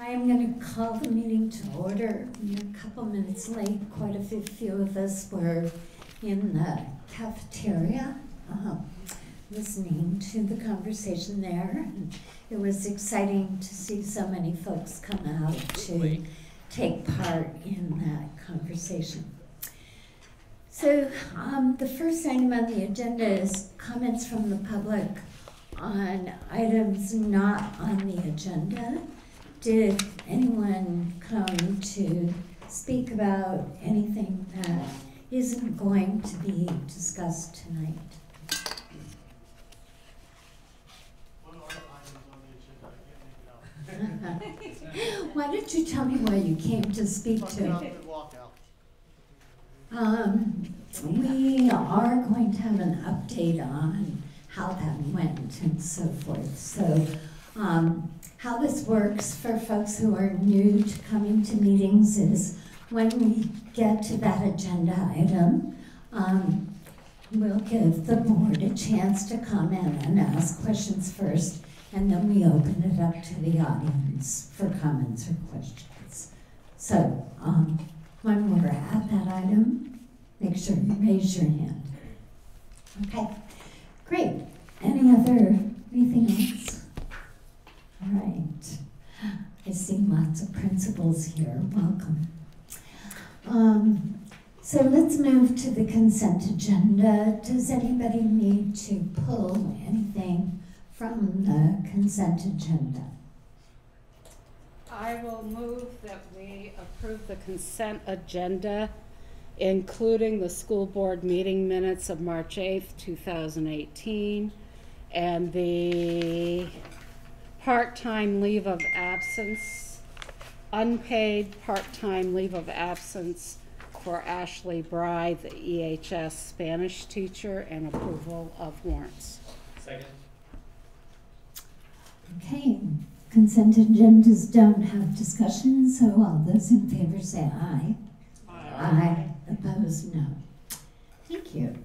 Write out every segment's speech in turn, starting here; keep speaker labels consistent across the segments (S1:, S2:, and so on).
S1: I am going to call the meeting to order. We're a couple minutes late. Quite a few, of us were in the cafeteria uh, listening to the conversation there. And it was exciting to see so many folks come out to take part in that conversation. So, um, the first item on the agenda is comments from the public on items not on the agenda. Did anyone come to speak about anything that isn't going to be discussed tonight? Why don't you tell me why you came to speak to? Um, we are going to have an update on how that went and so forth. So, um, how this works for folks who are new to coming to meetings is when we get to that agenda item, um, we'll give the board a chance to comment and ask questions first, and then we open it up to the audience for comments or questions. So, um, when we're at that item, make sure you raise your hand. Okay, great. Any other, anything else? All right. I see lots of principals here. Welcome. Um, so let's move to the consent agenda. Does anybody need to pull anything from the consent agenda?
S2: I will move that we approve the consent agenda, including the school board meeting minutes of March 8th, 2018, and the part-time leave of absence, unpaid part-time leave of absence for Ashley Bry, the EHS Spanish teacher, and approval of warrants.
S3: Second.
S1: Okay, consent agendas don't have discussion, so all those in favor say aye. Aye. Opposed, no. Thank you.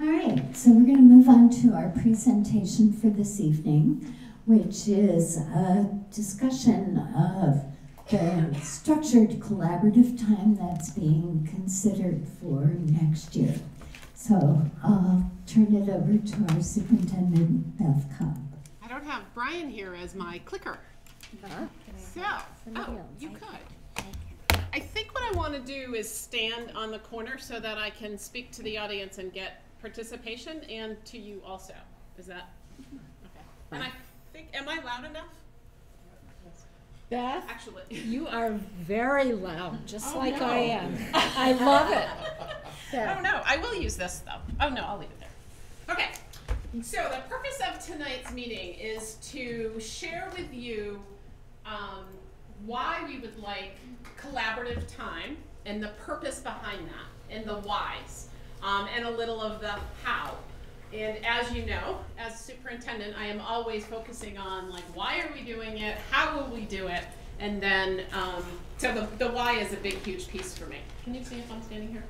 S1: All right, so we're going to move on to our presentation for this evening which is a discussion of the structured collaborative time that's being considered for next year. So I'll turn it over to our superintendent, Beth Cobb.
S4: I don't have Brian here as my clicker. So, oh, you could. I think what I want to do is stand on the corner so that I can speak to the audience and get participation and to you also. Is that okay? And I think, am I loud enough?
S2: Beth,
S4: Actually.
S2: you are very loud, just
S4: Oh,
S2: like
S4: no.
S2: I am. I love it.
S4: Oh, no, I will use this though. Oh, no, I'll leave it there. Okay, so the purpose of tonight's meeting is to share with you um, why we would like collaborative time and the purpose behind that and the whys um, and a little of the how. And as you know, as superintendent, I am always focusing on like, why are we doing it? How will we do it? And then, um, so the, the why is a big, huge piece for me. Can you see if I'm standing here?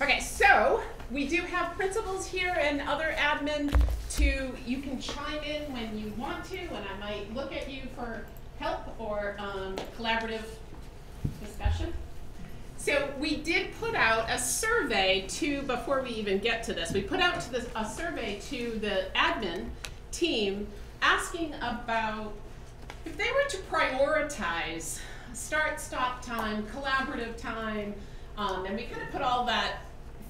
S4: Okay, so we do have principals here and other admin to, you can chime in when you want to, and I might look at you for help or um, collaborative discussion. So we did put out a survey to, before we even get to this, we put out to this, a survey to the admin team asking about if they were to prioritize start, stop time, collaborative time, um, and we kind of put all that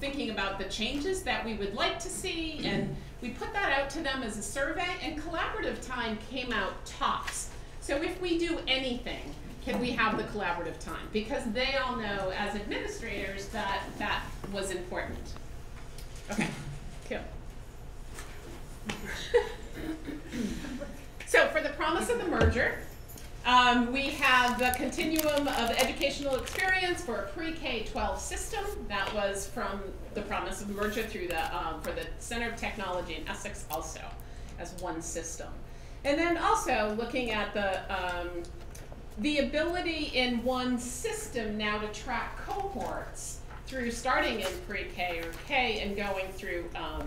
S4: thinking about the changes that we would like to see, and we put that out to them as a survey, and collaborative time came out tops. So if we do anything, can we have the collaborative time? Because they all know as administrators that that was important. Okay, cool. so for the promise of the merger, um, we have the continuum of educational experience for a pre-K 12 system. That was from the promise of merger through the, um, for the Center of Technology in Essex also as one system. And then also looking at the, um, the ability in one system now to track cohorts through starting in pre-K or K and going through um,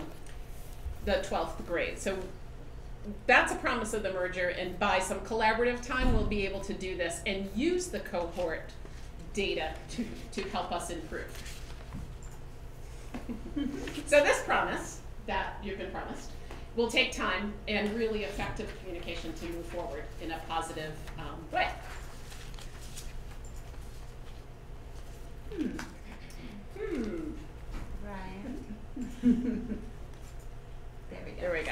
S4: the 12th grade. So that's a promise of the merger, and by some collaborative time, we'll be able to do this and use the cohort data to, to help us improve. so this promise that you've been promised will take time and really effective communication to move forward in a positive um, way. Hmm. Hmm.
S3: Ryan. there we go.
S4: There we go.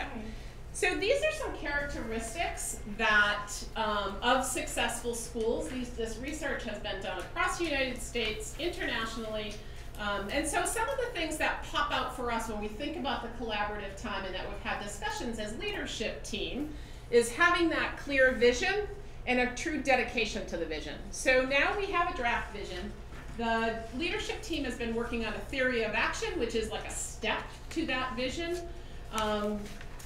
S4: So these are some characteristics that um, of successful schools. These, this research has been done across the United States, internationally, um, and so some of the things that pop out for us when we think about the collaborative time and that we've had discussions as leadership team is having that clear vision and a true dedication to the vision. So now we have a draft vision. The leadership team has been working on a theory of action, which is like a step to that vision. Um,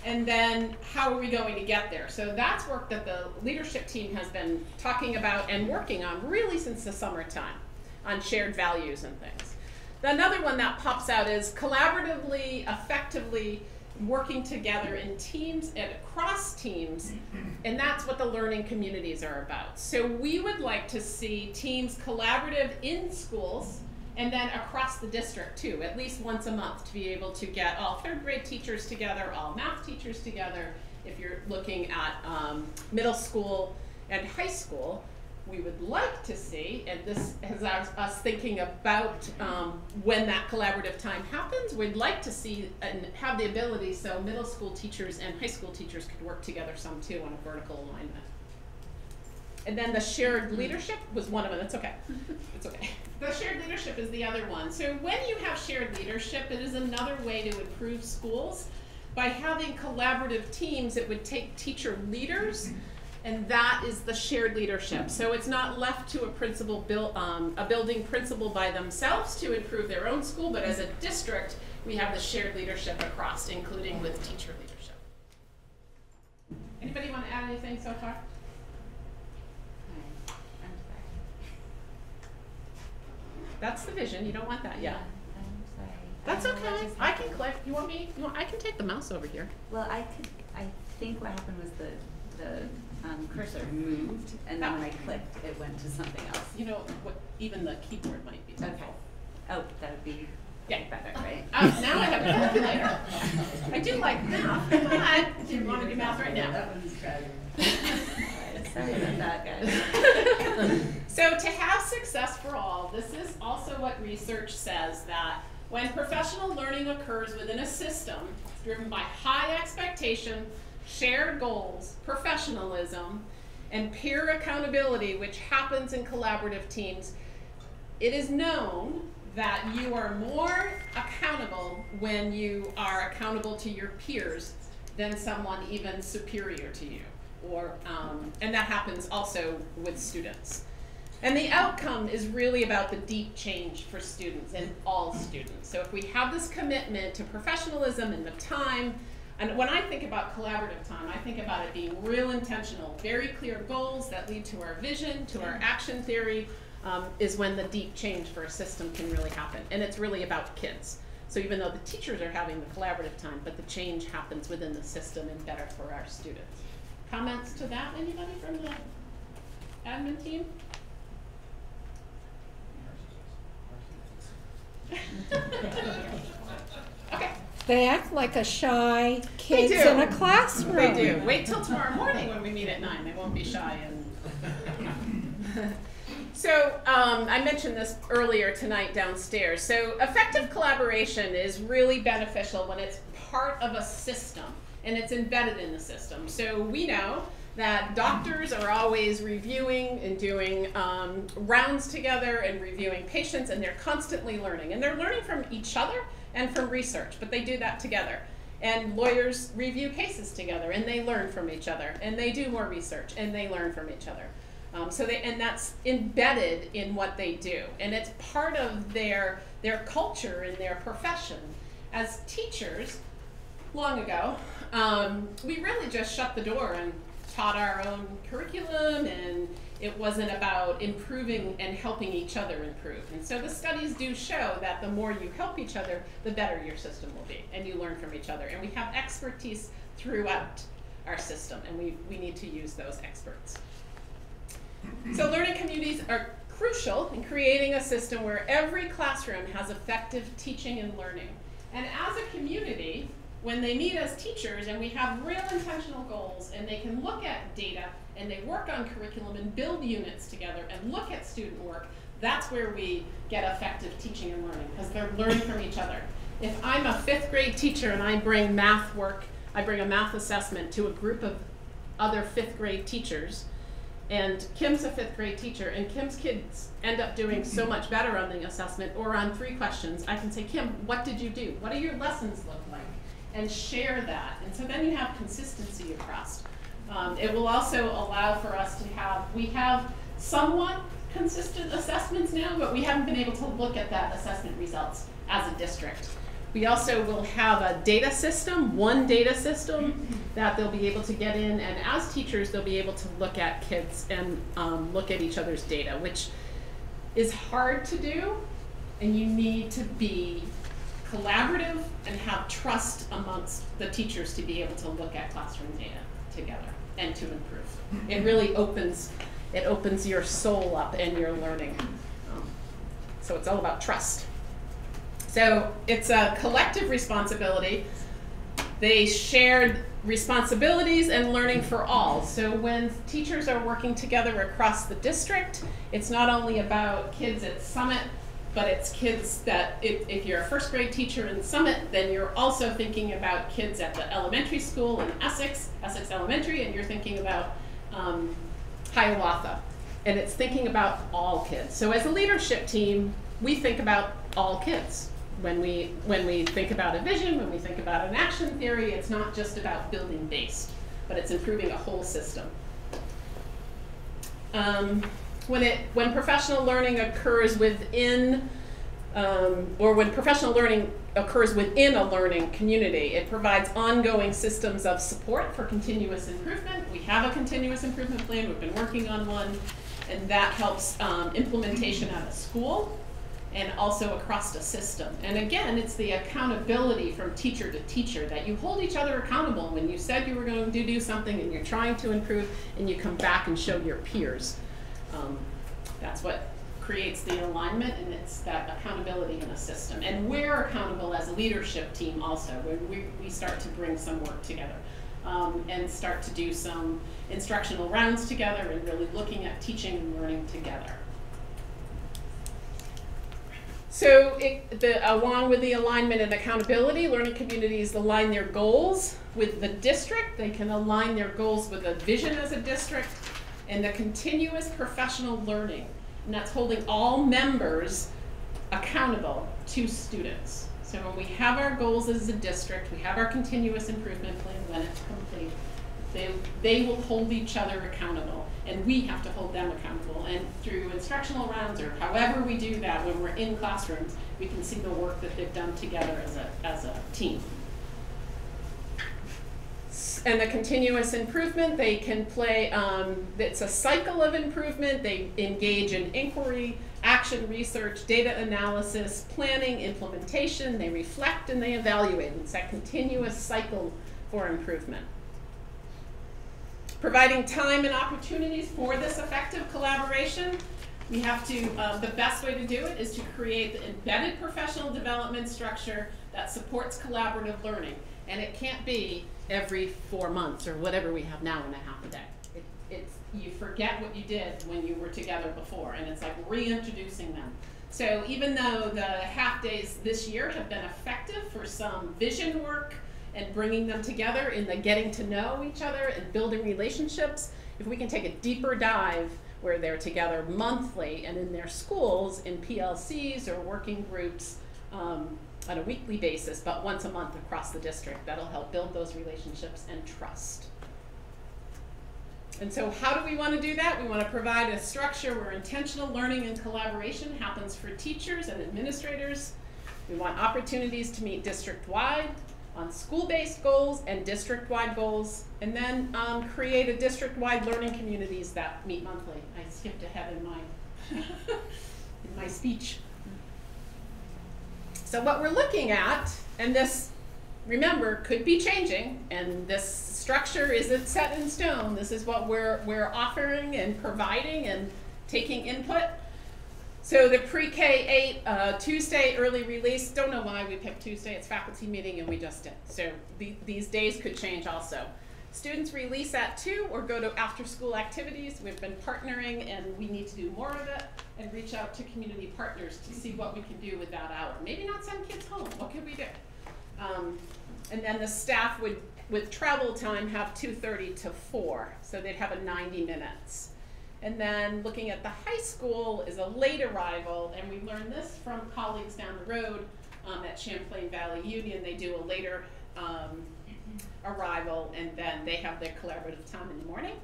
S4: and then how are we going to get there? So that's work that the leadership team has been talking about and working on really since the summertime on shared values and things. Another one that pops out is collaboratively, effectively working together in teams and across teams, and that's what the learning communities are about. So we would like to see teams collaborative in schools and then across the district too, at least once a month to be able to get all third grade teachers together, all math teachers together. If you're looking at um, middle school and high school, we would like to see, and this has us, us thinking about um, when that collaborative time happens, we'd like to see and have the ability so middle school teachers and high school teachers could work together some too on a vertical alignment. And then the shared leadership was one of them. It's okay. It's okay. The shared leadership is the other one. So when you have shared leadership, it is another way to improve schools. By having collaborative teams, it would take teacher leaders and that is the shared leadership. So it's not left to a principal build, um, a building principal by themselves to improve their own school, but as a district, we have the shared leadership across, including with teacher leadership. Anybody want to add anything so far?
S3: Hi, I'm sorry.
S4: That's the vision. You don't want that yet. That's
S3: I don't know what
S4: okay. I can click. You want me? You want, I can take the mouse over here.
S3: Well, I could, I think what happened was the, the um, cursor moved, and then when I clicked, it went to something else.
S4: You know what? Even the keyboard might be.
S3: Okay. Oh, that would be
S4: Yeah.
S3: better, right?
S4: Oh, now I have a calculator. I do like math. Come on. Do you want to do math right now?
S3: That Sorry about that, guys.
S4: So to have success for all, this is also what research says that when professional learning occurs within a system driven by high expectation, shared goals, professionalism, and peer accountability, which happens in collaborative teams, it is known that you are more accountable when you are accountable to your peers than someone even superior to you. Or, um, and that happens also with students. And the outcome is really about the deep change for students and all students. So if we have this commitment to professionalism and the time, and when I think about collaborative time, I think about it being real intentional, very clear goals that lead to our vision, to our action theory, um, is when the deep change for a system can really happen. And it's really about kids. So even though the teachers are having the collaborative time, but the change happens within the system and better for our students. Comments to that, anybody from the admin team? Okay,
S2: They act like a shy
S4: They do.
S2: in a classroom.
S4: they do. Wait till tomorrow morning when we meet at nine. They won't be shy and. So um, I mentioned this earlier tonight downstairs. So effective collaboration is really beneficial when it's part of a system and it's embedded in the system. So we know that doctors are always reviewing and doing um, rounds together and reviewing patients, and they're constantly learning. And they're learning from each other and from research, but they do that together. And lawyers review cases together, and they learn from each other, and they do more research, and they learn from each other. Um, so they, and that's embedded in what they do, and it's part of their their culture and their profession. As teachers, long ago, um, we really just shut the door and taught our own curriculum, and it wasn't about improving and helping each other improve. And so the studies do show that the more you help each other, the better your system will be, and you learn from each other. And we have expertise throughout our system, and we, we need to use those experts. So learning communities are crucial in creating a system where every classroom has effective teaching and learning. And as a community, when they meet as teachers and we have real intentional goals and they can look at data and they work on curriculum and build units together and look at student work, that's where we get effective teaching and learning because they're learning from each other. If I'm a fifth grade teacher and I bring math work, I bring a math assessment to a group of other fifth grade teachers, and Kim's a fifth grade teacher, and Kim's kids end up doing so much better on the assessment or on three questions, I can say, Kim, what did you do? What do your lessons look like? And share that. And so then you have consistency across. Um, it will also allow for us to have, we have somewhat consistent assessments now, but we haven't been able to look at that assessment results as a district. We also will have a data system, one data system that they'll be able to get in, and as teachers, they'll be able to look at kids and um, look at each other's data, which is hard to do, and you need to be collaborative and have trust amongst the teachers to be able to look at classroom data together and to improve. It really opens it opens your soul up and your learning. Um, so it's all about trust. So it's a collective responsibility. They shared responsibilities and learning for all. So when teachers are working together across the district, it's not only about kids at Summit, but it's kids that, if, if you're a first grade teacher in Summit, then you're also thinking about kids at the elementary school in Essex, Essex Elementary, and you're thinking about um, Hiawatha. And it's thinking about all kids. So as a leadership team, we think about all kids. When we, when we think about a vision, when we think about an action theory, it's not just about building based, but it's improving a whole system. Um, when, it, when professional learning occurs within, um, or when professional learning occurs within a learning community, it provides ongoing systems of support for continuous improvement. We have a continuous improvement plan, we've been working on one, and that helps um, implementation at a school and also across the system. And again, it's the accountability from teacher to teacher that you hold each other accountable when you said you were going to do something and you're trying to improve and you come back and show your peers. Um, that's what creates the alignment and it's that accountability in the system. And we're accountable as a leadership team also when we, we start to bring some work together um, and start to do some instructional rounds together and really looking at teaching and learning together. So it, the, along with the alignment and accountability, learning communities align their goals with the district. They can align their goals with a vision as a district and the continuous professional learning. And that's holding all members accountable to students. So when we have our goals as a district, we have our continuous improvement plan when it's complete, they, they will hold each other accountable and we have to hold them accountable. And through instructional rounds or however we do that when we're in classrooms, we can see the work that they've done together as a, as a team. And the continuous improvement, they can play, um, it's a cycle of improvement. They engage in inquiry, action research, data analysis, planning, implementation. They reflect and they evaluate. It's that continuous cycle for improvement providing time and opportunities for this effective collaboration. We have to, uh, the best way to do it is to create the embedded professional development structure that supports collaborative learning. And it can't be every four months or whatever we have now in a half a day. It, it's, you forget what you did when you were together before, and it's like reintroducing them. So even though the half days this year have been effective for some vision work, and bringing them together in the getting to know each other and building relationships, if we can take a deeper dive where they're together monthly and in their schools in PLCs or working groups um, on a weekly basis, but once a month across the district, that'll help build those relationships and trust. And so how do we want to do that? We want to provide a structure where intentional learning and collaboration happens for teachers and administrators. We want opportunities to meet district-wide on school-based goals and district-wide goals, and then um, create a district-wide learning communities that meet monthly. I skipped ahead in my, in my speech. So what we're looking at, and this remember, could be changing, and this structure isn't set in stone. This is what we're, we're offering and providing and taking input. So the pre-K eight, uh, Tuesday early release, don't know why we picked Tuesday, it's faculty meeting and we just did. So the, these days could change also. Students release at two or go to after-school activities. We've been partnering and we need to do more of it and reach out to community partners to see what we can do with that hour. Maybe not send kids home, what could we do? Um, and then the staff would, with travel time, have two thirty to four, so they'd have a ninety minutes. And then looking at the high school is a late arrival, and we learned this from colleagues down the road um, at Champlain Valley Union. They do a later um, arrival, and then they have their collaborative time in the morning.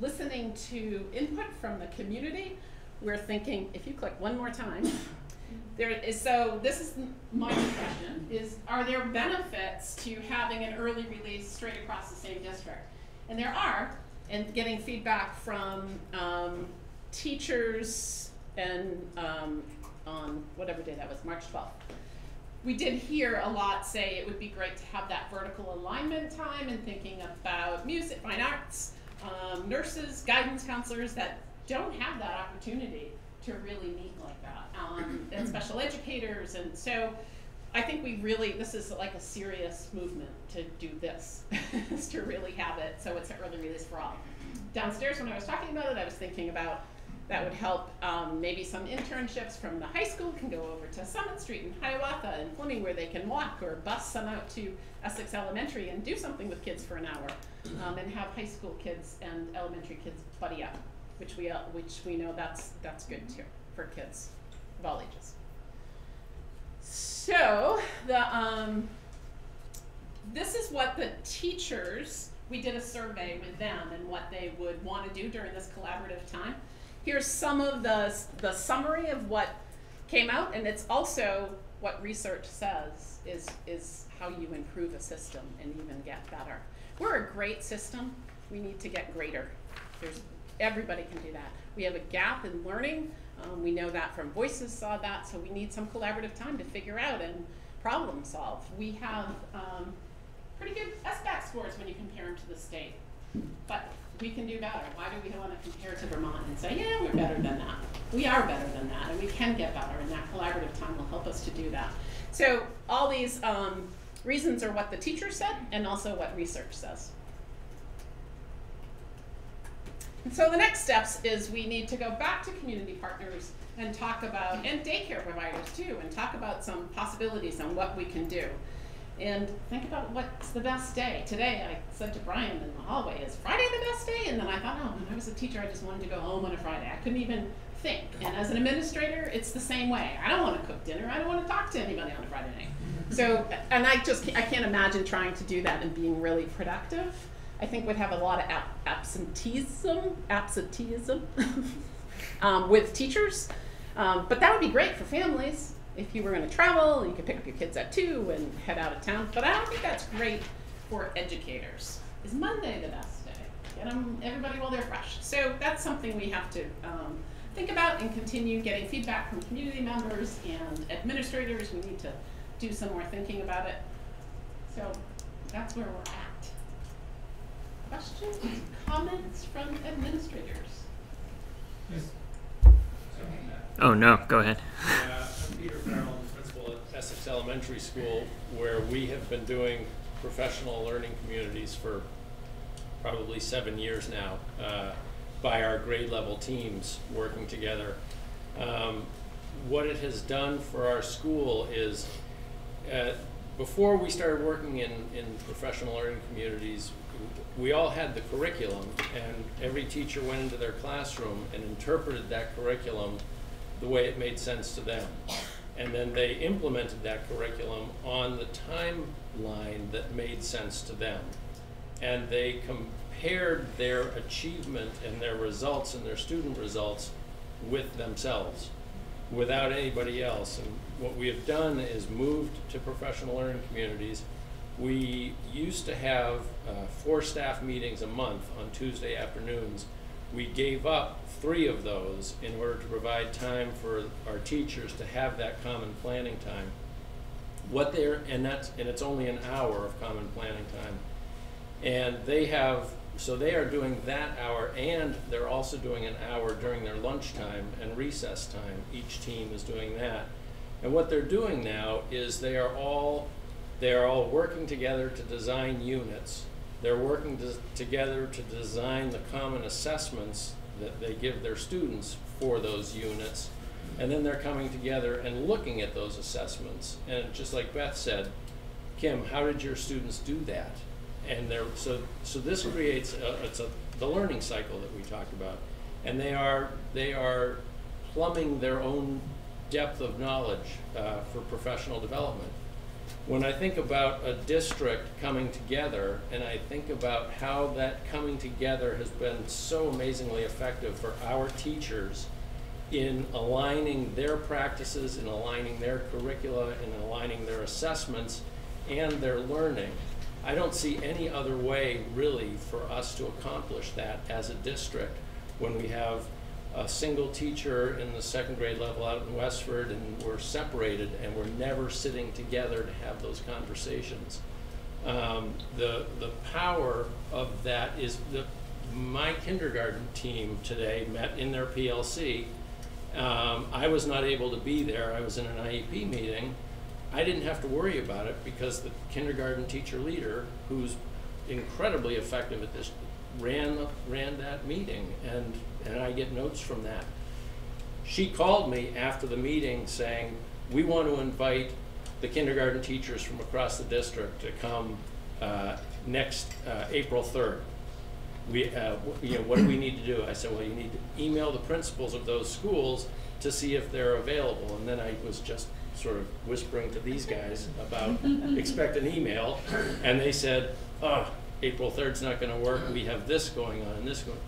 S4: Listening to input from the community, we're thinking if you click one more time, there is so this is my question is are there benefits to having an early release straight across the same district? And there are, and getting feedback from um, teachers and um, on whatever day that was, March 12th. We did hear a lot say it would be great to have that vertical alignment time and thinking about music, fine arts, um, nurses, guidance counselors that don't have that opportunity to really meet like that, um, and special educators. And so I think we really, this is like a serious movement to do this, is to really have it so it's an early release for all. Downstairs, when I was talking about it, I was thinking about that would help um, maybe some internships from the high school can go over to Summit Street in Hiawatha and Fleming where they can walk or bus some out to Essex Elementary and do something with kids for an hour um, and have high school kids and elementary kids buddy up, which we, uh, which we know that's, that's good too for kids of all ages. So the, um, this is what the teachers, we did a survey with them and what they would want to do during this collaborative time. Here's some of the, the summary of what came out, and it's also what research says is, is how you improve a system and even get better. We're a great system. We need to get greater. There's, everybody can do that. We have a gap in learning. Um, we know that from Voices saw that, so we need some collaborative time to figure out and problem solve. We have um, pretty good SBAC scores when you compare them to the state, but we can do better. Why do we want to compare to Vermont and say, yeah, we're better than that? We are better than that, and we can get better, and that collaborative time will help us to do that. So all these um, reasons are what the teacher said, and also what research says. And so the next steps is we need to go back to community partners and talk about, and daycare providers too, and talk about some possibilities on what we can do. And think about what's the best day. Today I said to Brian in the hallway, is Friday the best day? And then I thought, oh, when I was a teacher, I just wanted to go home on a Friday. I couldn't even think. And as an administrator, it's the same way. I don't want to cook dinner. I don't want to talk to anybody on a Friday night. So, and I just, I can't imagine trying to do that and being really productive. I think would have a lot of ab- absenteeism, absenteeism um, with teachers. Um, but that would be great for families. If you were going to travel, you could pick up your kids at two and head out of town. But I don't think that's great for educators. Is Monday the best day? Get them, everybody while they're fresh. So that's something we have to um, think about and continue getting feedback from community members and administrators. We need to do some more thinking about it. So that's where we're at. Questions, comments from administrators?
S5: Oh no, go ahead.
S6: Uh, I'm Peter Farrell, principal at Essex Elementary School, where we have been doing professional learning communities for probably seven years now, uh, by our grade level teams working together. Um, what it has done for our school is, uh, before we started working in, in professional learning communities, we all had the curriculum, and every teacher went into their classroom and interpreted that curriculum the way it made sense to them. And then they implemented that curriculum on the timeline that made sense to them. And they compared their achievement and their results and their student results with themselves, without anybody else. And what we have done is moved to professional learning communities. We used to have uh, four staff meetings a month on Tuesday afternoons. We gave up three of those in order to provide time for our teachers to have that common planning time. what they're, and that's, and it's only an hour of common planning time. And they have, so they are doing that hour, and they're also doing an hour during their lunchtime and recess time. Each team is doing that. And what they're doing now is they are all, they are all working together to design units. They're working to, together to design the common assessments that they give their students for those units. And then they're coming together and looking at those assessments. And just like Beth said, Kim, how did your students do that? And they're, so, so this creates, a, it's a, the learning cycle that we talked about. And they are, they are plumbing their own depth of knowledge uh, for professional development. When I think about a district coming together, and I think about how that coming together has been so amazingly effective for our teachers in aligning their practices, in aligning their curricula, in aligning their assessments and their learning. I don't see any other way really for us to accomplish that as a district when we have a single teacher in the second grade level out in Westford and we're separated and we're never sitting together to have those conversations. Um, the, the power of that is the, my kindergarten team today met in their PLC. Um, I was not able to be there. I was in an IEP meeting. I didn't have to worry about it because the kindergarten teacher leader, who's incredibly effective at this, ran ran that meeting, and and I get notes from that. She called me after the meeting saying, "We want to invite the kindergarten teachers from across the district to come uh, next uh, April 3rd. We, uh, you know, what do we need to do?" I said, "Well, you need to email the principals of those schools to see if they're available." And then I was just sort of whispering to these guys about expect an email, and they said, "Oh, April 3rd's not going to work. We have this going on and this going."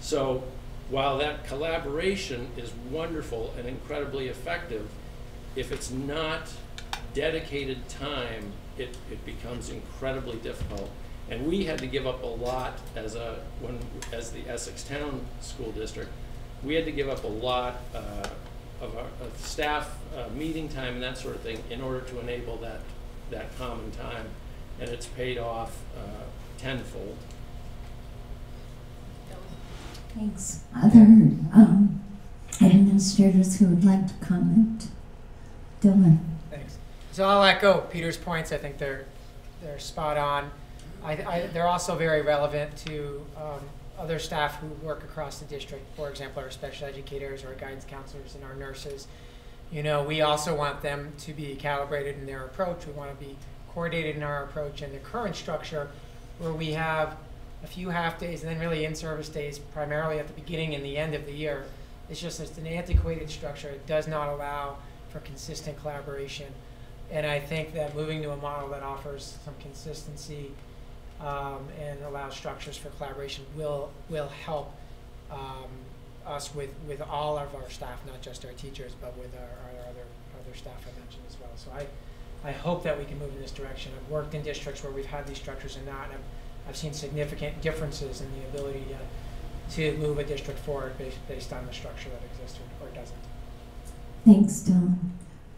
S6: So while that collaboration is wonderful and incredibly effective, if it's not dedicated time, it, it becomes incredibly difficult. And we had to give up a lot as a when as the Essex Town School District. We had to give up a lot uh, of our of staff uh, meeting time and that sort of thing in order to enable that that common time, and it's paid off uh, tenfold.
S1: Thanks. Other um, administrators who would like to comment? Dylan?
S7: Thanks. So I'll echo Peter's points. I think they're they're spot on. I, I, they're also very relevant to um, other staff who work across the district. For example, our special educators, our guidance counselors, and our nurses. You know, we also want them to be calibrated in their approach. We want to be coordinated in our approach. And the current structure, where we have a few half days and then really in-service days, primarily at the beginning and the end of the year, it's just it's an antiquated structure. It does not allow for consistent collaboration. And I think that moving to a model that offers some consistency um, and allows structures for collaboration will will help um, us with, with all of our staff, not just our teachers, but with our, our other other staff I mentioned as well. So I, I hope that we can move in this direction. I've worked in districts where we've had these structures and not, and I've, I've seen significant differences in the ability to, to move a district forward based, based on the structure that exists or, or doesn't.
S1: Thanks, Dylan.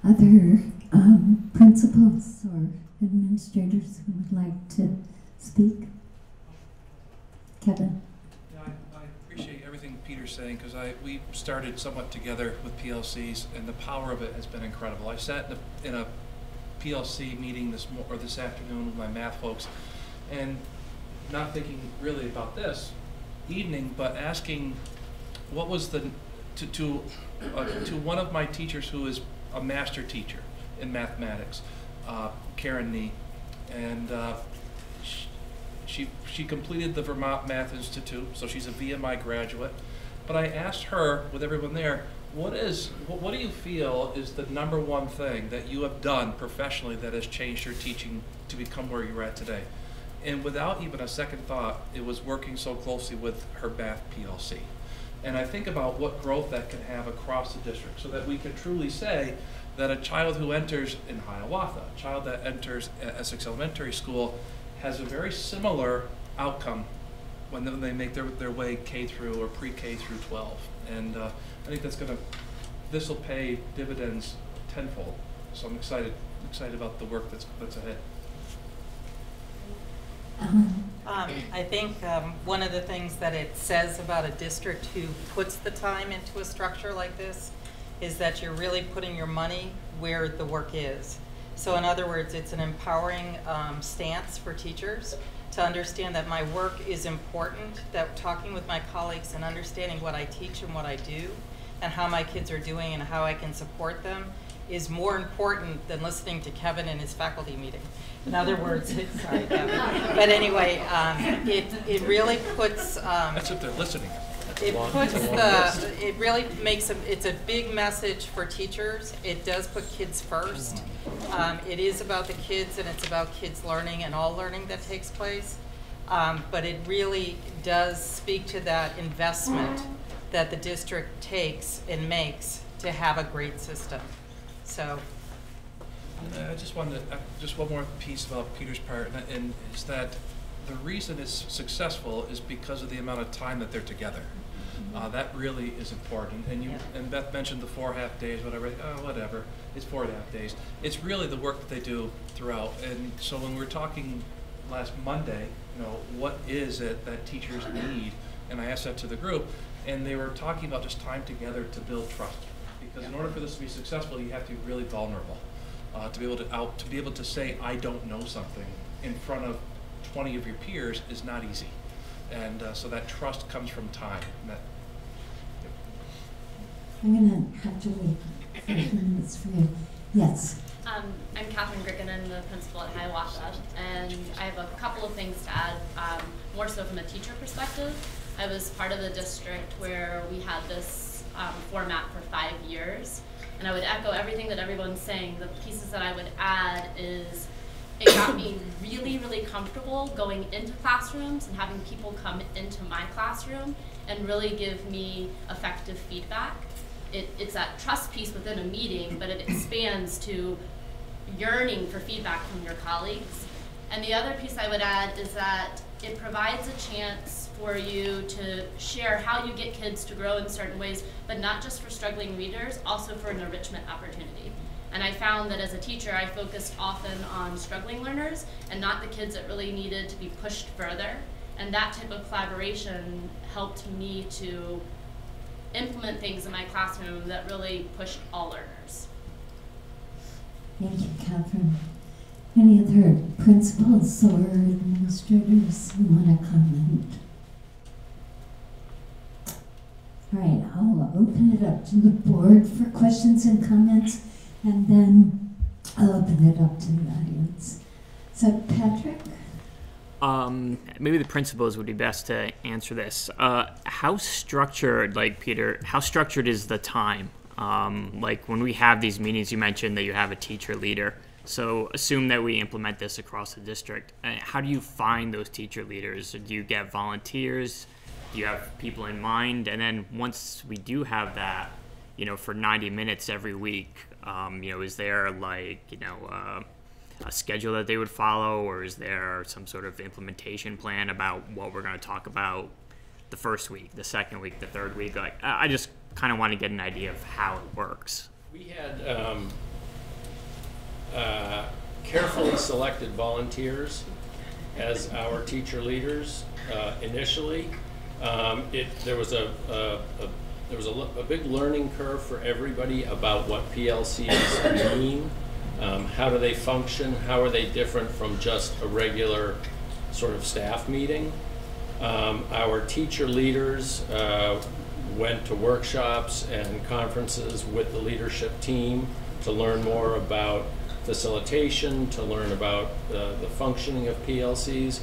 S1: Other um, principals or administrators who would like to speak? Kevin?
S8: Yeah, I, I appreciate everything Peter's saying because I we started somewhat together with PLCs and the power of it has been incredible. I sat in a, in a PLC meeting this or this afternoon with my math folks, and not thinking really about this evening, but asking what was the to to uh, to one of my teachers who is a master teacher in mathematics, uh, Karen Nee, and uh, she she completed the Vermont Math Institute, so she's a VMI graduate. But I asked her, with everyone there, what is what, do you feel is the number one thing that you have done professionally that has changed your teaching to become where you're at today? And without even a second thought, it was working so closely with her math PLC. And I think about what growth that can have across the district so that we can truly say that a child who enters in Hiawatha, a child that enters Essex Elementary School, has a very similar outcome when they- when they make their, their way K through or pre-K through 12. And uh, I think that's going to, this will pay dividends tenfold. So I'm excited excited about the work that's, that's ahead.
S1: Um,
S9: I think, um, one of the things that it says about a district who puts the time into a structure like this is that you're really putting your money where the work is. So in other words, it's an empowering, um, stance for teachers to understand that my work is important, that talking with my colleagues and understanding what I teach and what I do, and how my kids are doing and how I can support them is more important than listening to Kevin in his faculty meeting. In other words, sorry, Kevin. But anyway, um, it, it really puts, um,
S8: That's if they're listening.
S9: It puts
S6: it's a long
S9: the, it really makes a, it's a big message for teachers. It does put kids first. Um, it is about the kids and it's about kids learning and all learning that takes place. Um, but it really does speak to that investment that the district takes and makes to have a great system. So,
S8: I just wanted, to- uh, just one more piece about Peter's part, and- and is that the reason it's successful is because of the amount of time that they're together. Uh, that really is important, and you,
S9: Yeah.
S8: and Beth mentioned the four half days, whatever, oh, whatever, it's four and a half days. It's really the work that they do throughout, and so when we were talking last Monday, you know, what is it that teachers need? And I asked that to the group, and they were talking about just time together to build trust. Because in order for this to be successful, you have to be really vulnerable uh, to be able to out to be able to say I don't know something in front of 20 of your peers is not easy, and uh, so that trust comes from time. And that,
S1: I'm gonna have to wait for a few minutes for you. Yes,
S10: Um, I'm Catherine Grickinen, the principal at Hiawatha, and I have a couple of things to add, um, more so from a teacher perspective. I was part of the district where we had this um, format for five years, and I would echo everything that everyone's saying. The pieces that I would add is it got me really, really comfortable going into classrooms and having people come into my classroom and really give me effective feedback. It, it's that trust piece within a meeting, but it expands to yearning for feedback from your colleagues. And the other piece I would add is that it provides a chance for you to share how you get kids to grow in certain ways, but not just for struggling readers, also for an enrichment opportunity. And I found that as a teacher, I focused often on struggling learners and not the kids that really needed to be pushed further. And that type of collaboration helped me to implement things in my classroom that really pushed all learners.
S1: thank you, Catherine. Any other principals or administrators who wanna comment? All right, I'll open it up to the board for questions and comments, and then I'll open it up to the audience. So Patrick?
S5: Um, maybe the principals would be best to answer this. Uh, how structured, like Peter, how structured is the time? Um, like when we have these meetings, you mentioned that you have a teacher leader. So assume that we implement this across the district. Uh, how do you find those teacher leaders? Do you get volunteers? Do you have people in mind? And then once we do have that, you know, for 90 minutes every week, um, you know, is there like, you know, uh, a schedule that they would follow, or is there some sort of implementation plan about what we're going to talk about the first week, the second week, the third week? Like, I just kind of want to get an idea of how it works.
S6: We had um, uh, carefully selected volunteers as our teacher leaders uh, initially. Um, It, there was a, a- a- there was a a big learning curve for everybody about what PLCs mean. Um, How do they function? How are they different from just a regular sort of staff meeting? Um, Our teacher leaders uh, went to workshops and conferences with the leadership team to learn more about facilitation, to learn about uh, the functioning of PLCs.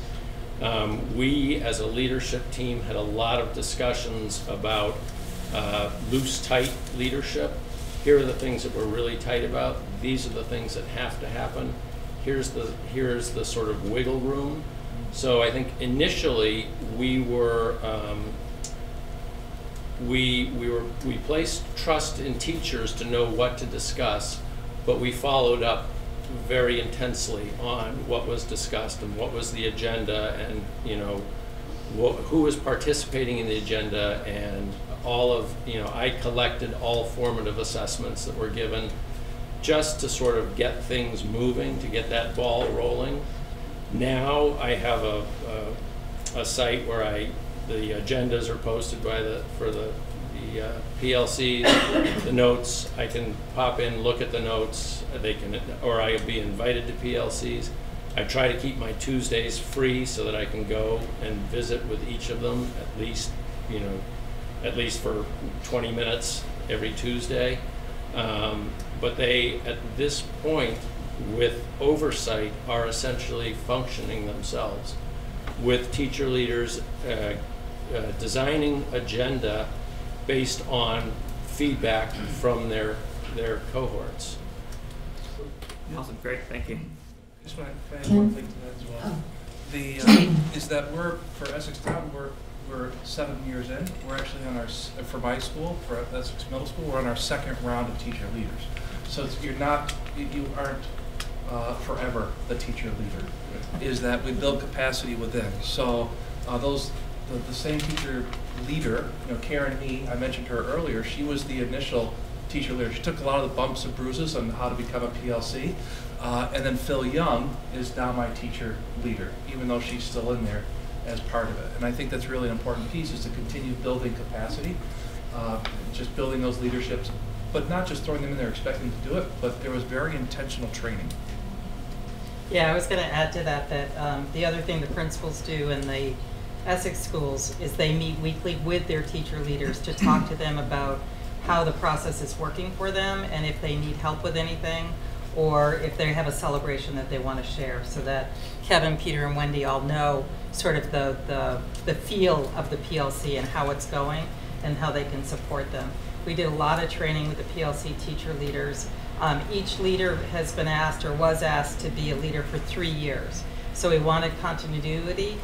S6: Um, We, as a leadership team, had a lot of discussions about uh, loose, tight leadership. Here are the things that we're really tight about. These are the things that have to happen. Here's the, here's the sort of wiggle room. So I think initially, we were, um, we, we were, we placed trust in teachers to know what to discuss, but we followed up very intensely on what was discussed and what was the agenda and, you know, wh- who was participating in the agenda and all of, you know, I collected all formative assessments that were given. just to sort of get things moving, to get that ball rolling. Now I have a, a, a site where I, the agendas are posted by the, for the, the uh, PLCs, the notes, I can pop in, look at the notes, they can, or I'll be invited to PLCs. I try to keep my Tuesdays free so that I can go and visit with each of them at least, you know, at least for 20 minutes every Tuesday. Um, but they, at this point, with oversight, are essentially functioning themselves with teacher leaders uh, uh, designing agenda based on feedback from their, their cohorts.
S5: Awesome, great, thank you.
S8: Just want to add one thing to that as well.
S1: Oh.
S8: The, uh, is that we're, for Essex Town, we're, we're seven years in. We're actually on our, for my school, for Essex Middle School, we're on our second round of teacher leaders. So you're not, you- you aren't uh, forever the teacher leader. Is that we build capacity within. So uh, those, the, the same teacher leader, you know, Karen Me, I mentioned her earlier, she was the initial teacher leader. She took a lot of the bumps and bruises on how to become a PLC. Uh, and then Phil Young is now my teacher leader, even though she's still in there as part of it. And I think that's really an important piece is to continue building capacity, uh, just building those leaderships, but not just throwing them in there expecting to do it, but there was very intentional training.
S9: Yeah, I was going to add to that, that um, the other thing the principals do in the Essex schools is they meet weekly with their teacher leaders to talk to them about how the process is working for them and if they need help with anything or if they have a celebration that they want to share so that Kevin, Peter, and Wendy all know sort of the, the, the feel of the PLC and how it's going and how they can support them. We did a lot of training with the PLC teacher leaders. Um, each leader has been asked or was asked to be a leader for three years. So we wanted continuity,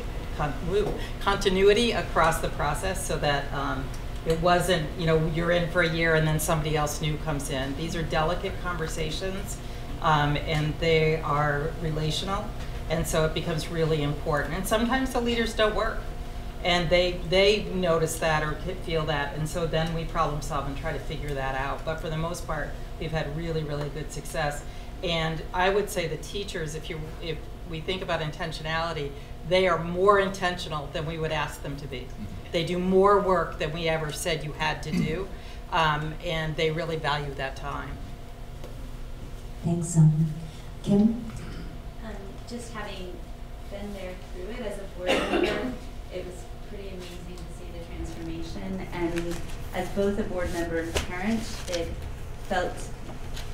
S9: continuity across the process so that um, it wasn't, you know, you're in for a year and then somebody else new comes in. These are delicate conversations um, and they are relational. And so it becomes really important. And sometimes the leaders don't work. And they they notice that or feel that. And so then we problem solve and try to figure that out. But for the most part we've had really really good success. And i would say the teachers if you if we think about intentionality they are more intentional than we would ask them to be. They do more work than we ever said you had to do. Um, and they really value that time.
S1: Thanks, Sonia. Kim?
S3: Just having been there through it as a board member, it was pretty amazing to see the transformation. And as both a board member and parent, it felt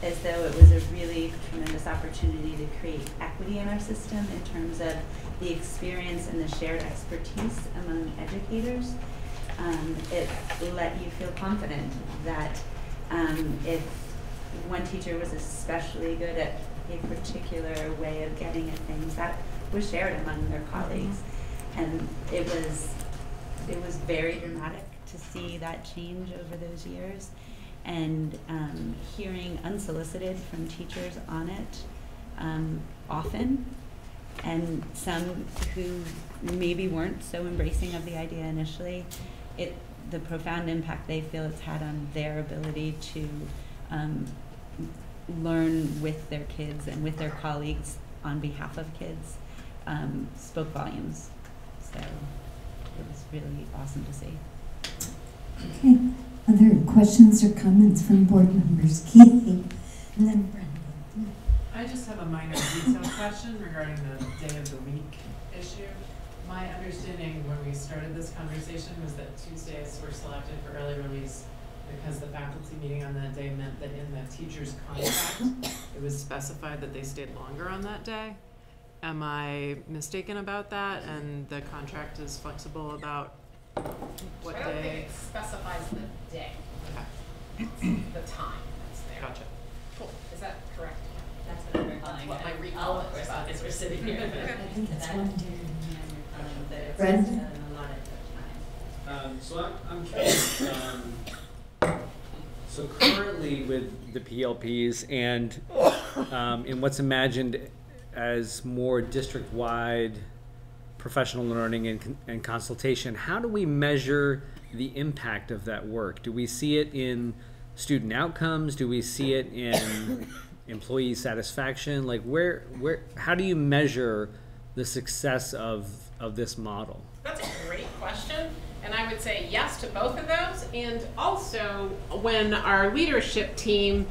S3: as though it was a really tremendous opportunity to create equity in our system in terms of the experience and the shared expertise among educators. Um, it let you feel confident that um, if one teacher was especially good at a particular way of getting at things that was shared among their colleagues. And it was it was very dramatic to see that change over those years. And um, hearing unsolicited from teachers on it um, often. And some who maybe weren't so embracing of the idea initially it the profound impact they feel it's had on their ability to um, learn with their kids and with their colleagues on behalf of kids um, spoke volumes. So it was really awesome to see.
S1: Okay. Other questions or comments from board members? Keith? And then Brenda.
S11: I just have a minor detail question regarding the day of the week issue. My understanding when we started this conversation was that Tuesdays were selected for early release because the faculty meeting on that day meant that in the teacher's contract, it was specified that they stayed longer on that day. Am I mistaken about that? And the contract is flexible about what
S4: I don't think
S11: day?
S4: it specifies the day,
S11: Okay,
S4: the time that's there.
S11: gotcha.
S4: Cool, is that correct?
S3: That's what I'm recalling.
S4: what my
S3: All
S4: recall
S3: of
S4: is.
S3: us, as we're sitting here.
S1: I think that's one day.
S3: That it's
S1: Brenda?
S3: an allotted time.
S12: Um, so I'm, I'm curious, um, so currently with the PLPs and, um, in what's imagined as more district-wide professional learning and, and consultation, how do we measure the impact of that work? Do we see it in student outcomes? Do we see it in employee satisfaction? Like where where how do you measure the success of of this model?
S4: That's a great question. And I would say yes to both of those. And also, when our leadership team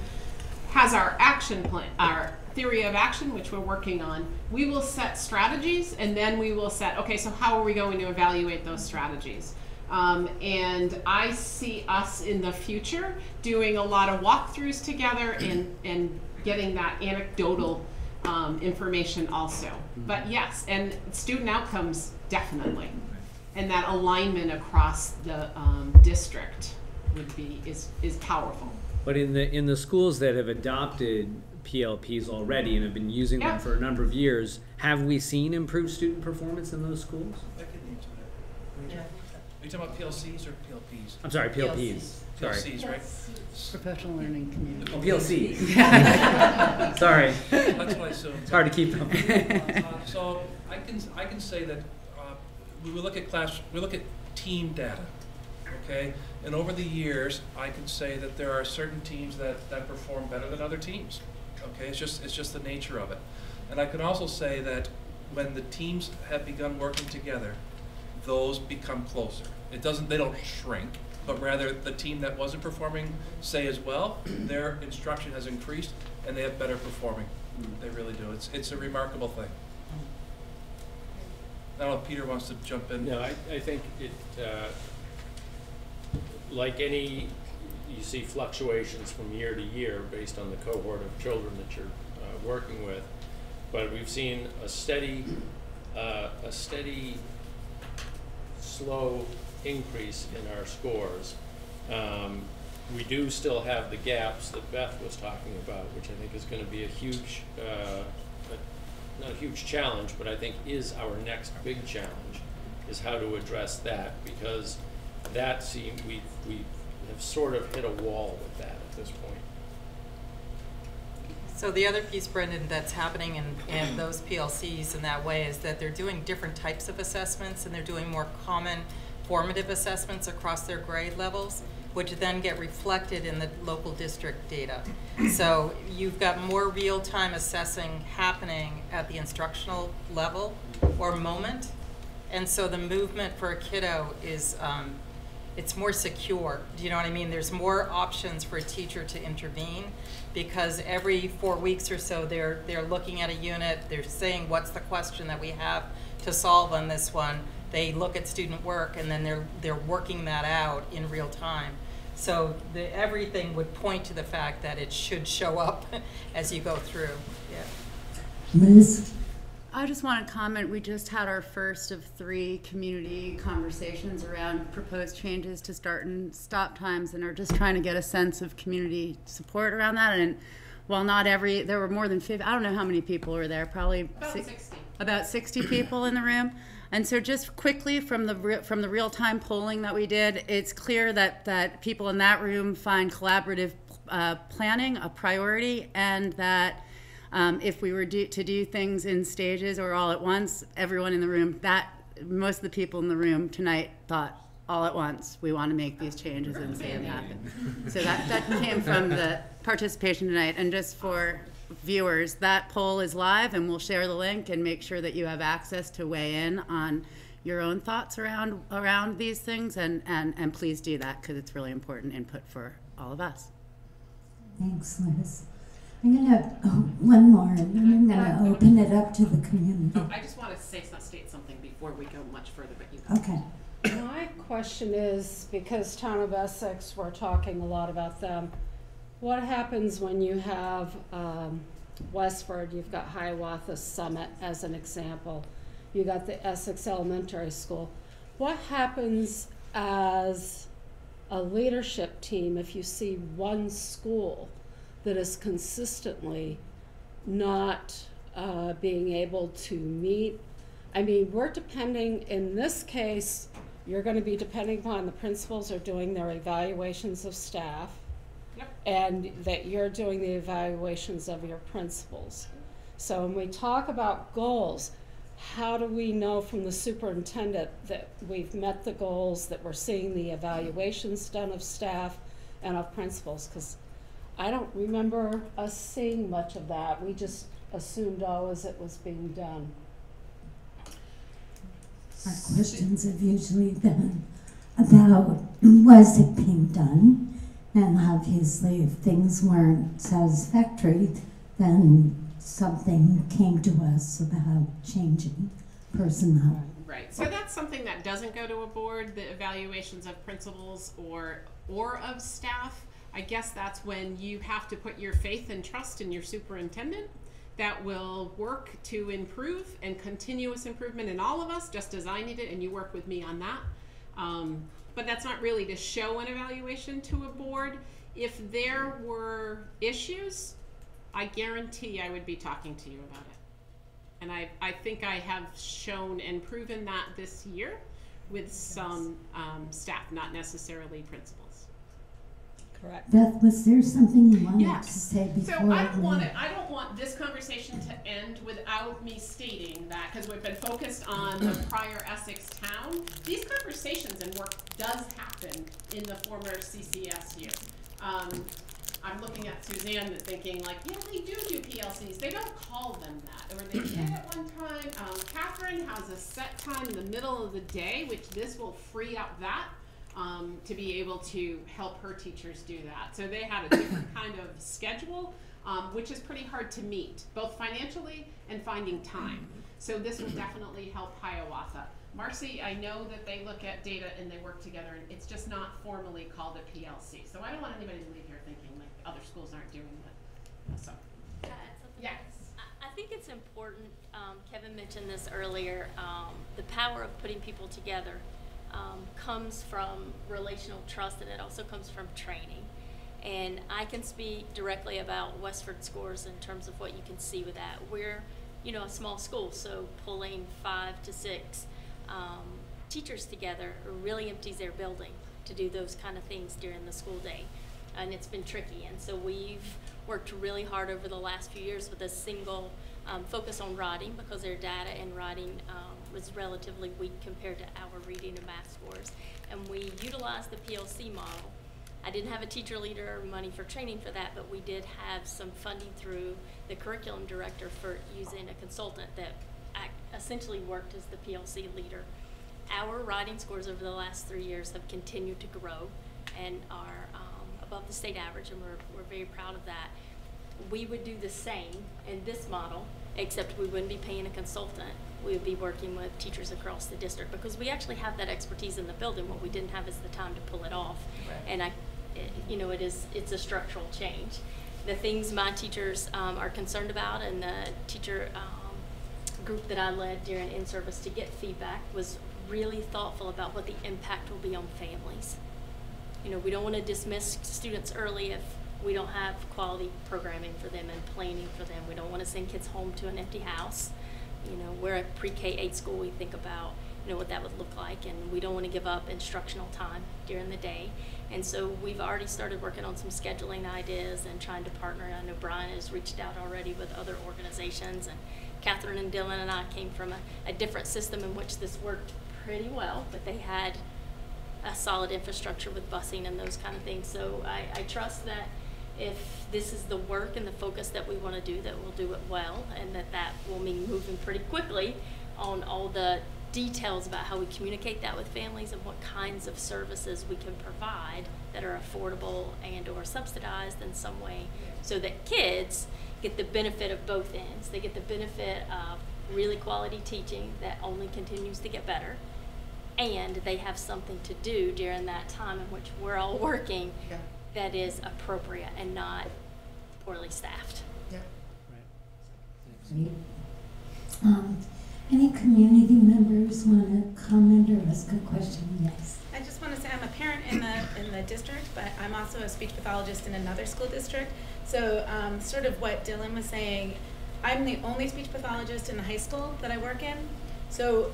S4: has our action plan, our theory of action, which we're working on, we will set strategies and then we will set, okay, so how are we going to evaluate those strategies? Um, and I see us in the future doing a lot of walkthroughs together and, and getting that anecdotal um, information also. But yes, and student outcomes definitely. And that alignment across the um, district would be is, is powerful.
S12: But in the in the schools that have adopted PLPs already and have been using
S4: Yeah.
S12: them for a number of years, have we seen improved student performance in those schools?
S8: I can answer that. Are you talking about PLCs or PLPs?
S12: I'm sorry, PLPs. Sorry.
S8: PLCs, right?
S2: Professional learning community.
S12: Oh, PLCs. sorry.
S8: That's what I assumed.
S12: It's hard to keep them.
S8: Uh, So I can, I can say that, we look at class, we look at team data, okay? And over the years, I can say that there are certain teams that, that perform better than other teams, okay? It's just, it's just the nature of it. And I can also say that when the teams have begun working together, those become closer. It doesn't, they don't shrink, but rather the team that wasn't performing, say as well, their instruction has increased and they have better performing. They really do. It's, it's a remarkable thing. I don't know if Peter wants to jump in.
S6: No, I, I think it, uh, like any, you see fluctuations from year to year based on the cohort of children that you're uh, working with. But we've seen a steady, uh, a steady, slow increase in our scores. Um, we do still have the gaps that Beth was talking about, which I think is gonna be a huge, uh, not a huge challenge, but I think is our next big challenge, is how to address that, because that seem, we, we have sort of hit a wall with that at this point.
S9: So the other piece, Brenda, that's happening in, in those PLCs in that way is that they're doing different types of assessments and they're doing more common formative assessments across their grade levels, which then get reflected in the local district data. So you've got more real-time assessing happening at the instructional level or moment. And so the movement for a kiddo is, um, it's more secure. Do you know what I mean? There's more options for a teacher to intervene because every four weeks or so they're they're looking at a unit, they're saying what's the question that we have to solve on this one. They look at student work and then they're they're working that out in real time. So the, everything would point to the fact that it should show up as you go through. Yeah.
S1: Liz?
S2: I just want to comment, we just had our first of three community conversations around proposed changes to start and stop times and are just trying to get a sense of community support around that. And while not every, there were more than 50, I don't know how many people were there, probably
S4: About
S2: six-
S4: 60.
S2: about 60 people in the room. And so just quickly from the re- from the real-time polling that we did, it's clear that that people in that room find collaborative uh, planning a priority and that um, if we were do, to do things in stages or all at once, everyone in the room, that most of the people in the room tonight thought all at once, we want to make these changes and see it happen. So that, that came from the participation tonight. And just for viewers, that poll is live and we'll share the link and make sure that you have access to weigh in on your own thoughts around around these things and, and, and please do that because it's really important input for all of us.
S1: Thanks, Liz. I'm gonna, oh, one more, and then I'm gonna open it up to the community.
S4: Oh, I just want to say, state something before we go much further, but you go.
S1: Okay.
S2: My question is, because Town of Essex, we're talking a lot about them, what happens when you have, um, Westford, you've got Hiawatha Summit as an example, you got the Essex Elementary School. What happens as a leadership team if you see one school that is consistently not uh, being able to meet. I mean, we're depending, in this case, you're going to be depending upon the principals are doing their evaluations of staff. And that you're doing the evaluations of your principals. So when we talk about goals, how do we know from the superintendent that we've met the goals, that we're seeing the evaluations done of staff and of principals? Because I don't remember us seeing much of that. We just assumed always it was being done.
S1: Our questions have usually been about was it being done? And obviously, if things weren't satisfactory, then something came to us about changing personnel.
S4: Right, so that's something that doesn't go to a board, the evaluations of principals or, or of staff. I guess that's when you have to put your faith and trust in your superintendent that will work to improve and continuous improvement in all of us, just as I need it, and you work with me on that. Um, but that's not really to show an evaluation to a board. If there were issues, I guarantee I would be talking to you about it. And I, I think I have shown and proven that this year with some um, staff, not necessarily principals.
S2: Correct.
S1: Beth, was there something you wanted to
S4: Yes.
S1: say
S4: So
S1: before?
S4: I don't want it, I don't want this conversation to end without me stating that, because we've been focused on the prior Essex town. These conversations and work does happen in the former CCSU. Um, I'm looking at Suzanne and thinking like, yeah, they do do PLCs, they don't call them that, or they did at one time. Um, Catherine has a set time in the middle of the day, which this will free up that um, to be able to help her teachers do that. So they had a different kind of schedule, um, which is pretty hard to meet, both financially and finding time. So this will definitely help Hiawatha. Marcy, I know that they look at data and they work together, and it's just not formally called a PLC. So I don't want anybody to leave here thinking like other schools aren't doing it. So,
S13: I
S4: yes.
S13: I, I think it's important, um, Kevin mentioned this earlier, um, the power of putting people together, um, comes from relational trust and it also comes from training. And I can speak directly about Westford scores in terms of what you can see with that. We're, you know, a small school, so pulling five to six, um, teachers together really empties their building to do those kind of things during the school day. And it's been tricky, and so we've worked really hard over the last few years with a single um, focus on writing because their data and writing um, was relatively weak compared to our reading and math scores. And we utilized the PLC model. I didn't have a teacher leader or money for training for that, but we did have some funding through the curriculum director for using a consultant that essentially worked as the PLC leader. Our writing scores over the last three years have continued to grow and are um, above the state average, and we're, we're very proud of that. We would do the same in this model, except we wouldn't be paying a consultant. We would be working with teachers across the district because we actually have that expertise in the building. What we didn't have is the time to pull it off. And I, it, you know, it is it's a structural change. The things my teachers um, are concerned about, and the teacher um, group that I led during in service to get feedback was really thoughtful about what the impact will be on families. You know, we don't want to dismiss students early if we don't have quality programming for them and planning for them. We don't want to send kids home to an empty house. You know, we're a pre-K eight school. We think about you know what that would look like, and we don't want to give up instructional time during the day. And so we've already started working on some scheduling ideas and trying to partner. I know Brian has reached out already with other organizations, and Catherine and Dylan and I came from a, a different system in which this worked pretty well, but they had a solid infrastructure with busing and those kind of things. So I, I trust that if this is the work and the focus that we want to do, that we'll do it well, and that that will mean moving pretty quickly on all the details about how we communicate that with families and what kinds of services we can provide that are affordable and or subsidized in some way so that kids get the benefit of both ends. They get the benefit of really quality teaching that only continues to get better and they have something to do during that time in which we're all working that is appropriate and not poorly staffed.
S1: Great. Um, any community members want to comment or ask a question? Yes.
S14: I just want to say I'm a parent in the in the district, but I'm also a speech pathologist in another school district. So, um, sort of what Dylan was saying, I'm the only speech pathologist in the high school that I work in. So,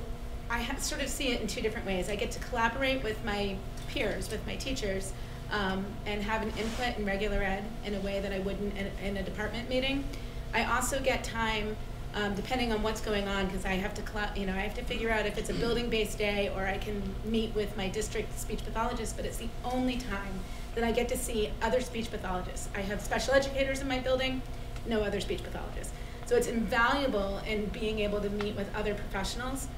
S14: I ha- sort of see it in two different ways. I get to collaborate with my peers, with my teachers, um, and have an input in regular ed in a way that I wouldn't in, in a department meeting. I also get time um, depending on what's going on, because I have to, you know, I have to figure out if it's a building-based day or I can meet with my district speech pathologist. But it's the only time that I get to see other speech pathologists. I have special educators in my building, no other speech pathologists. So it's invaluable in being able to meet with other professionals.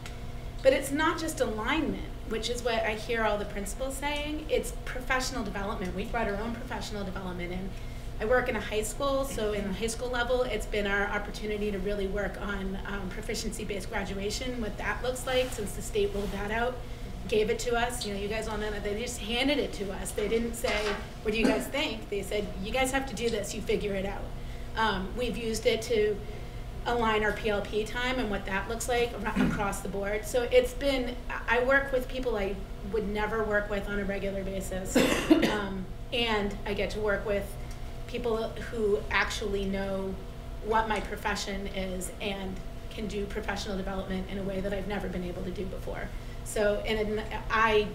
S14: But it's not just alignment, which is what I hear all the principals saying. It's professional development. We've brought our own professional development in. I work in a high school, so in the high school level, it's been our opportunity to really work on um, proficiency-based graduation, what that looks like since the state rolled that out, gave it to us. You know, you guys all know that they just handed it to us. They didn't say, "What do you guys think?" They said, "You guys have to do this. You figure it out." Um, we've used it to align our PLP time and what that looks like across the board. So it's been, I work with people I would never work with on a regular basis. Um, and I get to work with people who actually know what my profession is and can do professional development in a way that I've never been able to do before. So, and I,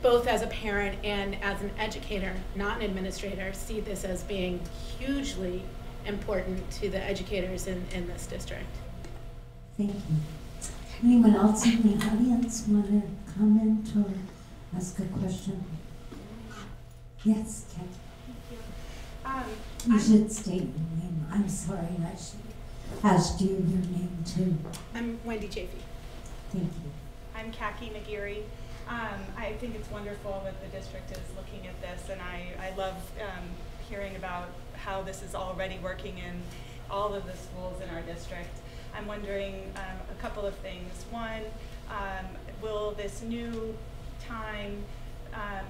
S14: both as a parent and as an educator, not an administrator, see this as being hugely important to the educators in, in this district.
S1: Thank you. Anyone else in the audience want to comment or ask a question? Yes, Kathy.
S15: Um,
S1: You
S15: I'm-
S1: should state your name. I'm sorry, I should ask you your name too.
S14: I'm Wendy Chafee.
S1: Thank you.
S15: I'm Kaki McGeary. Um, I think it's wonderful that the district is looking at this, and I, I love um, hearing about how this is already working in all of the schools in our district. I'm wondering um, a couple of things. One, um, will this new time um,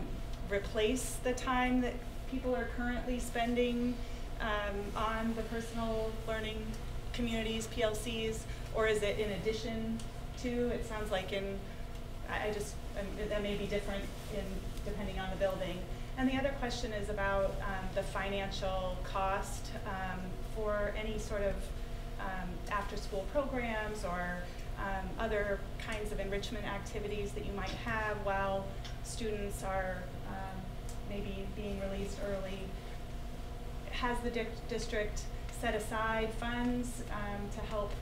S15: replace the time that people are currently spending um, on the personal learning communities, PLCs, or is it in addition to? It sounds like in, I I just, um, that may be different in, depending on the building. And the other question is about um, the financial cost um, for any sort of um, after-school programs or um, other kinds of enrichment activities that you might have while students are um, maybe being released early. Has the dic- district set aside funds um, to help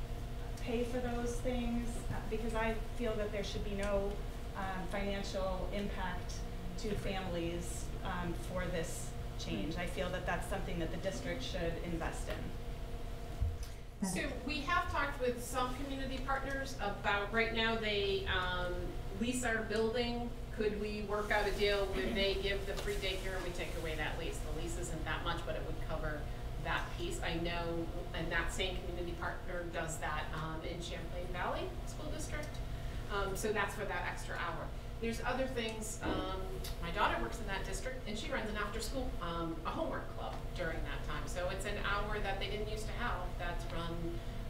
S15: pay for those things? Uh, Because I feel that there should be no um, financial impact to families um, for this change. I feel that that's something that the district should invest in.
S4: So we have talked with some community partners about, right now, they, um, lease our building. Could we work out a deal where they give the free daycare and we take away that lease? The lease isn't that much, but it would cover that piece. I know, and that same community partner does that, um, in Champlain Valley School District. Um, so that's for that extra hour. There's other things, um, my daughter works in that district and she runs an after-school, um, a homework club during that time. So it's an hour that they didn't used to have, that's run,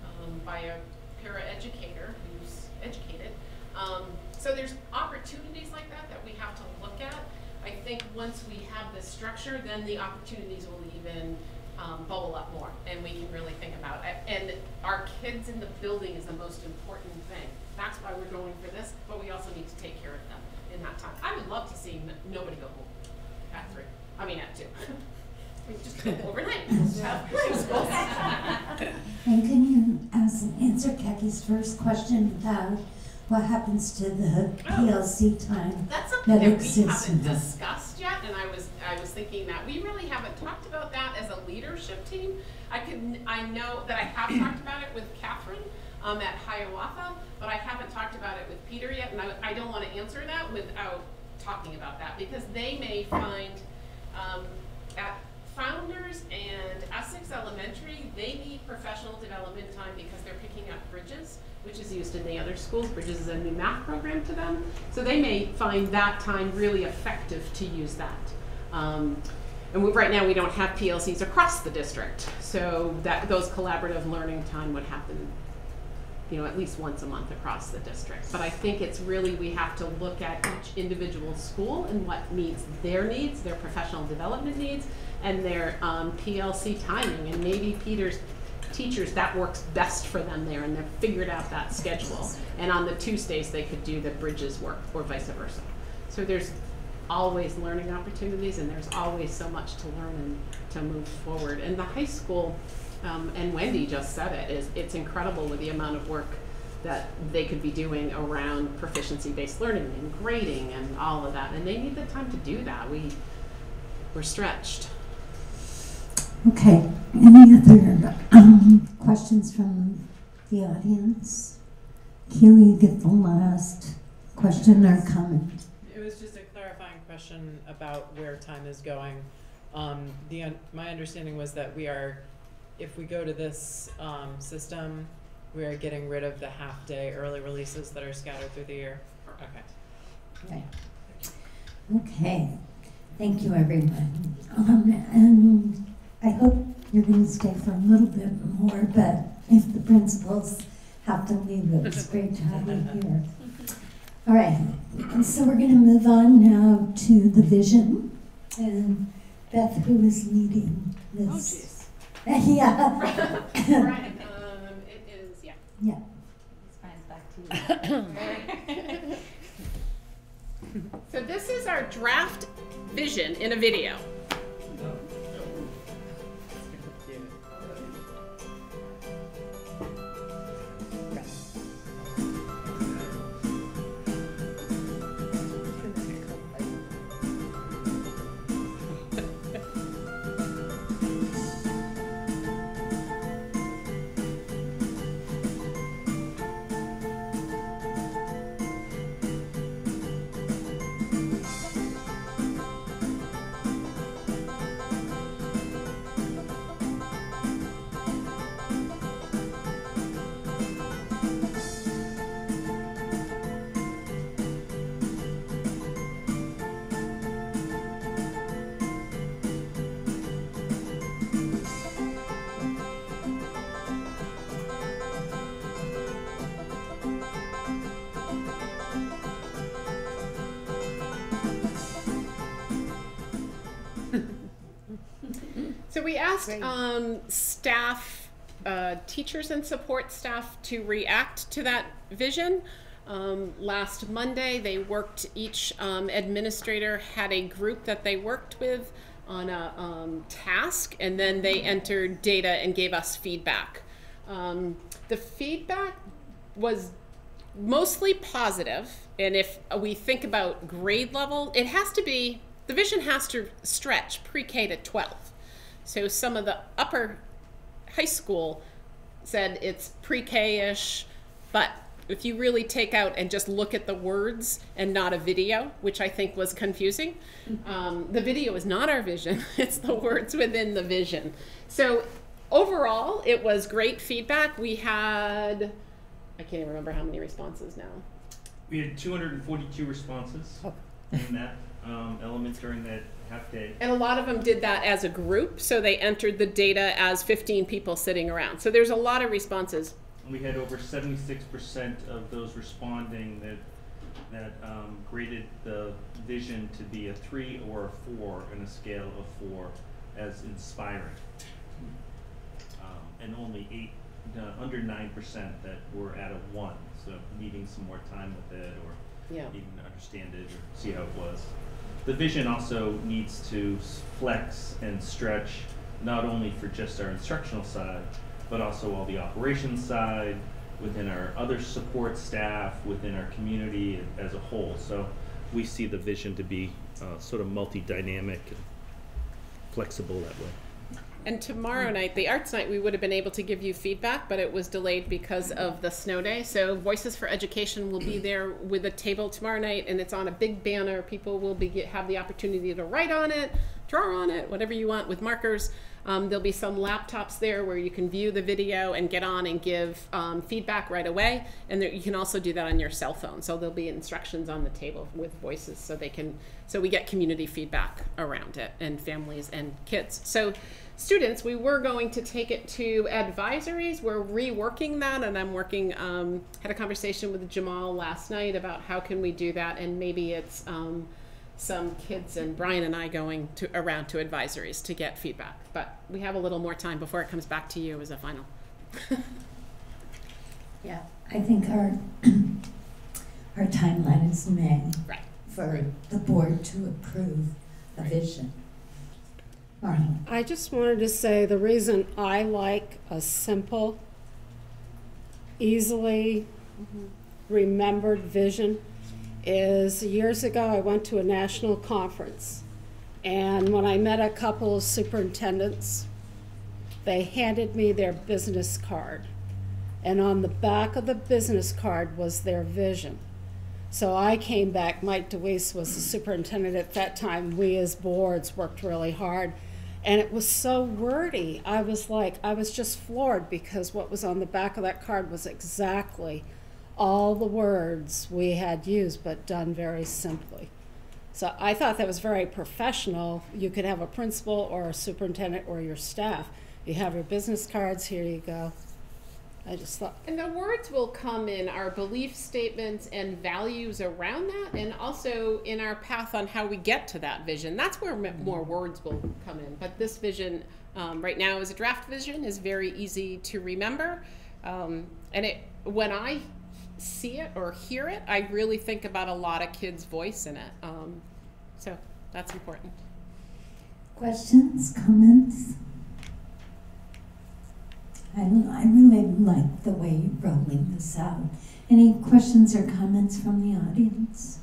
S4: um, by a para-educator who's educated. Um, so there's opportunities like that that we have to look at. I think once we have this structure, then the opportunities will even, um, bubble up more and we can really think about it. And our kids in the building is the most important thing. That's why we're going for this, but we also need to take care of in that time. I would love to see n- nobody go home at three, I mean at two. We just go overnight, have boarding schools.
S1: And can you ask, answer Kaki's first question about what happens to the oh. PLC time
S4: That's something
S1: that
S4: that we haven't discussed yet, and I was, I was thinking that, we really haven't talked about that as a leadership team. I could, I know that I have talked about it with Catherine, um, at Hiawatha, but I haven't talked about it with Peter yet, and I, I don't wanna answer that without talking about that, because they may find, um, at Founders and Essex Elementary, they need professional development time because they're picking up Bridges, which is used in the other schools. Bridges is a new math program to them. So they may find that time really effective to use that. Um, and we, right now, we don't have PLCs across the district. So that, those collaborative learning time would happen you know, at least once a month across the district. But I think it's really, we have to look at each individual school and what meets their needs, their professional development needs, and their um, PLC timing. And maybe Peter's teachers, that works best for them there, and they've figured out that schedule. And on the Tuesdays, they could do the bridges work, or vice versa. So there's always learning opportunities, and there's always so much to learn and to move forward. And the high school, um, and Wendy just said it, is it's incredible with the amount of work that they could be doing around proficiency-based learning and grading and all of that. And they need the time to do that. We, we're stretched.
S1: Okay, any other um, questions from the audience? Keely, get the last question or comment.
S11: It was just a clarifying question about where time is going. Um, the, un- my understanding was that we are, if we go to this, um, system, we are getting rid of the half-day early releases that are scattered through the year. Okay.
S1: Okay. Okay, thank you, everyone. Um, and I hope you're gonna stay for a little bit more, but if the principals have to leave, it's great to have you here. All right, so we're gonna move on now to the vision. And Beth, who is leading
S4: Oh,
S1: this?
S4: jeez.
S1: Yeah.
S4: Brian, um, it is, yeah.
S1: Yeah.
S3: Brian's back to you.
S4: So this is our draft vision in a video. So we asked um, staff, uh, teachers and support staff to react to that vision. Um, last Monday, they worked, each um, administrator had a group that they worked with on a um, task, and then they entered data and gave us feedback. Um, the feedback was mostly positive, and if we think about grade level, it has to be, the vision has to stretch pre-K to 12. So some of the upper high school said it's pre-K-ish, but if you really take out and just look at the words and not a video, which I think was confusing, um, the video is not our vision. It's the words within the vision. So overall, it was great feedback. We had, I can't even remember how many responses now.
S16: We had 242 responses in that um, element during that half day.
S4: And a lot of them did that as a group, so they entered the data as 15 people sitting around. So there's a lot of responses.
S16: And we had over 76% of those responding that that um, graded the vision to be a three or a four in a scale of four as inspiring. Um, and only eight, uh, under nine percent that were at a one, so needing some more time with it or
S4: Yeah.
S16: even to understand it or see how it was. The vision also needs to flex and stretch, not only for just our instructional side, but also all the operations side, within our other support staff, within our community as a whole. So we see the vision to be uh, sort of multi-dynamic and flexible that way.
S4: And tomorrow night, the arts night, we would have been able to give you feedback, but it was delayed because of the snow day. So Voices for Education will be there with a table tomorrow night, and it's on a big banner. People will be have the opportunity to write on it, draw on it, whatever you want with markers. Um, there'll be some laptops there where you can view the video and get on and give um, feedback right away. And there, you can also do that on your cell phone. So there'll be instructions on the table with voices, so they can. So we get community feedback around it, and families and kids. So students, we were going to take it to advisories. We're reworking that, and I'm working. Um, had a conversation with Jamal last night about how can we do that, and maybe it's um, some kids and Brian and I going to around to advisories to get feedback. But we have a little more time before it comes back to you as a final.
S1: Yeah, I think our, our timeline is May.
S4: Right.
S1: For the board to approve the vision. Marla?
S2: I just wanted to say the reason I like a simple, easily mm-hmm. remembered vision is years ago I went to a national conference And when I met a couple of superintendents, they handed me their business card. And on the back of the business card was their vision. So I came back, Mike DeWeese was the superintendent at that time. We as boards worked really hard. And it was so wordy. I was like, I was just floored because what was on the back of that card was exactly all the words we had used, but done very simply. So I thought that was very professional. You could have a principal or a superintendent or your staff. You have your business cards, here you go. I just thought,
S4: And the words will come in our belief statements and values around that, and also in our path on how we get to that vision. That's where more words will come in. But this vision, um, right now, is a draft vision, is very easy to remember. Um, and it, when I see it or hear it, I really think about a lot of kids' voice in it. Um, so that's important.
S1: Questions, comments? I, I really like the way you're rolling this out. Any questions or comments from the audience?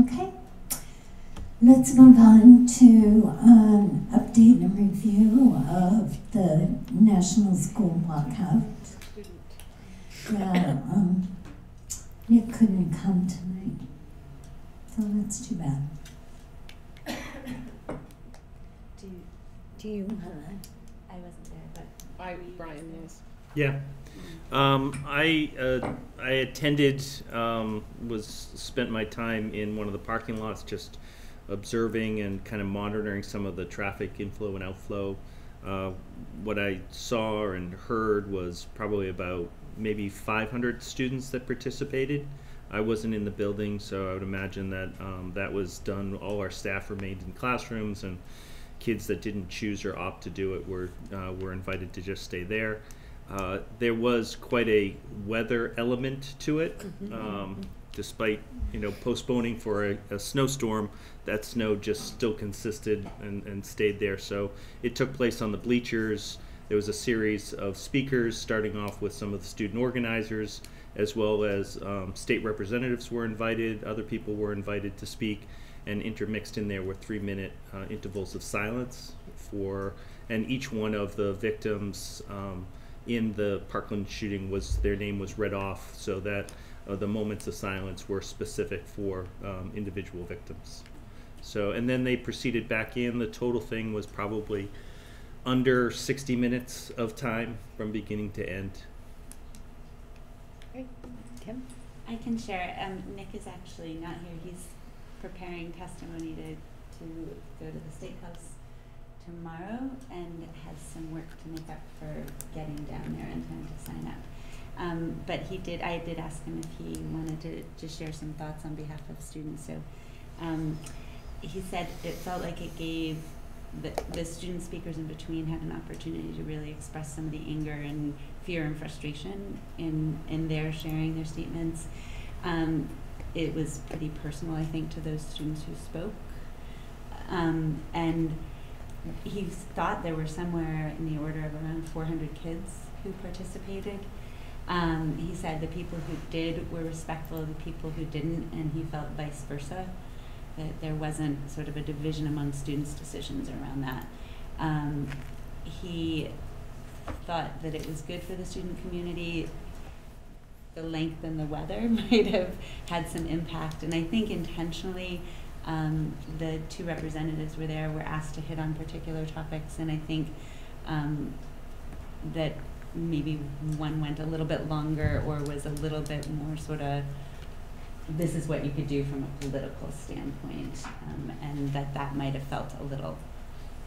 S1: Okay. Let's move on to um, update and review of the National School Walkout. Yeah, um, Nick couldn't come tonight, so that's too bad.
S3: Do,
S1: Do you
S3: there, but.
S4: I, Brian is.
S16: Yeah. Um, I, uh, I attended, um, was, spent my time in one of the parking lots just observing and kind of monitoring some of the traffic inflow and outflow. Uh, what I saw and heard was probably about maybe 500 students that participated. I wasn't in the building, so I would imagine that um, that was done. All our staff remained in classrooms, and kids that didn't choose or opt to do it were uh, were invited to just stay there. Uh, there was quite a weather element to it, um, despite you know postponing for a, a snowstorm. That snow just still consisted and, and stayed there. So it took place on the bleachers. There was a series of speakers, starting off with some of the student organizers, as well as um, state representatives were invited. Other people were invited to speak, and intermixed in there were three-minute uh, intervals of silence for, and each one of the victims um, in the Parkland shooting was their name was read off, so that uh, the moments of silence were specific for um, individual victims. So, and then they proceeded back in. The total thing was probably under 60 minutes of time from beginning to end. Great.
S2: Kim?
S3: I can share. Um, Nick is actually not here. He's preparing testimony to, to go to the State House tomorrow and has some work to make up for getting down there in time to sign up. Um, but he did, I did ask him if he wanted to, to share some thoughts on behalf of students. So um, he said it felt like it gave the, the student speakers in between had an opportunity to really express some of the anger and fear and frustration in, in their sharing their statements. Um, it was pretty personal, I think, to those students who spoke. Um, and he thought there were somewhere in the order of around 400 kids who participated. Um, he said the people who did were respectful of the people who didn't, and he felt vice versa, that there wasn't sort of a division among students' decisions around that. Um, he thought that it was good for the student community. The length and the weather might have had some impact, and I think intentionally um, the two representatives were there, were asked to hit on particular topics, and I think um, that maybe one went a little bit longer or was a little bit more sort of this is what you could do from a political standpoint, um, and that that might have felt a little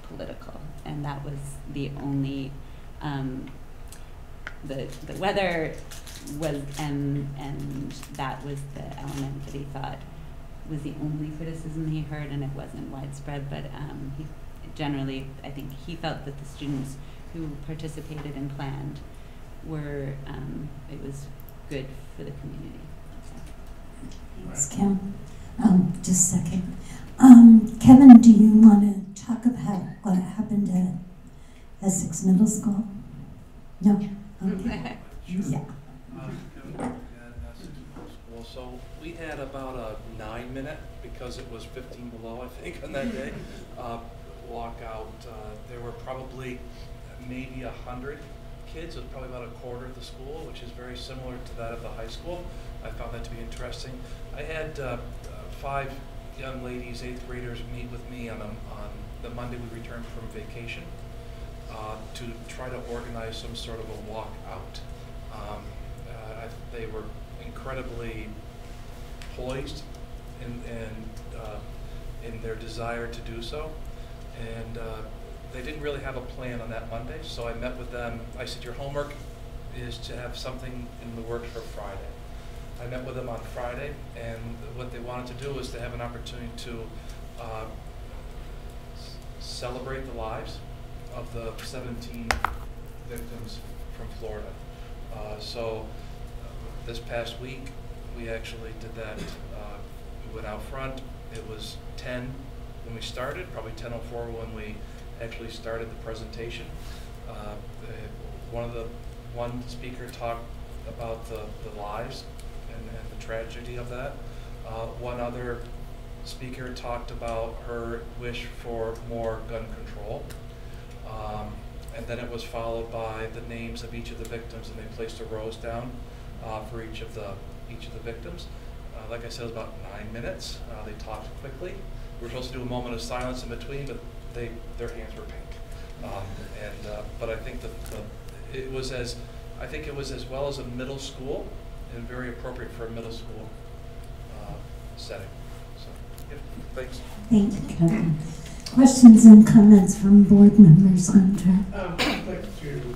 S3: political, and that was the only um, the the weather was and and that was the element that he thought was the only criticism he heard, and it wasn't widespread. But um, he generally, I think he felt that the students who participated and planned were um, it was good for the community. So,
S1: Thanks, Kim. Um, just a second. Um, Kevin, do you want to talk about what happened at Essex Middle School? No? Okay. Yeah.
S8: Well, so we had about a nine-minute because it was 15 below, I think, on that day, uh, walk. Uh, there were probably maybe a hundred kids. It was probably about a quarter of the school, which is very similar to that of the high school. I found that to be interesting. I had uh, five young ladies, eighth graders, meet with me on, a, on the Monday we returned from vacation uh, to try to organize some sort of a walkout. Um, I, they were incredibly poised in, in, uh, in their desire to do so. And uh, they didn't really have a plan on that Monday, so I met with them. I said, Your homework is to have something in the works for Friday. I met with them on Friday, and what they wanted to do was to have an opportunity to uh, celebrate the lives of the 17 victims from Florida. Uh, so this past week, we actually did that. Uh, we went out front. It was 10 when we started, probably 10:04 when we actually started the presentation. Uh, the, one of the one speaker talked about the, the lives and, and the tragedy of that. Uh, one other speaker talked about her wish for more gun control. Um, and then it was followed by the names of each of the victims, and they placed a rose down uh, for each of the each of the victims. Uh, like I said, it was about nine minutes. Uh, they talked quickly. We were supposed to do a moment of silence in between, but they their hands were pink. Um, and uh, but I think that the, it was as I think it was as well as a middle school and very appropriate for a middle school uh, setting. So, yeah, thanks.
S1: Thank you, Kevin. Questions and comments from board members, Hunter?
S17: Um, I'd like to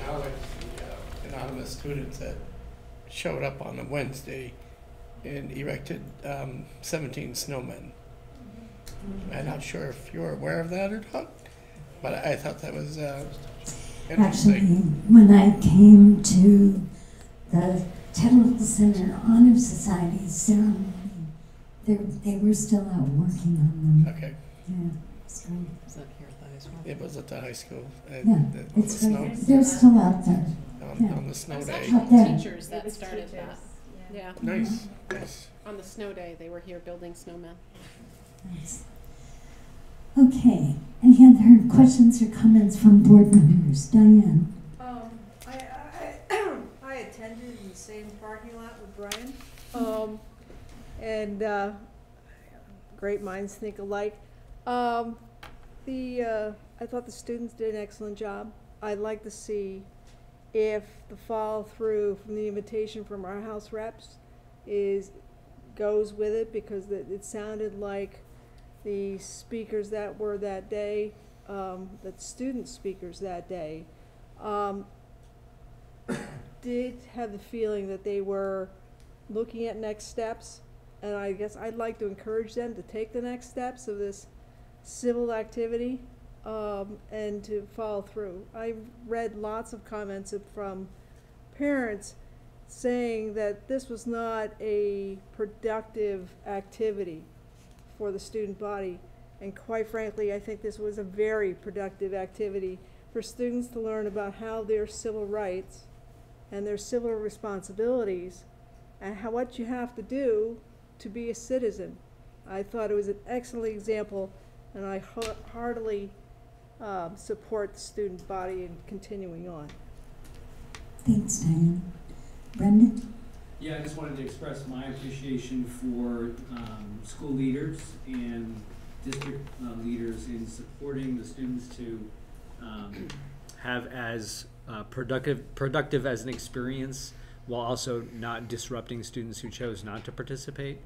S17: acknowledge the uh, anonymous students that showed up on a Wednesday and erected um, 17 snowmen. I'm not sure if you're aware of that or not, but I thought that was uh,
S1: Actually,
S17: interesting.
S1: when I came to the Technical Center Honor Society ceremony, they, they were still out working on them.
S17: Okay.
S1: Yeah, it's great.
S9: Is that here at the high school?
S17: It was at the high school. uh,
S1: Yeah,
S17: the- the
S1: it's
S17: snow-
S1: great. They're still out there.
S17: On,
S1: Yeah.
S17: on the snow
S4: It was
S17: day.
S4: actually
S1: Up there.
S4: teachers
S15: It
S4: that
S15: was
S4: started
S15: teachers,
S4: that.
S15: yeah.
S4: Yeah.
S17: Nice, nice.
S4: On the snow day, they were here building snowmen.
S1: Nice. Okay, any other questions or comments from board members? Diane?
S18: Um, I, I, I attended in the same parking lot with Brian. Um, and, uh, great minds think alike. Um, the, uh, I thought the students did an excellent job. I'd like to see if the follow through from the invitation from our house reps is, goes with it, because it, it sounded like the speakers that were that day, um, the student speakers that day, um, did have the feeling that they were looking at next steps. And I guess I'd like to encourage them to take the next steps of this civil activity um, and to follow through. I read lots of comments from parents saying that this was not a productive activity for the student body. And quite frankly, I think this was a very productive activity for students to learn about how their civil rights and their civil responsibilities and how what you have to do to be a citizen. I thought it was an excellent example, and I heartily um, support the student body in continuing on.
S1: Thanks, Diane. Brendan?
S19: Yeah, I just wanted to express my appreciation for um, school leaders and district uh, leaders in supporting the students to um,
S12: have as uh, productive productive as an experience while also not disrupting students who chose not to participate.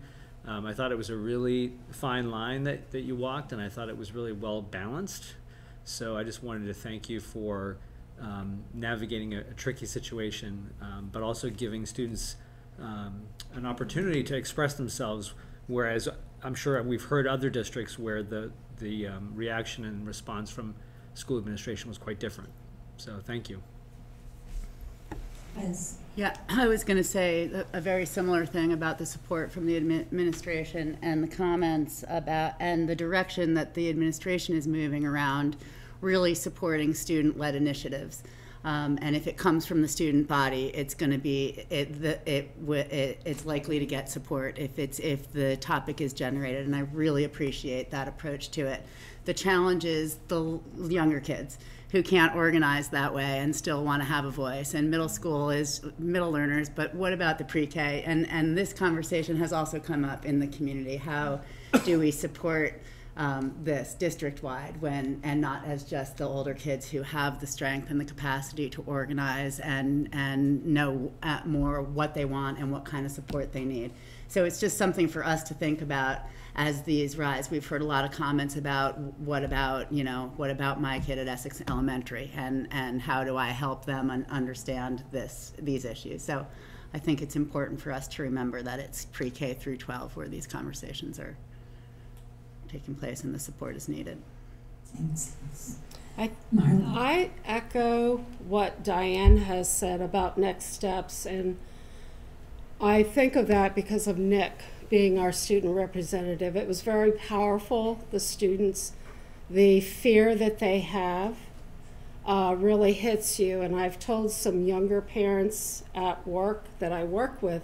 S12: Um, I thought it was a really fine line that, that you walked, and I thought it was really well balanced. So I just wanted to thank you for um, navigating a, a tricky situation, um, but also giving students um, an opportunity to express themselves. Whereas I'm sure we've heard other districts where the the um, reaction and response from school administration was quite different. So thank you.
S1: Yes.
S2: Yeah, I was going to say a- very similar thing about the support from the administration and the comments about, and the direction that the administration is moving around, really supporting student-led initiatives.
S20: Um, and if it comes from the student body, it's going to be it, the, it, it it's likely to get support if it's if the topic is generated. And I really appreciate that approach to it. The challenge is the younger kids who can't organize that way and still want to have a voice. And middle school is middle learners, but what about the pre-K? And and this conversation has also come up in the community. How do we support um, this district-wide when and not as just the older kids who have the strength and the capacity to organize and and know uh, more what they want and what kind of support they need. So it's just something for us to think about as these rise. We've heard a lot of comments about what about you know what about my kid at Essex Elementary and and how do I help them un- understand this these issues. So I think it's important for us to remember that it's pre-K through 12 where these conversations are taking place and the support is needed.
S2: I, mm-hmm. I echo what Diane has said about next steps, and I think of that because of Nick being our student representative. It was very powerful, the students, the fear that they have uh, really hits you. And I've told some younger parents at work that I work with,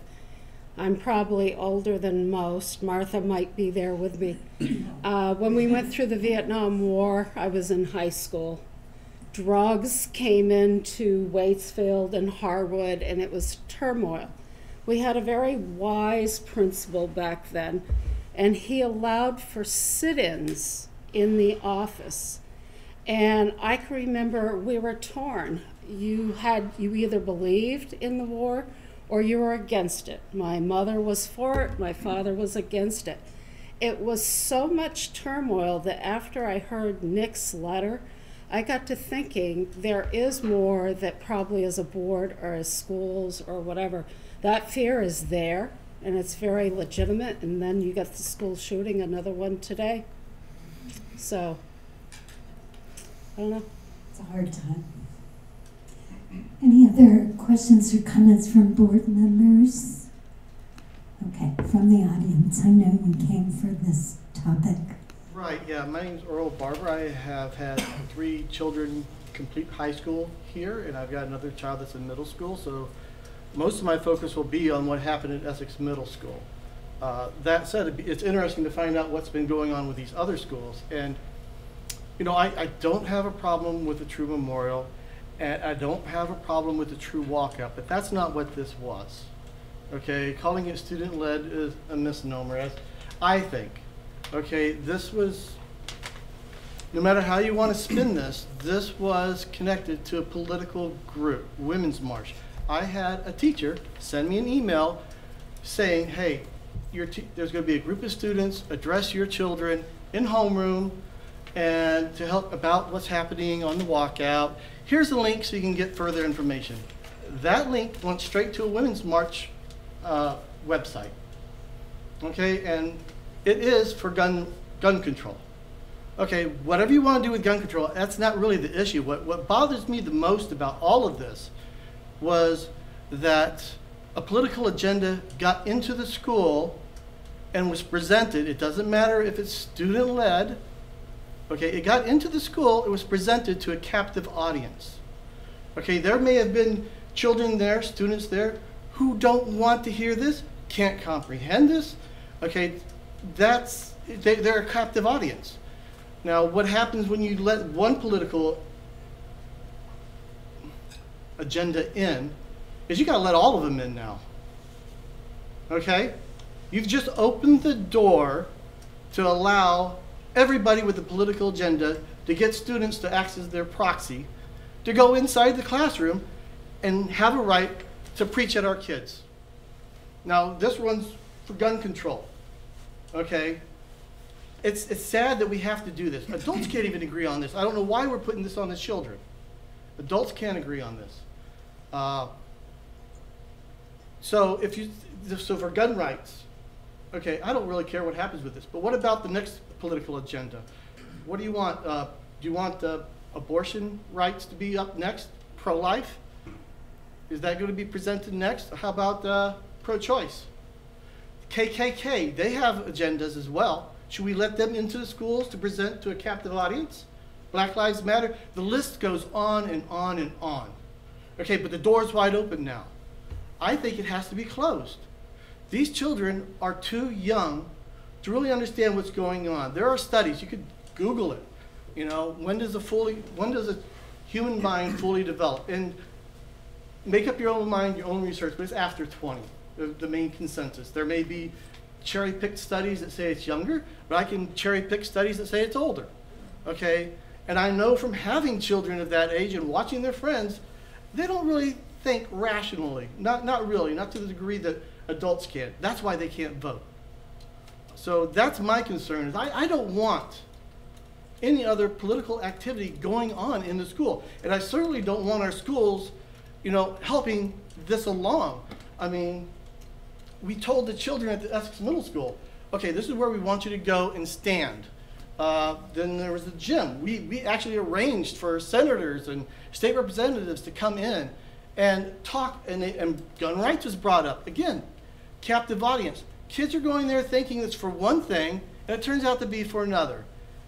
S2: I'm probably older than most. Martha might be there with me. Uh, when we went through the Vietnam War, I was in high school. Drugs came into Waitsfield and Harwood, and it was turmoil. We had a very wise principal back then, and he allowed for sit ins in the office. And I can remember we were torn. You had you either believed in the war or you were against it. My mother was for it, my father was against it. It was so much turmoil that after I heard Nick's letter, I got to thinking there is more that probably as a board or as schools or whatever, that fear is there and it's very legitimate. And then you get the school shooting, another one today. So, I don't know.
S1: It's a hard time. Any other questions or comments from board members? Okay, from the audience, I know you came for this topic.
S21: Right, yeah, my name is Earl Barber. I have had three children complete high school here, and I've got another child that's in middle school, so most of my focus will be on what happened at Essex Middle School. Uh, that said, it's interesting to find out what's been going on with these other schools, and, you know, I, I don't have a problem with the True Memorial, and I don't have a problem with the True Walkout, but that's not what this was. Okay, calling it student-led is a misnomer, I think. Okay, this was, no matter how you want to spin this, this was connected to a political group, Women's March. I had a teacher send me an email saying, hey, there's going to be a group of students, address your children in homeroom and to help about what's happening on the walkout. Here's the link so you can get further information. That link went straight to a Women's March uh, website. Okay, and it is for gun gun control. Okay, whatever you want to do with gun control, that's not really the issue. What what bothers me the most about all of this was that a political agenda got into the school and was presented. It doesn't matter if it's student led. Okay, it got into the school, it was presented to a captive audience. Okay, there may have been children there, students there, who don't want to hear this, can't comprehend this. Okay, that's, they, they're a captive audience. Now, what happens when you let one political agenda in is you got to let all of them in now. Okay? You've just opened the door to allow everybody with a political agenda to get students to access their proxy, to go inside the classroom and have a right to preach at our kids. Now, this one's for gun control. Okay? It's, it's sad that we have to do this. Adults can't even agree on this. I don't know why we're putting this on the children. Adults can't agree on this. Uh, so if you, so for gun rights, okay, I don't really care what happens with this, but what about the next political agenda? What do you want? Uh, do you want uh, abortion rights to be up next? Pro-life? Is that going to be presented next? How about uh, pro-choice? KKK, they have agendas as well. Should we let them into the schools to present to a captive audience? Black Lives Matter. The list goes on and on and on. Okay, but the door's wide open now. I think it has to be closed. These children are too young to really understand what's going on. There are studies, you could Google it. You know, when does a fully, when does a human mind fully develop? And make up your own mind, your own research, but it's after 20, the, the main consensus. There may be cherry picked studies that say it's younger, but I can cherry pick studies that say it's older. Okay? And I know from having children of that age and watching their friends, they don't really think rationally. Not, not really, not to the degree that adults can. That's why they can't vote. So that's my concern. Is I, I don't want any other political activity going on in the school. And I certainly don't want our schools, you know, helping this along. I mean, we told the children at the Essex Middle School, okay, this is where we want you to go and stand. Uh, then there was the gym. We, we actually arranged for senators and state representatives to come in and talk, and, they, and gun rights was brought up. Again, captive audience. Kids are going there thinking it's for one thing, and it turns out to be for another.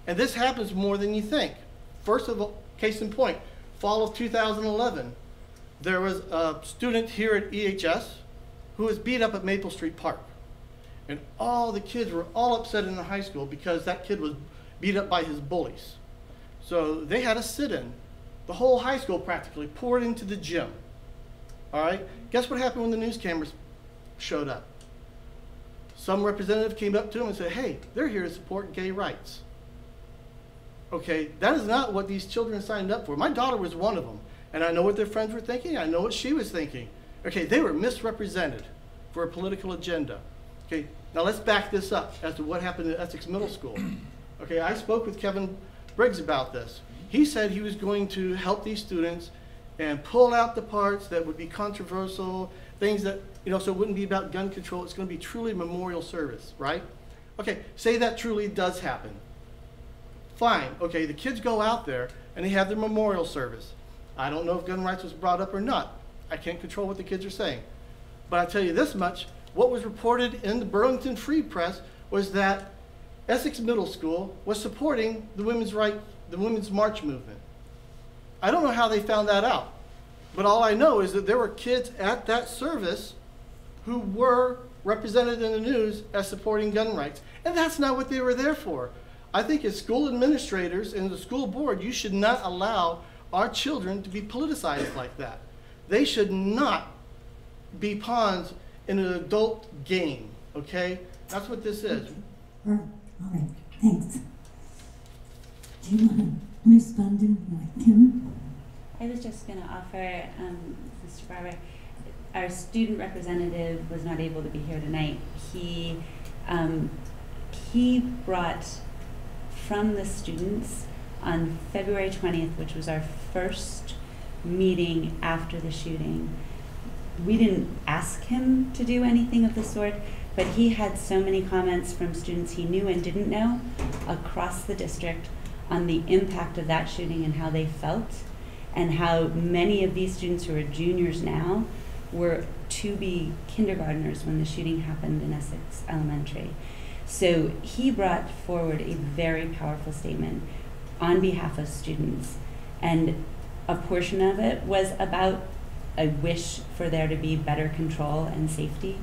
S21: And this happens more than you think. First of all, case in point, fall of 2011, there was a student here at EHS who was beat up at Maple Street Park. And all the kids were all upset in the high school because that kid was beat up by his bullies. So they had a sit-in. The whole high school practically poured into the gym. All right? Guess what happened when the news cameras showed up? Some representative came up to him and said, hey, they're here to support gay rights. Okay, that is not what these children signed up for. My daughter was one of them, and I know what their friends were thinking. I know what she was thinking. Okay, they were misrepresented for a political agenda. Okay, now let's back this up as to what happened at Essex Middle School. Okay, I spoke with Kevin Briggs about this. He said he was going to help these students and pull out the parts that would be controversial, things that, you know, so it wouldn't be about gun control. It's going to be truly memorial service, right? Okay, say that truly does happen. Fine, okay, the kids go out there and they have their memorial service. I don't know if gun rights was brought up or not. I can't control what the kids are saying. But I tell you this much, what was reported in the Burlington Free Press was that Essex Middle School was supporting the women's right, the women's march movement. I don't know how they found that out, but all I know is that there were kids at that service who were represented in the news as supporting gun rights, and that's not what they were there for. I think as school administrators and the school board, you should not allow our children to be politicized like that. They should not be pawns in an adult game, okay? That's what this is.
S1: All right, thanks. Do you want to respond to Kim?
S3: I was just going to offer, um, Mr. Barber, our student representative was not able to be here tonight. He, um, he brought from the students on February 20th, which was our first meeting after the shooting. We didn't ask him to do anything of the sort, but he had so many comments from students he knew and didn't know across the district on the impact of that shooting and how they felt, and how many of these students who are juniors now were to be kindergartners when the shooting happened in Essex Elementary. So he brought forward a very powerful statement on behalf of students. And a portion of it was about a wish for there to be better control and safety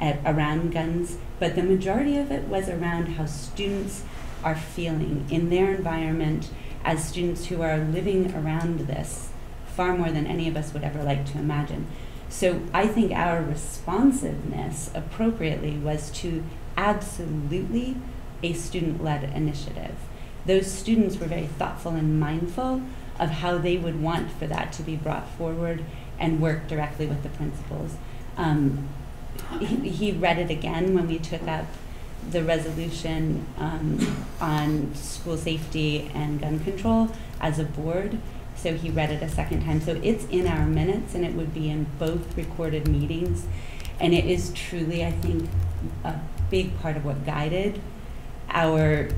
S3: at, around guns, but the majority of it was around how students are feeling in their environment as students who are living around this far more than any of us would ever like to imagine. So I think our responsiveness appropriately was to absolutely a student led initiative. Those students were very thoughtful and mindful of how they would want for that to be brought forward and work directly with the principals. Um, he, he, read it again when we took up the resolution um, on school safety and gun control as a board. So he read it a second time. So it's in our minutes and it would be in both recorded meetings. And it is truly, I think, a big part of what guided our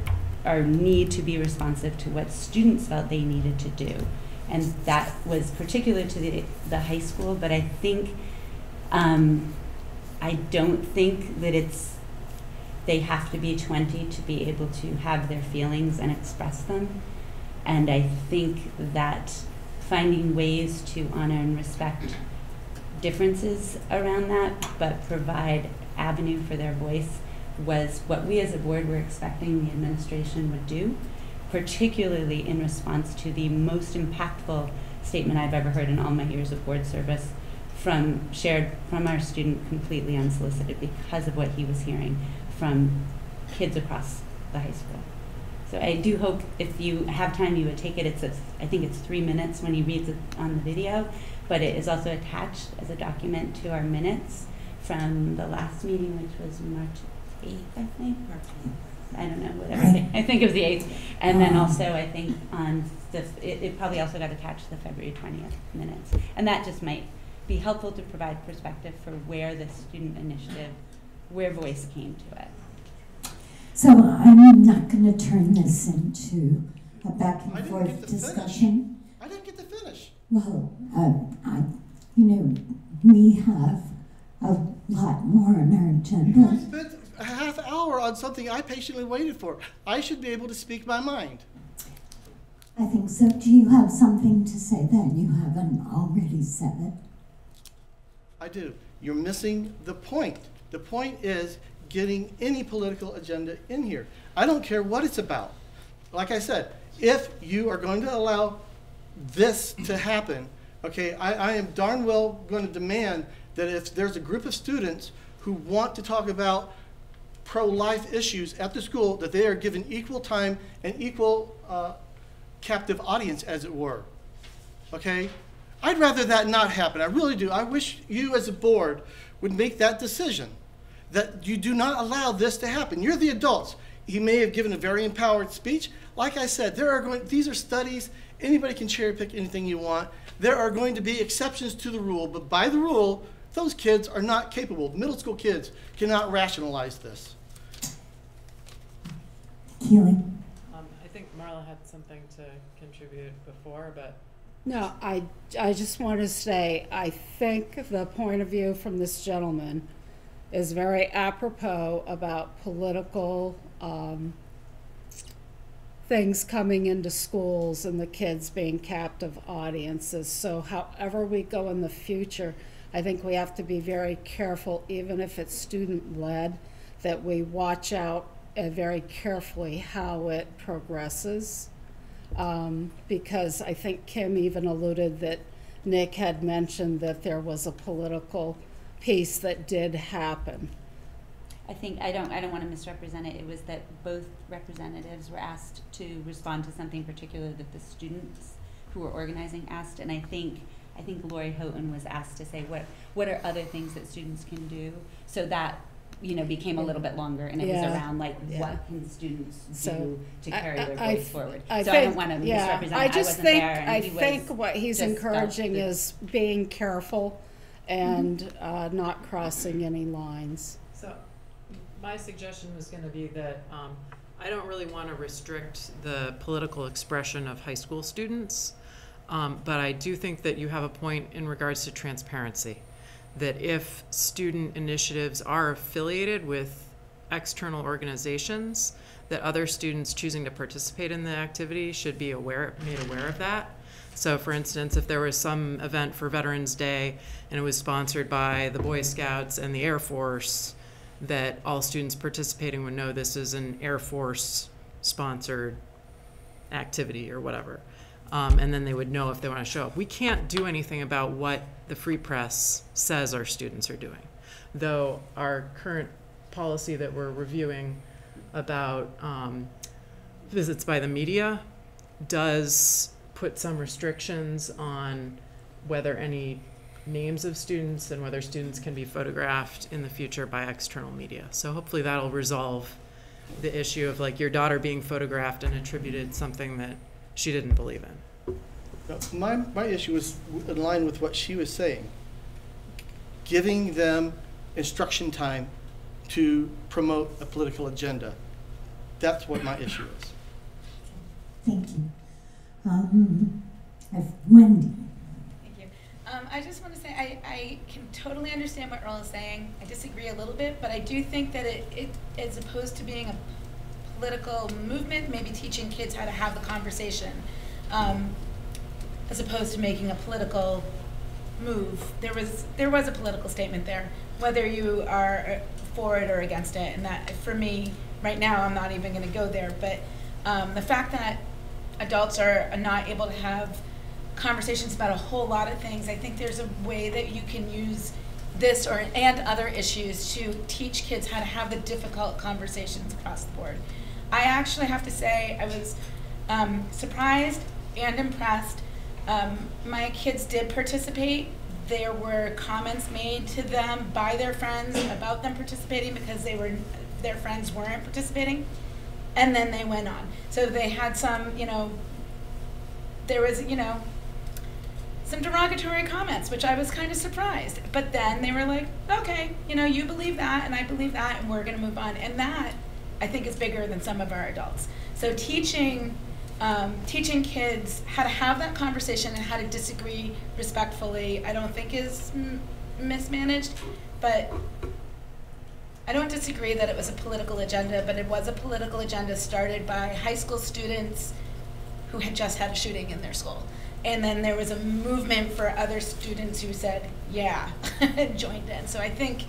S3: our need to be responsive to what students felt they needed to do. And that was particular to the, the high school, but I think, um, I don't think that it's, they have to be 20 to be able to have their feelings and express them. And I think that finding ways to honor and respect differences around that, but provide avenue for their voice was what we as a board were expecting the administration would do, particularly in response to the most impactful statement I've ever heard in all my years of board service from shared from our student completely unsolicited because of what he was hearing from kids across the high school. So I do hope if you have time, you would take it. It's, a, I think it's three minutes when he reads it on the video, but it is also attached as a document to our minutes from the last meeting, which was March 8th, I think, or I don't know, whatever. I think it was the 8th. And then um. also, I think on the, it, it probably also got attached to the February 20th minutes. And that just might be helpful to provide perspective for where the student initiative, where voice came to it.
S1: So I'm not going to turn this into a back and
S21: I didn't
S1: forth
S21: get to finish.
S1: discussion.
S21: I didn't get to finish.
S1: Well, uh, I, you know, we have a lot more on our
S21: I
S1: agenda.
S21: spent a half hour on something I patiently waited for. I should be able to speak my mind.
S1: I think so. Do you have something to say that you haven't already said?
S21: I do. You're missing the point. The point is getting any political agenda in here. I don't care what it's about. Like I said, if you are going to allow this to happen, okay, I, I am darn well going to demand that if there's a group of students who want to talk about pro-life issues at the school, that they are given equal time and equal uh, captive audience, as it were. Okay? I'd rather that not happen. I really do. I wish you as a board would make that decision that you do not allow this to happen. You're the adults. He may have given a very empowered speech. Like I said, there are going, these are studies. Anybody can cherry pick anything you want. There are going to be exceptions to the rule, but by the rule, those kids are not capable. Middle school kids cannot rationalize this.
S1: Keely?
S11: Um, I think Marla had something to contribute before, but
S2: No, I, I just want to say, I think the point of view from this gentleman is very apropos about political um, things coming into schools and the kids being captive audiences. So, however we go in the future, I think we have to be very careful, even if it's student led, that we watch out very carefully how it progresses. Um, because I think Kim even alluded that Nick had mentioned that there was a political piece that did happen.
S3: I think, I don't, I don't want to misrepresent it, it was that both representatives were asked to respond to something particular that the students who were organizing asked, and I think, I think Lori Houghton was asked to say, what, what are other things that students can do? So that, you know, became a little bit longer, and it was around like,
S2: Yeah.
S3: what can students
S2: So,
S3: do to carry their
S2: I- I
S3: voice
S2: th-
S3: forward?
S2: I
S3: So I don't want to
S2: yeah,
S3: misrepresent,
S2: I
S3: I
S2: just
S3: wasn't
S2: think,
S3: there, and
S2: I
S3: he was
S2: think what he's encouraging
S3: the-
S2: is being careful and
S3: Mm-hmm.
S2: uh, not crossing any lines.
S11: So, my suggestion was gonna be that, um, I don't really wanna restrict the political expression of high school students. Um, but I do think that you have a point in regards to transparency. That if student initiatives are affiliated with external organizations, that other students choosing to participate in the activity should be aware, made aware of that. So for instance, if there was some event for Veterans Day and it was sponsored by the Boy Scouts and the Air Force, that all students participating would know this is an Air Force sponsored activity or whatever. Um, and then they would know if they want to show up. We can't do anything about what the Free Press says our students are doing. Though our current policy that we're reviewing about um, visits by the media does put some restrictions on whether any names of students and whether students can be photographed in the future by external media. So hopefully that'll resolve the issue of like your daughter being photographed and attributed something that she didn't believe in.
S21: Now, My, my issue was in line with what she was saying. Giving them instruction time to promote a political agenda. That's what my issue is.
S1: Thank you. Um, I've- Wendy?
S14: Thank you. Um, I just want to say I, I can totally understand what Earl is saying. I disagree a little bit, but I do think that it, it as opposed to being a political movement, maybe teaching kids how to have the conversation. Um, as opposed to making a political move. There was there was a political statement there, whether you are uh, for it or against it, and that for me right now I'm not even going to go there. But um, the fact that adults are not able to have conversations about a whole lot of things, I think there's a way that you can use this or and other issues to teach kids how to have the difficult conversations across the board. I actually have to say I was um, surprised and impressed. Um, my kids did participate. There were comments made to them by their friends about them participating because they were their friends weren't participating, and then they went on. So they had some, you know, there was, you know, some derogatory comments, which I was kind of surprised. But then they were like, okay, you know, you believe that, and I believe that, and we're going to move on. And that, I think, is bigger than some of our adults. So teaching, um, teaching kids how to have that conversation and how to disagree respectfully, I don't think is mismanaged. But I don't disagree that it was a political agenda, but it was a political agenda started by high school students who had just had a shooting in their school. And then there was a movement for other students who said, yeah, and joined in. So I think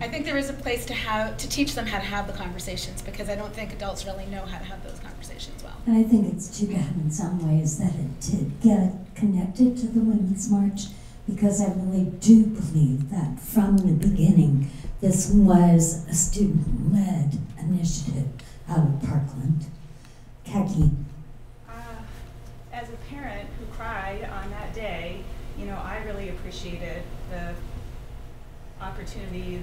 S14: I think there is a place to have to teach them how to have the conversations because I don't think adults really know how to have those conversations well.
S1: And I think it's too bad in some ways that it did get connected to the Women's March because I really do believe that from the beginning this was a student led initiative out of Parkland. Khaki.
S15: Uh, as a parent who cried on that day, you know, I really appreciated the opportunity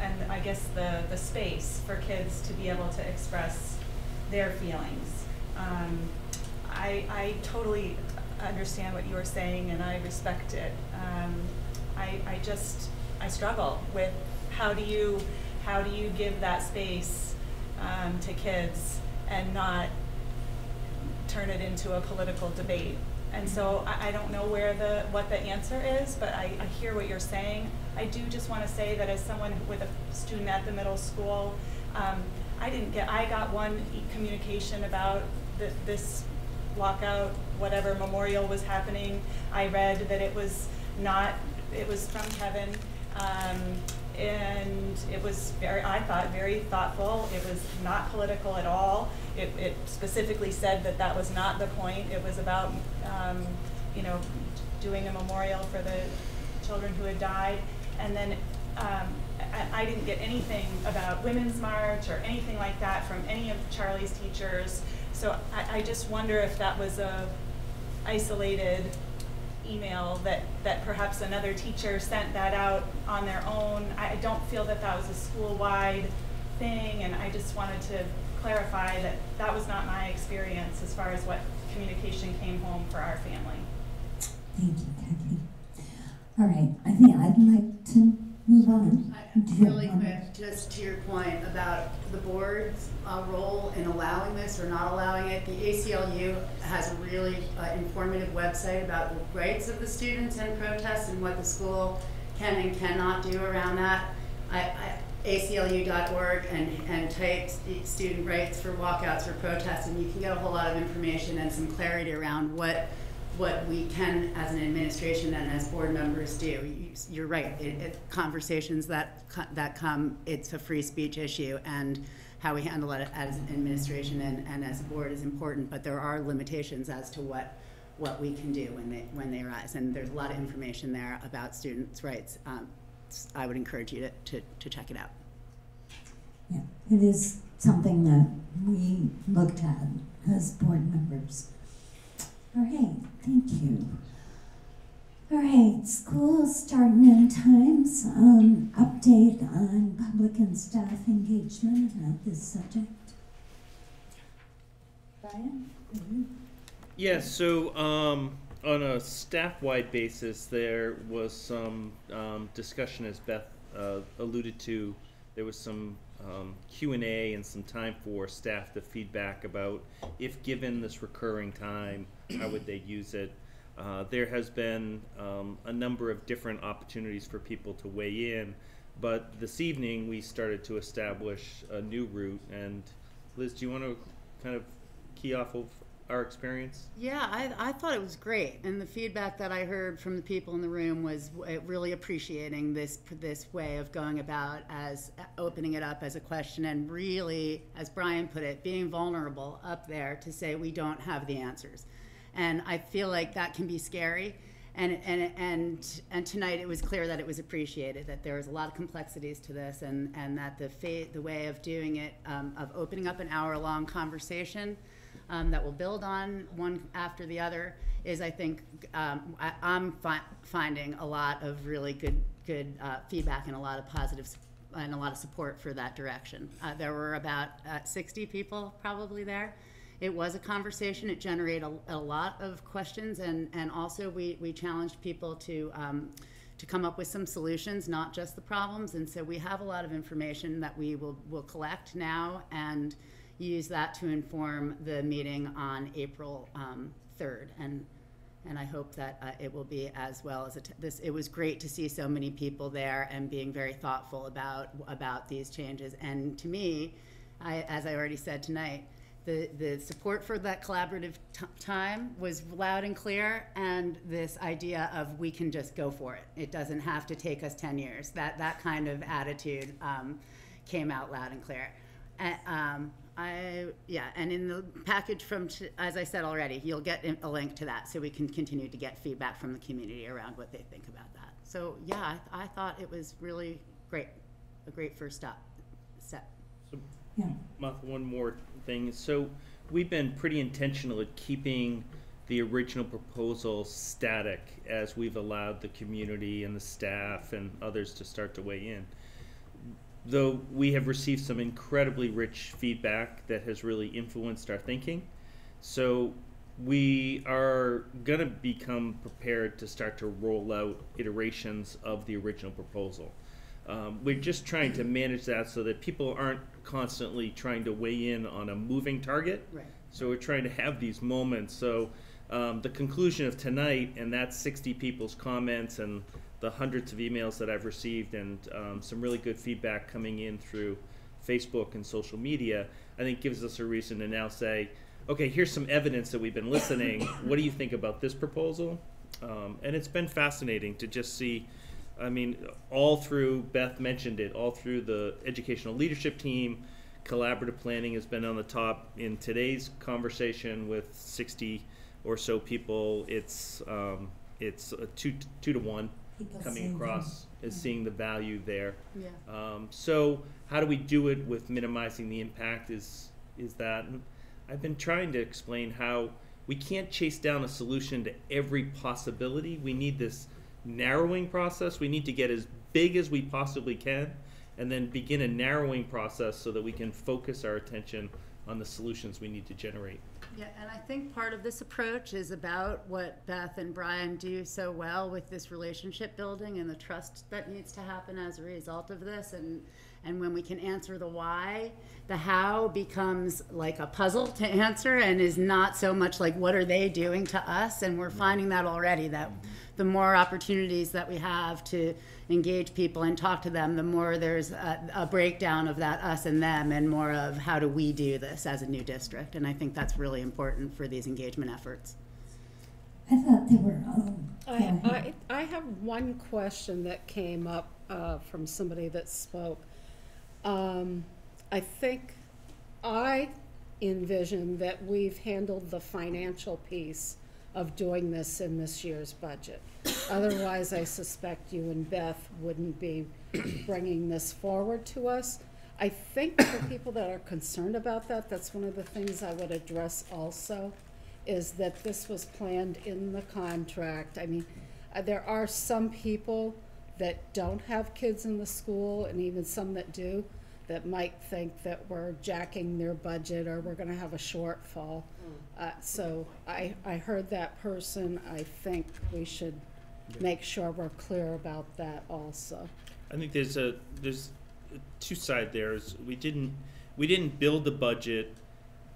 S15: and I guess the, the space for kids to be able to express their feelings. Um, I, I totally understand what you are saying and I respect it. Um, I, I just, I struggle with how do you, how do you give that space um, to kids and not turn it into a political debate. And so I, I don't know where the what the answer is, but I, I hear what you're saying. I do just want to say that as someone with a student at the middle school, um, I didn't get. I got one communication about the, this lockout, whatever memorial was happening. I read that it was not. It was from Kevin. Um, and it was very, I thought, very thoughtful. It was not political at all. It, it specifically said that that was not the point. It was about, um, you know, doing a memorial for the children who had died. And then um, I, I didn't get anything about Women's March or anything like that from any of Charlie's teachers. So I, I just wonder if that was a isolated email that, that perhaps another teacher sent that out on their own. I I don't feel that that was a school-wide thing, and I just wanted to clarify that that was not my experience as far as what communication came home for our family.
S1: Thank you, Khaki. All right, I think I'd like to move on.
S20: Really quick, just to your point about the board's uh, role in allowing this or not allowing it, the ACLU has a really uh, informative website about the rights of the students in protest and what the school can and cannot do around that. I, I, ACLU.org and, and type student rights for walkouts or protests, and you can get a whole lot of information and some clarity around what what we can as an administration and as board members do. You- You're right, it, it, conversations that, that come, it's a free speech issue and how we handle it as an administration and, and as a board is important, but there are limitations as to what, what we can do when they, when they arise. And there's a lot of information there about students' rights. Um, I would encourage you to, to, to check it out.
S1: Yeah, it is something that we looked at as board members. All right, thank you. All right, school start and end times, um, update on public and staff engagement at this subject. Brian? mhm.
S16: Yeah, so um, on a staff-wide basis, there was some um, discussion, as Beth uh, alluded to. There was some um, Q and A and some time for staff to feedback about if given this recurring time, how would they use it? Uh, there has been um, a number of different opportunities for people to weigh in, but this evening we started to establish a new route. And Liz, do you want to kind of key off of our experience?
S20: Yeah, I, I thought it was great, and the feedback that I heard from the people in the room was uh, really appreciating this this way of going about as uh, opening it up as a question, and really, as Brian put it, being vulnerable up there to say we don't have the answers, and I feel like that can be scary. And, and, and, and tonight it was clear that it was appreciated, that there was a lot of complexities to this, and, and that the, fa- the way of doing it, um, of opening up an hour long conversation, um, that will build on one after the other is I think um, I, I'm fi- finding a lot of really good good uh, feedback and a lot of positive and a lot of support for that direction. Uh, there were about uh, 60 people probably there. It was a conversation. It generated a, a lot of questions and and also we we challenged people to. Um, to come up with some solutions, not just the problems, and so we have a lot of information that we will will collect now and use that to inform the meeting on April um, 3rd. And, and I hope that uh, it will be as well as it, this. It was great to see so many people there and being very thoughtful about, about these changes. And to me, I, as I already said tonight, the, the support for that collaborative time was loud and clear, and this idea of we can just go for it. It doesn't have to take us 10 years. That, that kind of attitude um, came out loud and clear. Um, I, yeah, and in the package from, t- as I said already, you'll get in- a link to that so we can continue to get feedback from the community around what they think about that. So, yeah, I, I thought it was really great, a great first step. step.
S16: So,
S1: Yeah.
S16: Martha, one more thing. So we've been pretty intentional at keeping the original proposal static as we've allowed the community and the staff and others to start to weigh in. Though we have received some incredibly rich feedback that has really influenced our thinking. So we are going to become prepared to start to roll out iterations of the original proposal. Um, we're just trying to manage that so that people aren't constantly trying to weigh in on a moving target.
S20: Right.
S16: So we're trying to have these moments. So um, the conclusion of tonight, and that's 60 people's comments and the hundreds of emails that I've received, and um, some really good feedback coming in through Facebook and social media, I think gives us a reason to now say, okay, here's some evidence that we've been listening. what do you think about this proposal? Um, and it's been fascinating to just see. I mean, all through, Beth mentioned it, all through the educational leadership team, collaborative planning has been on the top. In today's conversation with 60 or so people, it's, um, it's a two, two to one
S1: People
S16: coming across, is seeing the value there.
S20: Yeah.
S16: Um, so how do we do it with minimizing the impact is, is that, and I've been trying to explain how we can't chase down a solution to every possibility. We need this narrowing process. We need to get as big as we possibly can and then begin a narrowing process so that we can focus our attention on the solutions we need to generate.
S20: Yeah, and I think part of this approach is about what Beth and Brian do so well with this relationship building and the trust that needs to happen as a result of this. And, and when we can answer the why, the how becomes like a puzzle to answer and is not so much like what are they doing to us. And we're finding that already that the more opportunities that we have to engage people and talk to them, the more there's a, a breakdown of that us and them and more of how do we do this as a new district. And I think that's really important for these engagement efforts.
S1: I thought they were, um,
S2: I, I, I have one question that came up uh, from somebody that spoke. Um, I think I envision that we've handled the financial piece of doing this in this year's budget. Otherwise, I suspect you and Beth wouldn't be bringing this forward to us. I think for people that are concerned about that, that's one of the things I would address also, is that this was planned in the contract. I mean, uh, there are some people that don't have kids in the school, and even some that do, that might think that we're jacking their budget or we're gonna have a shortfall. Uh, so I, I heard that person, I think we should make sure we're clear about that also.
S16: I think there's a there's two side there is we didn't we didn't build the budget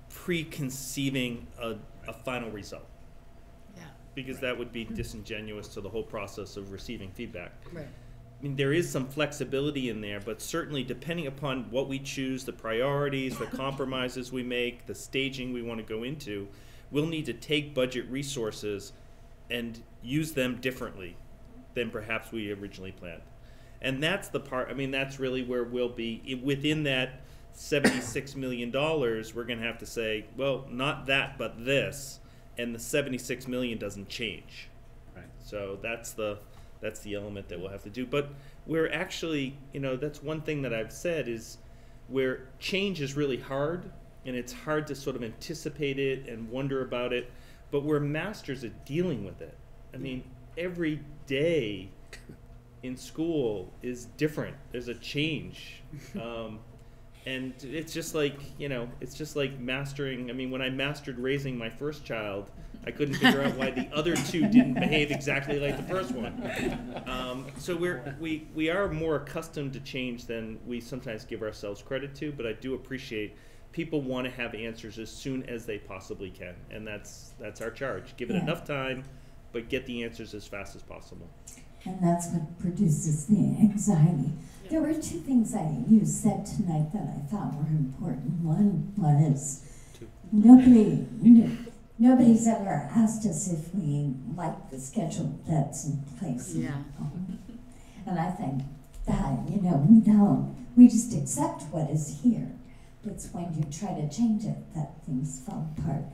S16: preconceiving a, a final result.
S20: Yeah.
S16: Because that would be disingenuous to the whole process of receiving feedback.
S20: Right.
S16: I mean, there is some flexibility in there, but certainly depending upon what we choose, the priorities, the compromises we make, the staging we want to go into, we'll need to take budget resources and use them differently than perhaps we originally planned. And that's the part, I mean, that's really where we'll be, within that seventy-six million dollars, we're gonna have to say, well, not that, but this, and the seventy-six million doesn't change.
S12: Right.
S16: So that's the, that's the element that we'll have to do, but we're actually, you know, that's one thing that I've said is where change is really hard, and it's hard to sort of anticipate it and wonder about it, but we're masters at dealing with it. I mean, every day in school is different. There's a change. Um, and it's just like, you know, it's just like mastering. I mean, when I mastered raising my first child, I couldn't figure out why the other two didn't behave exactly like the first one. Um, so we're, we, we are more accustomed to change than we sometimes give ourselves credit to, but I do appreciate people want to have answers as soon as they possibly can. And that's, that's our charge. Give it
S1: Yeah.
S16: enough time, but get the answers as fast as possible.
S1: And that's what produces the anxiety. There were two things I you said tonight that I thought were important. One was nobody, nobody's ever asked us if we like the schedule that's in place.
S20: Yeah.
S1: And I think that, you know, we don't, we just accept what is here. It's when you try to change it that things fall apart.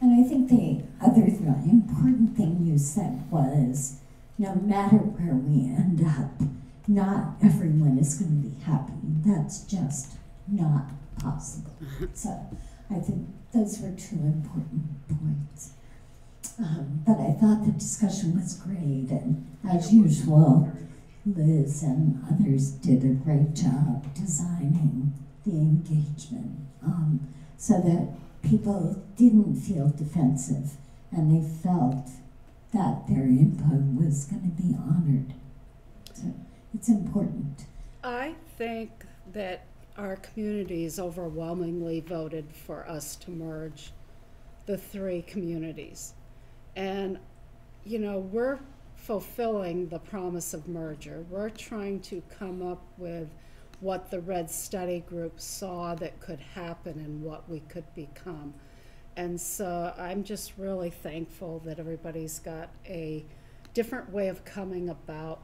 S1: And I think the other really important thing you said was no matter where we end up, not everyone is going to be happy. That's just not possible. So I think those were two important points. Um, but I thought the discussion was great, and as usual, Liz and others did a great job designing the engagement um, so that people didn't feel defensive and they felt that their input was going to be honored. So it's important.
S2: I think that our communities overwhelmingly voted for us to merge the three communities. And, you know, we're fulfilling the promise of merger. We're trying to come up with what the Red Study Group saw that could happen and what we could become. And so I'm just really thankful that everybody's got a different way of coming about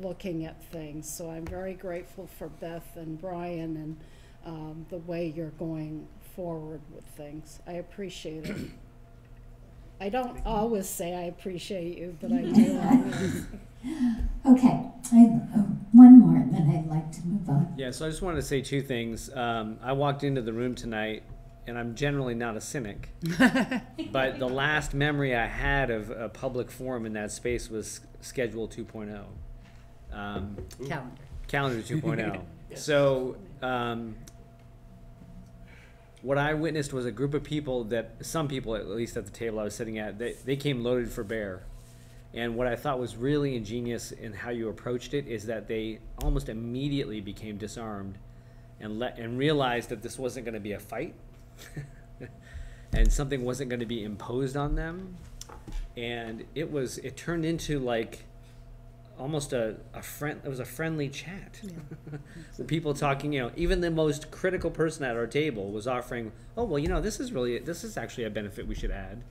S2: looking at things. So I'm very grateful for Beth and Brian and um, the way you're going forward with things. I appreciate it. I don't always say I appreciate you, but I do always.
S1: Okay, I, uh, one more, and then I'd like to move on.
S12: Yeah, so I just wanted to say two things. Um, I walked into the room tonight, and I'm generally not a cynic, but the last memory I had of a public forum in that space was Schedule 2.0. Um,
S20: Calendar.
S12: Calendar 2.0. So, um, what I witnessed was a group of people that, some people at least at the table I was sitting at, they, they came loaded for bear. And what I thought was really ingenious in how you approached it is that they almost immediately became disarmed and let and realized that this wasn't going to be a fight and something wasn't going to be imposed on them. And it was it turned into like almost a, a friend it was a friendly chat. With people talking you know even the most critical person at our table was offering oh well you know this is really this is actually a benefit we should add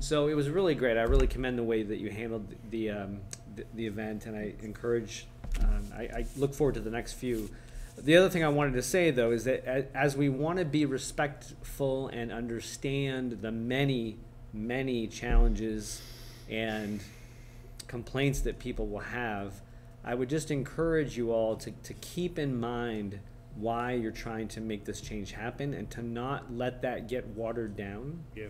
S12: so it was really great i really commend the way that you handled the um, the, the event and i encourage um, I, I look forward to the next few the other thing i wanted to say though is that as we want to be respectful and understand the many many challenges and complaints that people will have, I would just encourage you all to, to keep in mind why you're trying to make this change happen and to not let that get watered down.
S16: Yeah.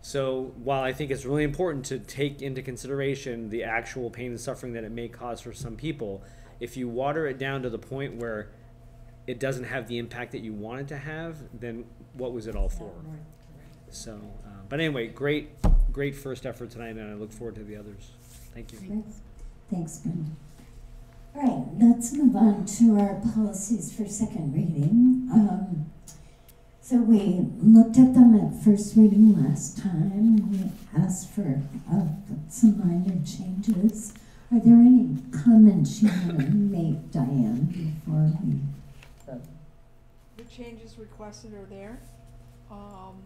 S12: So while I think it's really important to take into consideration the actual pain and suffering that it may cause for some people, if you water it down to the point where it doesn't have the impact that you want it to have, then what was it all for? So, uh, but anyway, great, great first effort tonight, and I look forward to the others. Thank you.
S1: Thanks, Thanks, Ben. All right, let's move on to our policies for second reading. Um, so we looked at them at first reading last time. We asked for uh, some minor changes. Are there any comments you want to make, Diane, before we?
S18: The changes requested are there. Um,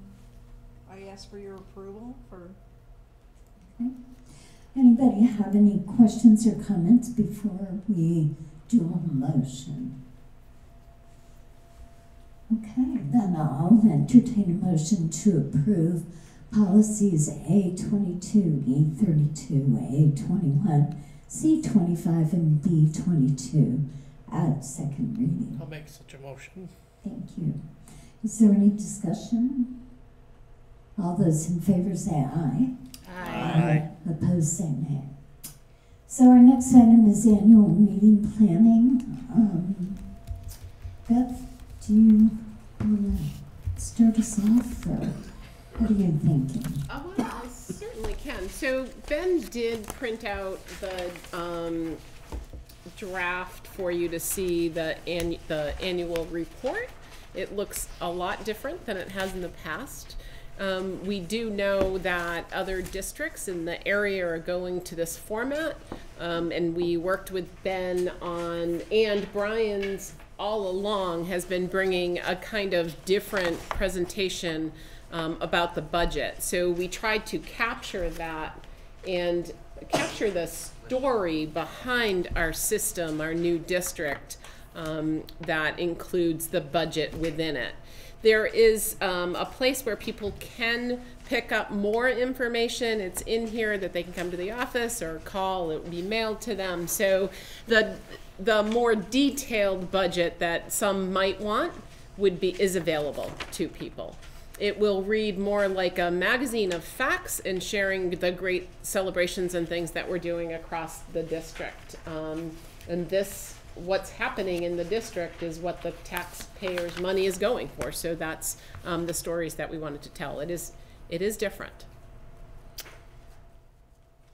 S18: I ask for your approval for,
S1: Anybody have any questions or comments before we do a motion? Okay, then I'll entertain a motion to approve policies A twenty-two, E thirty-two, A twenty-one, C twenty-five, and B twenty-two at second reading.
S17: I'll make such a motion.
S1: Thank you. Is there any discussion? All those in favor say aye.
S17: Aye.
S1: Opposed, say nay. So our next item is annual meeting planning. Um, Beth, do you want to start us off, or what are you thinking?
S4: Uh, well, I certainly can. So Ben did print out the um, draft for you to see the an- the annual report. It looks a lot different than it has in the past. Um, we do know that other districts in the area are going to this format, um, and we worked with Ben on, and Brian's all along has been bringing a kind of different presentation um, about the budget. So we tried to capture that and capture the story behind our system, our new district, um, that includes the budget within it. There is um, a place where people can pick up more information. It's in here that they can come to the office or call. It will be mailed to them. So the the more detailed budget that some might want would be is available to people. It will read more like a magazine of facts and sharing the great celebrations and things that we're doing across the district. Um, and this, what's happening in the district is what the taxpayers' money is going for. So that's um, the stories that we wanted to tell. It is, it is different.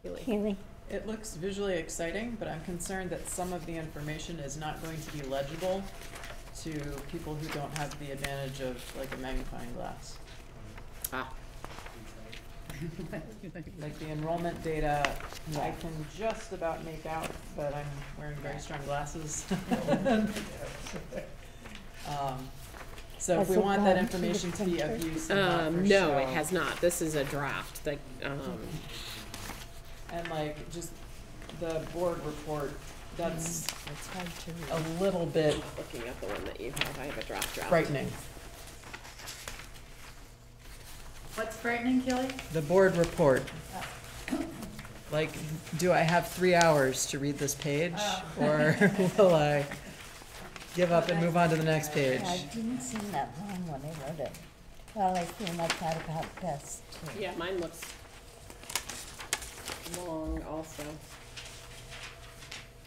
S4: Keely.
S11: It looks visually exciting, but I'm concerned that some of the information is not going to be legible to people who don't have the advantage of like a magnifying glass.
S4: Ah.
S11: Like the enrollment data, I can just about make out, but I'm wearing very strong glasses. Um, So if we want that information to be of use and not for
S4: Um, no, it
S11: show.
S4: has not. This is a draft. Like, um,
S11: And like, just the board report, that's mm.
S4: it's hard to
S11: a little bit
S4: looking at the one that you have. I have a draft draft.
S11: frightening.
S9: What's frightening, Kelly?
S11: The board report. Oh. Like, do I have three hours to read this page? Oh. Or will I give up and move on to the next page?
S1: I didn't seem that long when I wrote it. Well, I feel like that about Beth's too.
S4: Yeah, mine looks long also.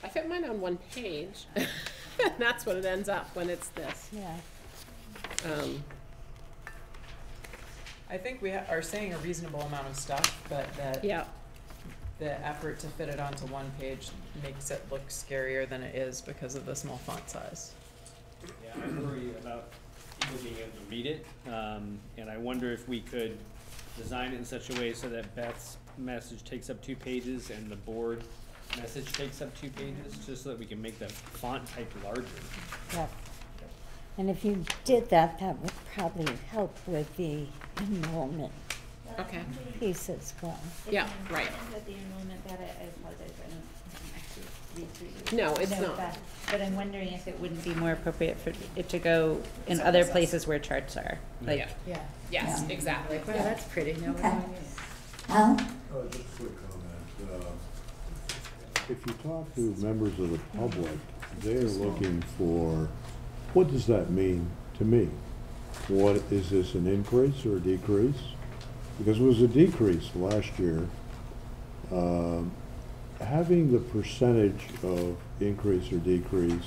S4: I fit mine on one page. That's what it ends up when it's this.
S1: Yeah.
S4: Um,
S11: I think we ha- are saying a reasonable amount of stuff, but that
S4: Yeah.
S11: the effort to fit it onto one page makes it look scarier than it is because of the small font size.
S12: Yeah, I worry about people being able to read it, um, and I wonder if we could design it in such a way so that Beth's message takes up two pages and the board message takes up two pages, just so that we can make the font type larger.
S1: Yeah. And if you did that, that would probably help with the enrollment
S4: Okay.
S1: piece as well.
S4: Yeah, right.
S3: With the enrollment data, I apologize, I don't actually read through.
S4: No, it's
S3: know
S4: not.
S3: that, But I'm wondering if it wouldn't be more appropriate for it to go in other places where charts are, like.
S4: Yeah.
S11: Yeah.
S4: Yes,
S1: Yeah.
S4: exactly.
S9: Wow, that's pretty. Now we're
S1: Okay.
S9: going
S1: Al?
S22: Uh, just a quick comment. Uh, If you talk to members of the public, they're looking for, what does that mean to me? What, is this an increase or a decrease? Because it was a decrease last year. Um, Having the percentage of increase or decrease,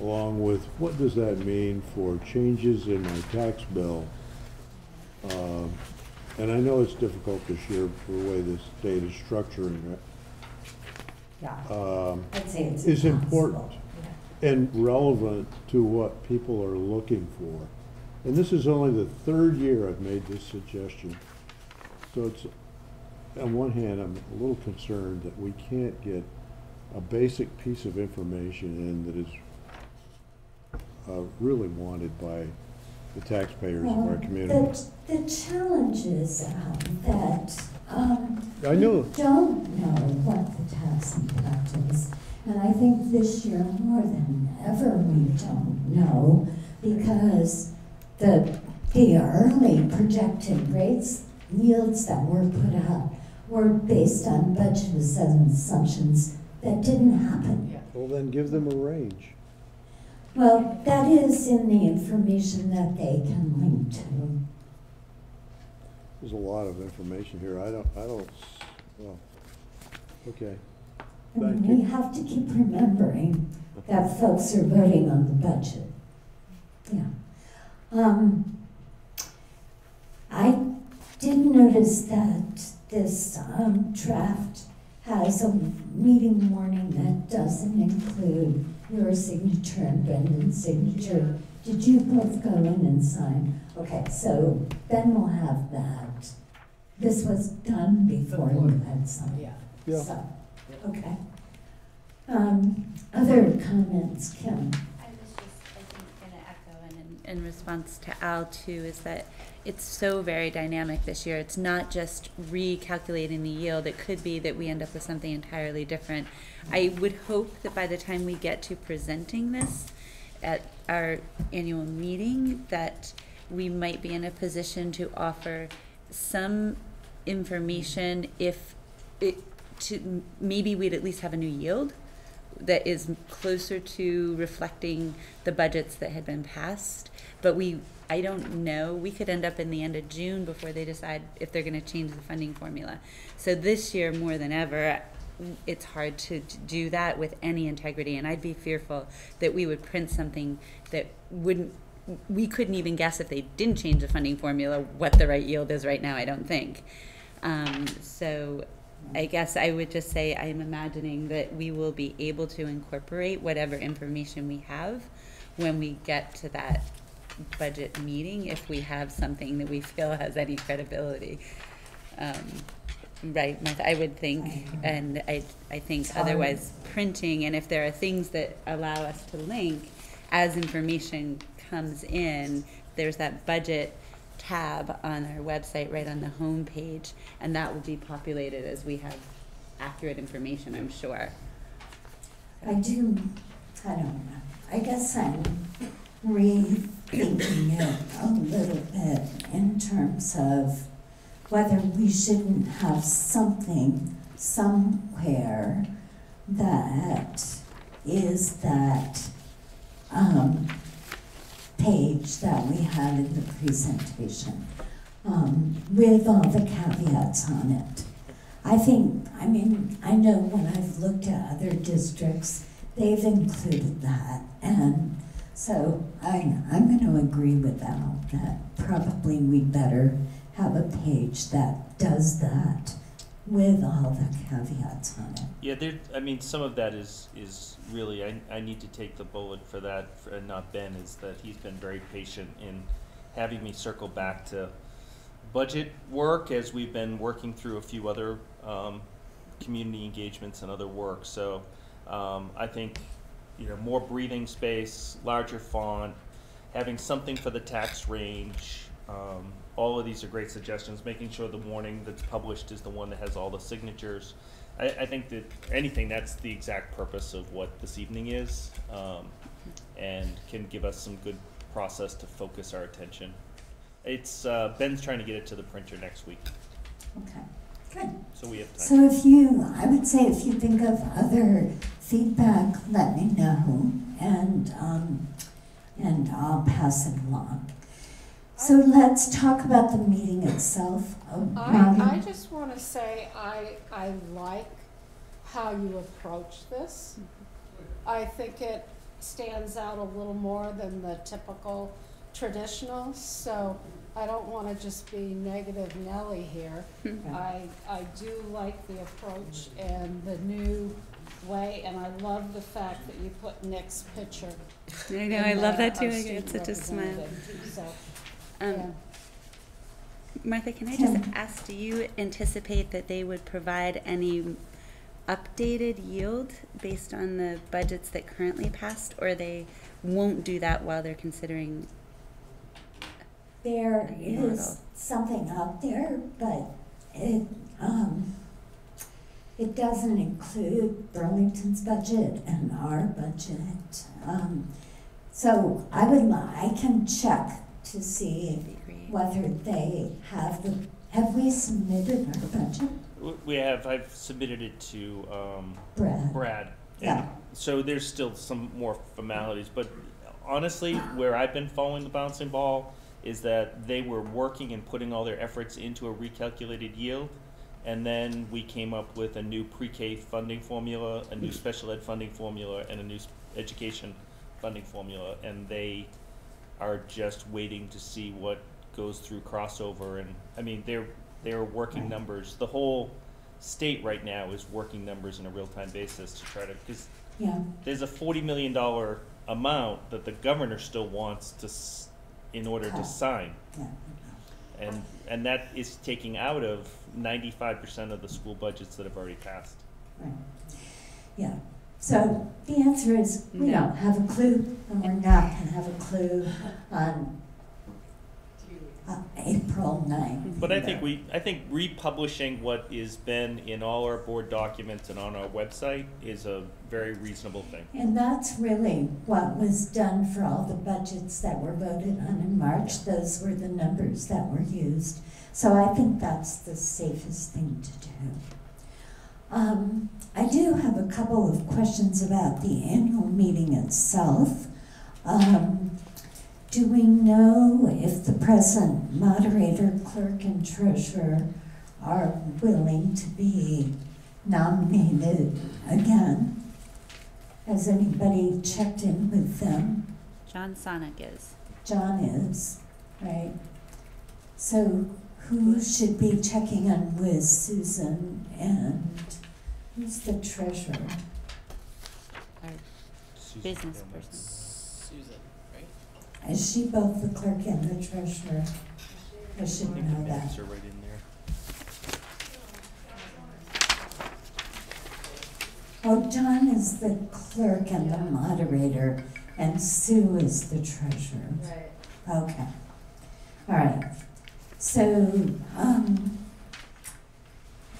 S22: along with what does that mean for changes in my tax bill? Um, And I know it's difficult this year for the way the state is structuring it.
S1: Yeah.
S22: um,
S1: I'd say it's
S22: is
S1: impossible.
S22: important and relevant to what people are looking for. And this is only the third year I've made this suggestion. So it's, on one hand, I'm a little concerned that we can't get a basic piece of information in that is uh, really wanted by the taxpayers of our community.
S1: The, the challenge is um, that um,
S22: I know.
S1: we don't know what the tax impact is. And I think this year more than ever, we don't know because the, the early projected rates, yields that were put out were based on budget assumptions that didn't happen.
S22: Well, then give them a range.
S1: Well, that is in the information that they can link to.
S22: There's a lot of information here. I don't, I don't, well, okay. Thank
S1: mean, we
S22: you.
S1: have to keep remembering that folks are voting on the budget. Yeah. Um, I did notice that this, um, draft has a meeting warning that doesn't include your signature and Brendan's signature. Did you both go in and sign? Okay, so then we'll have that. This was done before you had signed.
S11: Yeah.
S22: Yeah.
S1: So, okay. Um, other comments, Kim?
S3: I was just, I think, gonna echo and in, response to Al too, is that it's so very dynamic this year. It's not just recalculating the yield. It could be that we end up with something entirely different. I would hope that by the time we get to presenting this at our annual meeting, that we might be in a position to offer some information if it, to, maybe we'd at least have a new yield that is closer to reflecting the budgets that had been passed. But we, I don't know, we could end up in the end of June before they decide if they're gonna change the funding formula. So this year, more than ever, it's hard to do that with any integrity, and I'd be fearful that we would print something that wouldn't, we couldn't even guess if they didn't change the funding formula, what the right yield is right now, I don't think. Um, so I guess I would just say I'm imagining that we will be able to incorporate whatever information we have when we get to that budget meeting, if we have something that we feel has any credibility. Um, right, Martha, I would think, and I, I think otherwise printing, and if there are things that allow us to link, as information comes in, there's that budget tab on our website, right on the home page, and that will be populated as we have accurate information, I'm sure.
S1: I do, I don't know, I guess I'm rethinking it a little bit in terms of whether we shouldn't have something somewhere that is that, um, page that we had in the presentation, um, with all the caveats on it. I think, I mean, I know when I've looked at other districts, they've included that. And so I, I'm going to agree with Al that probably we better have a page that does that with all the caveats on it.
S16: Yeah, there, I mean, some of that is, is really, I, I need to take the bullet for that, for- and not Ben, is that he's been very patient in having me circle back to budget work as we've been working through a few other, um, community engagements and other work, so, um, I think, you know, more breathing space, larger font, having something for the tax range, um, all of these are great suggestions, making sure the warning that's published is the one that has all the signatures. I, I think that anything, that's the exact purpose of what this evening is, um, and can give us some good process to focus our attention. It's, uh, Ben's trying to get it to the printer next week,
S1: Okay, good.
S16: so we have time.
S1: So if you, I would say if you think of other feedback, let me know, and, um, and I'll pass it along. So let's talk about the meeting itself. Oh,
S2: I, I just want to say I, I like how you approach this. I think it stands out a little more than the typical traditional, so I don't want to just be negative Nelly here. I, I do like the approach and the new way, and I love the fact that you put Nick's picture.
S3: I know,
S2: in
S3: I love that too.
S2: our
S3: I get
S2: student
S3: such a smile.
S2: representative, So,
S3: Um, Martha, can I just ask, do you anticipate that they would provide any updated yield based on the budgets that currently passed, or they won't do that while they're considering
S1: there is something out there, but it, um, it doesn't include Burlington's budget and our budget. Um, so I would, I can check to see whether they have the, have we submitted our budget?
S16: We have, I've submitted it to, um.
S1: Brad.
S16: Brad.
S1: Yeah.
S16: So there's still some more formalities, but honestly, where I've been following the bouncing ball is that they were working and putting all their efforts into a recalculated yield. And then we came up with a new pre-K funding formula, a new special ed funding formula, and a new education funding formula. And they are just waiting to see what goes through crossover. And, I mean, they're, they're working numbers. The whole state right now is working numbers on a real-time basis to try to, because
S1: Yeah.
S16: there's a forty million dollar amount that the governor still wants to, in order to sign. And, and that is taking out of ninety-five percent of the school budgets that have already passed.
S1: Right. Yeah, so the answer is, we
S2: No.
S1: don't have a clue, and we're not gonna have a clue on uh, April ninth.
S16: But I think we, I think republishing what is been in all our board documents and on our website is a very reasonable thing.
S1: And that's really what was done for all the budgets that were voted on in March. Those were the numbers that were used. So I think that's the safest thing to do. Um, I do have a couple of questions about the annual meeting itself. Um, do we know if the present moderator, clerk, and treasurer are willing to be nominated again? Has anybody checked in with them?
S3: John Sonic is.
S1: John is, right? So who should be checking in with Susan and who's the treasurer?
S3: Our business person.
S4: Susan, right?
S1: Is she both the clerk and the treasurer? I should
S16: I think the
S1: know that.
S16: minutes are right in there.
S1: Oh, John is the clerk and the moderator, and Sue is the treasurer.
S11: Right.
S1: Okay. All right. So, um,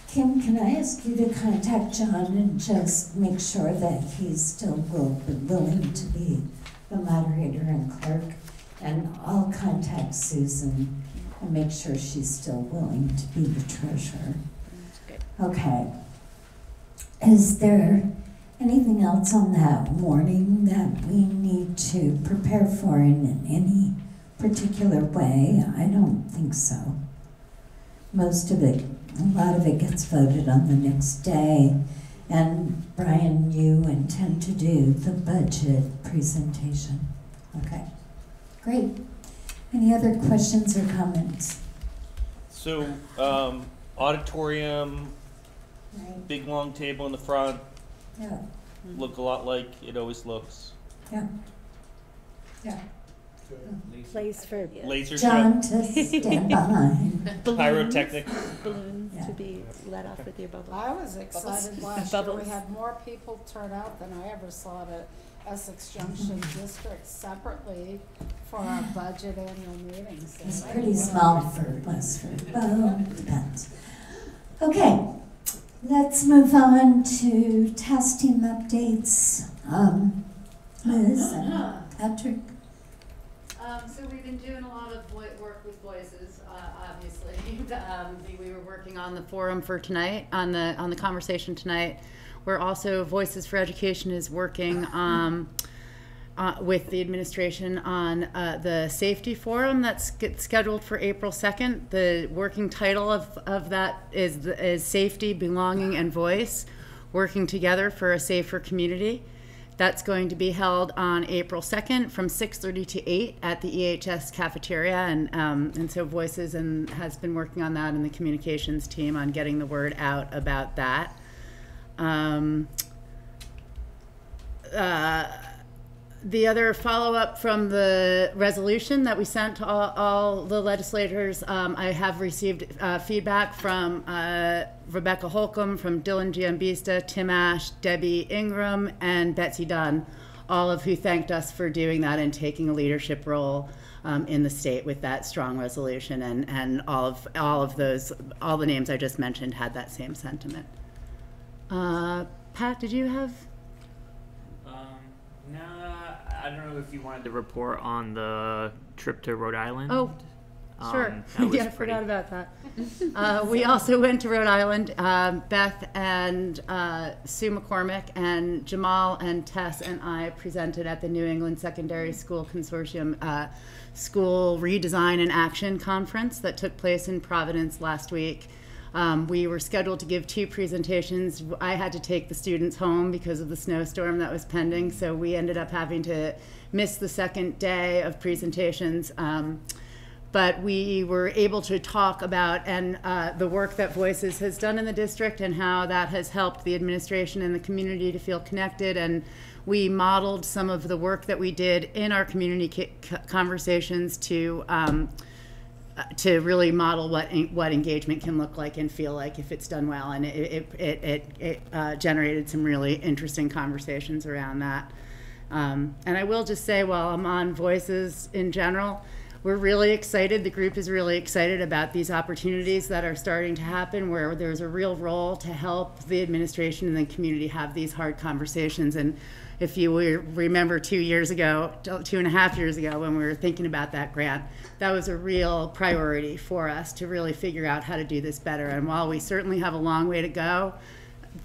S1: Kim, can I ask you to contact John and just make sure that he's still will, willing to be the moderator and clerk? And I'll contact Susan and make sure she's still willing to be the treasurer. Okay. Is there anything else on that warning that we need to prepare for in any particular way? I don't think so. Most of it, a lot of it gets voted on the next day. And Brian, you intend to do the budget presentation. Okay, great. Any other questions or comments?
S16: So, um, auditorium,
S1: Right.
S16: big long table in the front,
S1: Yeah,
S16: look a lot like it always looks.
S1: yeah. Yeah.
S23: Place for
S16: Laser
S1: John to stand behind.
S16: Pyrotechnic.
S23: balloons
S1: Yeah.
S23: to be let off with your bubbles.
S11: I was excited last year, we
S23: Bubbles.
S11: had more people turn out than I ever saw at Essex Junction District separately for our budget annual meetings.
S1: It's pretty small for Westford, well, depends. Okay, let's move on to testing updates. Um, Liz and Patrick.
S24: Um, so we've been doing a lot of work with voices, uh, obviously. Um, we- we were working
S20: on the forum for tonight, on the, on the conversation tonight. We're also, Voices for Education is working, um, uh, with the administration on, uh, the safety forum that's scheduled for April second. The working title of, of that is, is Safety, Belonging, and Voice, Working Together for a Safer Community. That's going to be held on April 2nd from 6:30 to 8 at the EHS cafeteria, and um, and so Voices and has been working on that, and the communications team on getting the word out about that. Um, uh, the other follow-up from the resolution that we sent to all, all the legislators, um, I have received uh, feedback from uh, Rebecca Holcombe, from Dylan Giambatista, Tim Ashe, Debbie Ingram, and Betsy Dunn, all of who thanked us for doing that and taking a leadership role um, in the state with that strong resolution. And, and all of all of those, all the names I just mentioned had that same sentiment. Uh, Pat, did you have?
S25: I don't know if you wanted to report on the trip to Rhode Island.
S20: Oh, sure.
S25: Um, was
S20: yeah, I forgot about that. uh, we also went to Rhode Island. Um, Beth and uh, Sue McCormick and Jamal and Tess and I presented at the New England Secondary School Consortium uh, School Redesign and Action Conference that took place in Providence last week. Um, we were scheduled to give two presentations. I had to take the students home because of the snowstorm that was pending, so we ended up having to miss the second day of presentations. Um, but we were able to talk about and uh, the work that Voices has done in the district and how that has helped the administration and the community to feel connected. And we modeled some of the work that we did in our community conversations to. Um, to really model what what engagement can look like and feel like if it's done well, and it it it, it, it uh, generated some really interesting conversations around that. Um, and I will just say, while I'm on Voices in general, we're really excited. The group is really excited about these opportunities that are starting to happen, where there's a real role to help the administration and the community have these hard conversations. And if you remember two years ago, two and a half years ago, when we were thinking about that grant, that was a real priority for us to really figure out how to do this better. And while we certainly have a long way to go,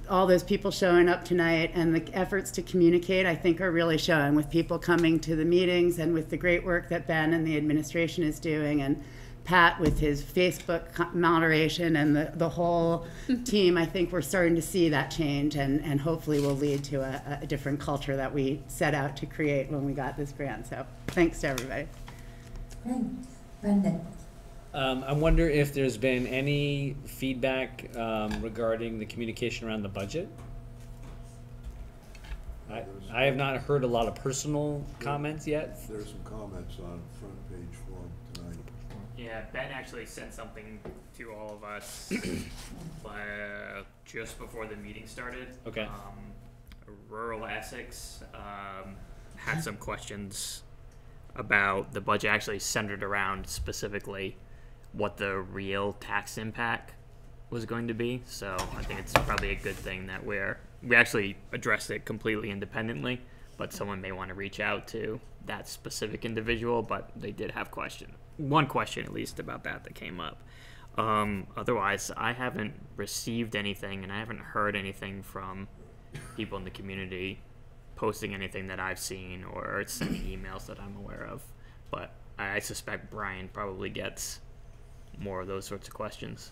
S20: all those people showing up tonight and the efforts to communicate, I think, are really showing with people coming to the meetings and with the great work that Ben and the administration is doing and Pat with his Facebook moderation and the, the whole team. I think we're starting to see that change and, and hopefully will lead to a, a different culture that we set out to create when we got this grant. So thanks to everybody.
S1: Thanks. Brendan?
S12: Um, I wonder if there's been any feedback um, regarding the communication around the budget. I, I have not heard a lot of personal comments yet.
S22: There's some comments on
S25: Yeah, Ben actually sent something to all of us uh, just before the meeting started.
S12: Okay.
S25: Um, rural Essex um, had some questions about the budget, actually centered around specifically what the real tax impact was going to be. So I think it's probably a good thing that we're we actually addressed it completely independently, but someone may want to reach out to that specific individual. But they did have question, one question at least about that that came up. Um, otherwise, I haven't received anything, and I haven't heard anything from people in the community posting anything that I've seen or sending emails that I'm aware of. But I suspect Brian probably gets more of those sorts of questions.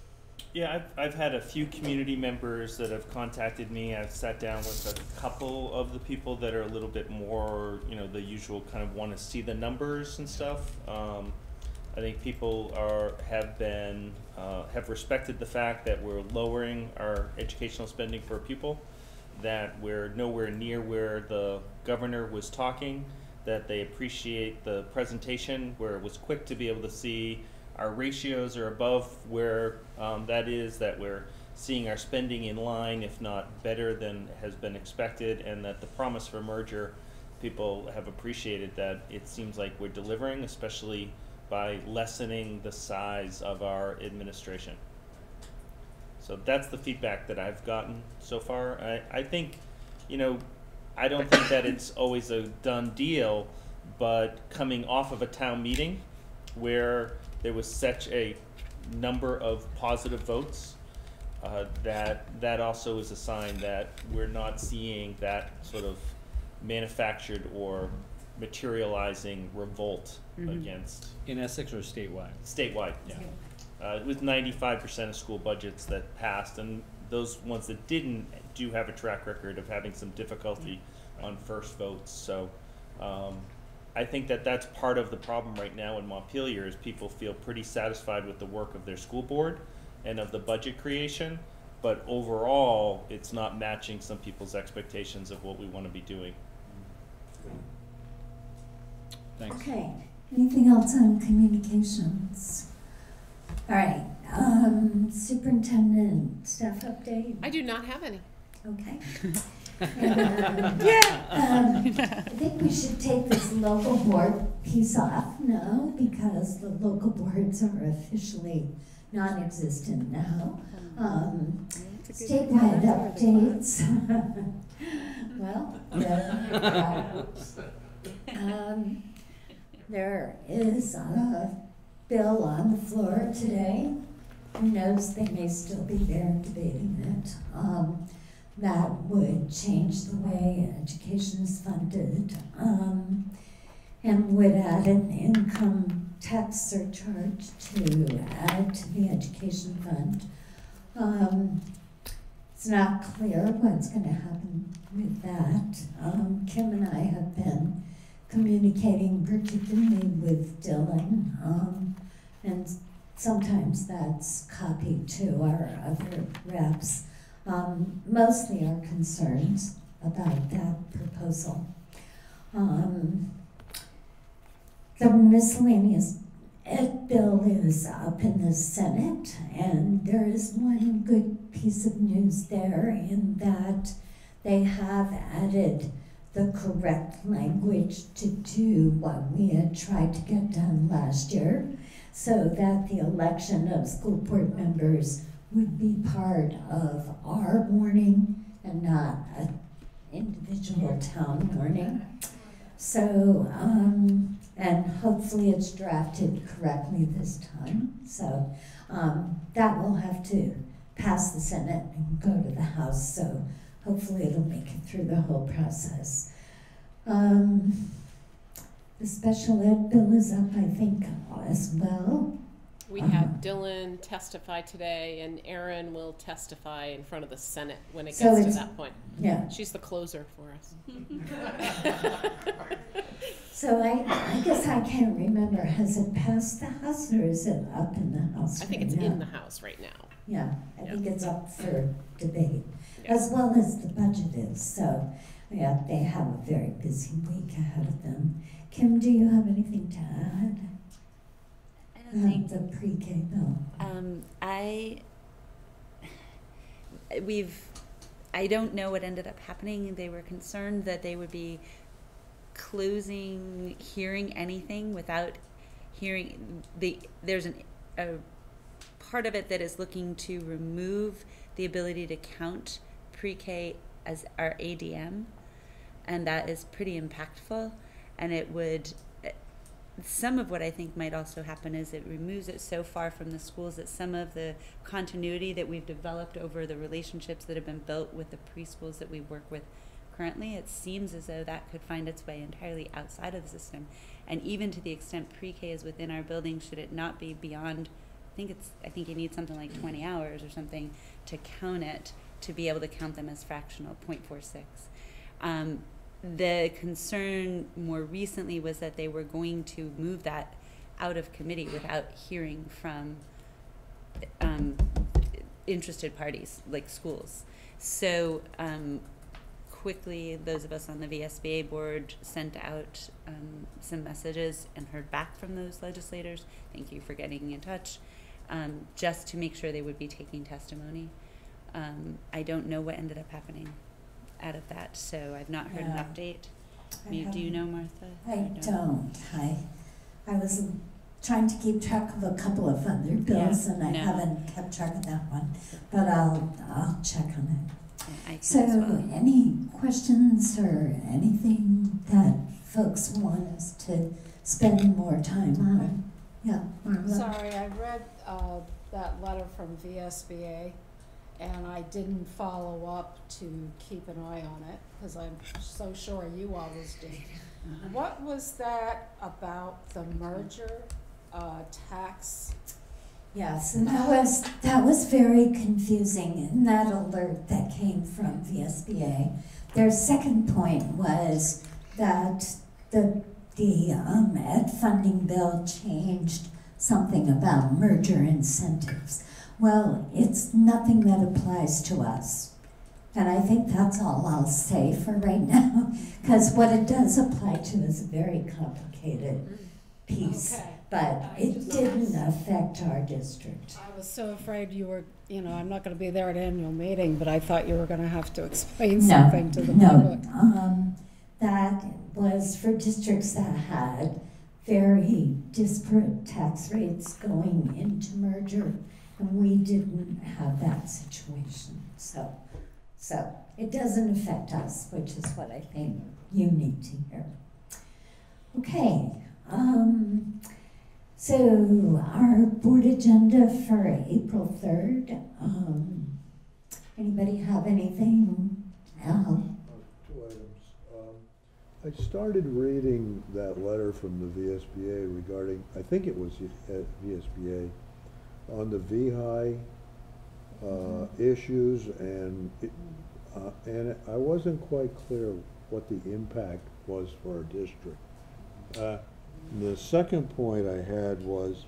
S16: Yeah, I've, I've had a few community members that have contacted me. I've sat down with a couple of the people that are a little bit more, you know, the usual kind of want to see the numbers and stuff. Um, I think people are have been uh, have respected the fact that we're lowering our educational spending per pupil, that we're nowhere near where the governor was talking, that they appreciate the presentation where it was quick to be able to see our ratios are above where um, that is, that we're seeing our spending in line, if not better than has been expected, and that the promise for merger, people have appreciated that it seems like we're delivering, especially by lessening the size of our administration. So that's the feedback that I've gotten so far. I, I think, you know, I don't think that it's always a done deal, but coming off of a town meeting where there was such a number of positive votes, uh, that that also is a sign that we're not seeing that sort of manufactured or materializing revolt
S12: Mhm.
S16: against
S12: In Essex or statewide?
S16: statewide. Yeah. Uh, with 95% of school budgets that passed, and those ones that didn't do have a track record of having some difficulty on first votes. So um, I think that that's part of the problem right now in Montpelier is people feel pretty satisfied with the work of their school board and of the budget creation, but overall, it's not matching some people's expectations of what we want to be doing.
S12: Thanks.
S1: Okay, anything else on communications? All right, um, superintendent, staff update?
S4: I do not have any.
S1: Okay. Yeah. Um, I think we should take this local board piece off, no, because the local boards are officially non-existent now. Um, statewide updates. Well, yeah. Um, there is a bill on the floor today. Who knows, they may still be there debating it. Um, that would change the way education is funded, um, and would add an income tax surcharge to add to the education fund. Um, it's not clear what's gonna happen with that. Um, Kim and I have been communicating particularly with Dylan, um, and sometimes that's copied to our other reps. Um, mostly our concerns about that proposal. Um, the miscellaneous ed bill is up in the Senate, and there is one good piece of news there in that they have added the correct language to do what we had tried to get done last year, so that the election of school board members would be part of our morning and not an individual town warning. So, um, and hopefully it's drafted correctly this time. So, um, that will have to pass the Senate and go to the House. So hopefully it'll make it through the whole process. Um, the special ed bill is up, I think, as well.
S4: We
S1: Uh-huh.
S4: had Dylan testify today, and Erin will testify in front of the Senate when it
S1: So
S4: gets to that point.
S1: yeah.
S4: She's the closer for us.
S1: So I, I guess I can't remember, has it passed the House or is it up in the House
S4: I think
S1: right
S4: it's
S1: now?
S4: in the House right now.
S1: Yeah, I think it's up for debate, as well as the budget is, so, yeah, they have a very busy week ahead of them. Kim, do you have anything to add?
S3: I don't think
S1: The pre-K bill.
S3: Um, I, we've, I don't know what ended up happening. They were concerned that they would be closing, hearing anything without hearing, the, there's an, a part of it that is looking to remove the ability to count pre-K as our ADM. And that is pretty impactful. And it would, some of what I think might also happen is it removes it so far from the schools that some of the continuity that we've developed over the relationships that have been built with the preschools that we work with currently, it seems as though that could find its way entirely outside of the system. And even to the extent pre-K is within our building, should it not be beyond, think it's, I think you need something like twenty hours or something to count it, to be able to count them as fractional, 0.46. Um, the concern more recently was that they were going to move that out of committee without hearing from um, interested parties like schools. So um, quickly, those of us on the VSBA board sent out um, some messages and heard back from those legislators. Thank you for getting in touch, um, just to make sure they would be taking testimony. Um, I don't know what ended up happening out of that, so I've not heard an update.
S1: I
S3: You, do you know, Martha?
S1: I
S3: Or
S1: don't. I, I was trying to keep track of a couple of other bills
S3: Yeah,
S1: and I
S3: no.
S1: haven't kept track of that one, but I'll, I'll check on it.
S3: Yeah,
S1: So,
S3: well.
S1: any questions or anything that folks want us to spend more time on? Yeah, Marla?
S2: Sorry, I read uh, that letter from VSBA, and I didn't follow up to keep an eye on it, because I'm so sure you always do. What was that about the merger uh, tax?
S1: Yes, and that was, that was very confusing in that alert that came from VSBA. Their second point was that the, the um, ed funding bill changed something about merger incentives. Well, it's nothing that applies to us. And I think that's all I'll say for right now, because what it does apply to is a very complicated piece.
S2: Okay.
S1: but it didn't affect our district.
S2: I was so afraid you were, you know, I'm not gonna be there at annual meeting, but I thought you were gonna have to explain
S1: No,
S2: something to the
S1: no,
S2: public.
S1: um, that was for districts that had very disparate tax rates going into merger, and we didn't have that situation, so, so it doesn't affect us, which is what I think you need to hear. Okay, um, so our board agenda for April third, um, anybody have anything? Al?
S22: I started reading that letter from the VSBA regarding, I think it was at VSBA, on the VHI uh, issues and, it- uh, and I wasn't quite clear what the impact was for our district. Uh, The second point I had was,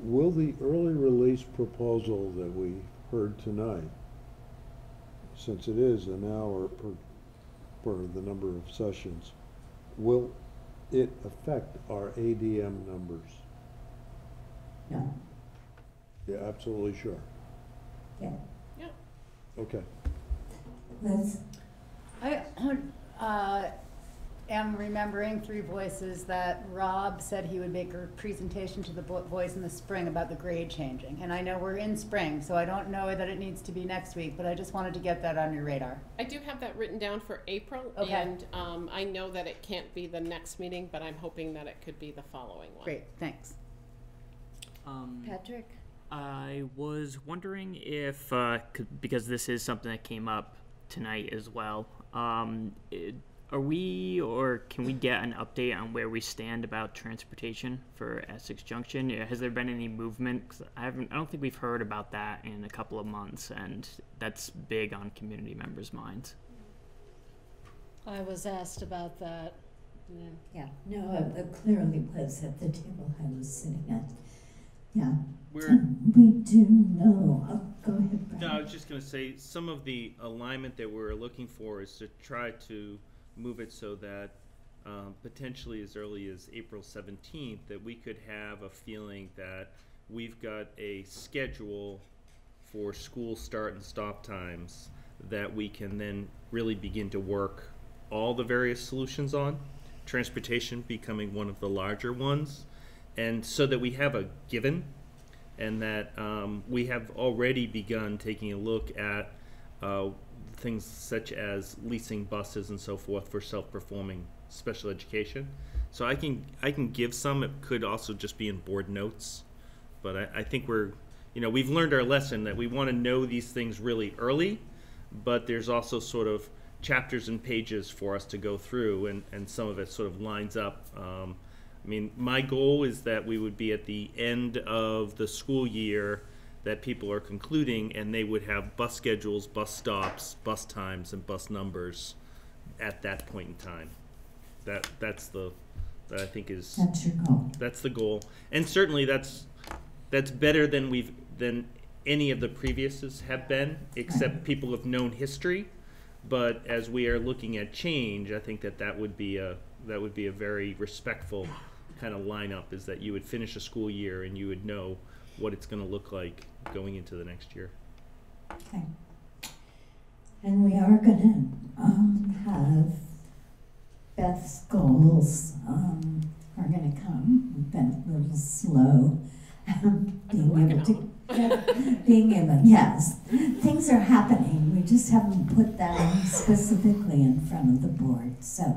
S22: will the early release proposal that we heard tonight, since it is an hour per, per the number of sessions, will it affect our ADM numbers?
S1: No.
S22: Yeah, absolutely sure.
S1: Yeah.
S4: Yeah.
S22: Okay.
S1: Liz?
S20: I uh, am remembering three voices that Rob said he would make a presentation to the bo- boys in the spring about the grade changing. And I know we're in spring, so I don't know that it needs to be next week, but I just wanted to get that on your radar.
S4: I do have that written down for April,
S20: Okay.
S4: and um, I know that it can't be the next meeting, but I'm hoping that it could be the following one.
S20: Great, thanks.
S25: Um,
S1: Patrick?
S25: I was wondering if, uh, c- because this is something that came up tonight as well, um, it, are we or can we get an update on where we stand about transportation for Essex Junction? Has there been any movement? 'Cause I haven't. I don't think we've heard about that in a couple of months, and that's big on community members' minds.
S2: I was asked about that. Yeah.
S1: Yeah, no, uh, uh, it it clearly was at the table I was sitting at. Yeah.
S16: We're-
S1: um, We do know, oh, go ahead, Brian.
S16: No, I was just gonna say, some of the alignment that we're looking for is to try to move it so that, um, potentially as early as April seventeenth, that we could have a feeling that we've got a schedule for school start and stop times that we can then really begin to work all the various solutions on, transportation becoming one of the larger ones, and so that we have a given and that um, we have already begun taking a look at uh, things such as leasing buses and so forth for self-performing special education. So I can I can give some. It could also just be in board notes, but I, I think we're you know we've learned our lesson that we want to know these things really early, but there's also sort of chapters and pages for us to go through, and, and some of it sort of lines up. Um, I mean, my goal is that we would be at the end of the school year that people are concluding, and they would have bus schedules, bus stops, bus times, and bus numbers at that point in time. That that's the that I think is
S1: That's your goal.
S16: That's the goal, and certainly that's that's better than we've than any of the previouses have been, except people have known history. But as we are looking at change, I think that that would be a that would be a very respectful kind of lineup. Is that you would finish a school year and you would know what it's going to look like going into the next year.
S1: Okay. And we are gonna, um, have Beth's goals, um, are gonna come. We've been a little slow, um, being able to, get- being able, yes. Things are happening, we just haven't put that specifically in front of the board, so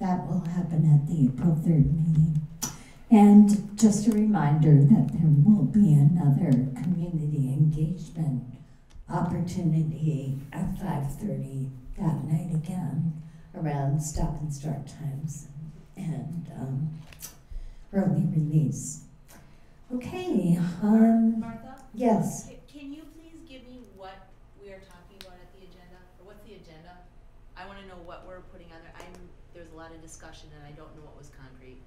S1: that will happen at the April third meeting. And just a reminder that there will be another community engagement opportunity at five thirty that night again around stop and start times and um, early release. Okay, um,
S26: Martha?
S1: yes.
S26: Can you please give me what we are talking about at the agenda, or what's the agenda? I wanna know what we're putting on there, I'm, there's a lot of discussion and I don't know what was concrete.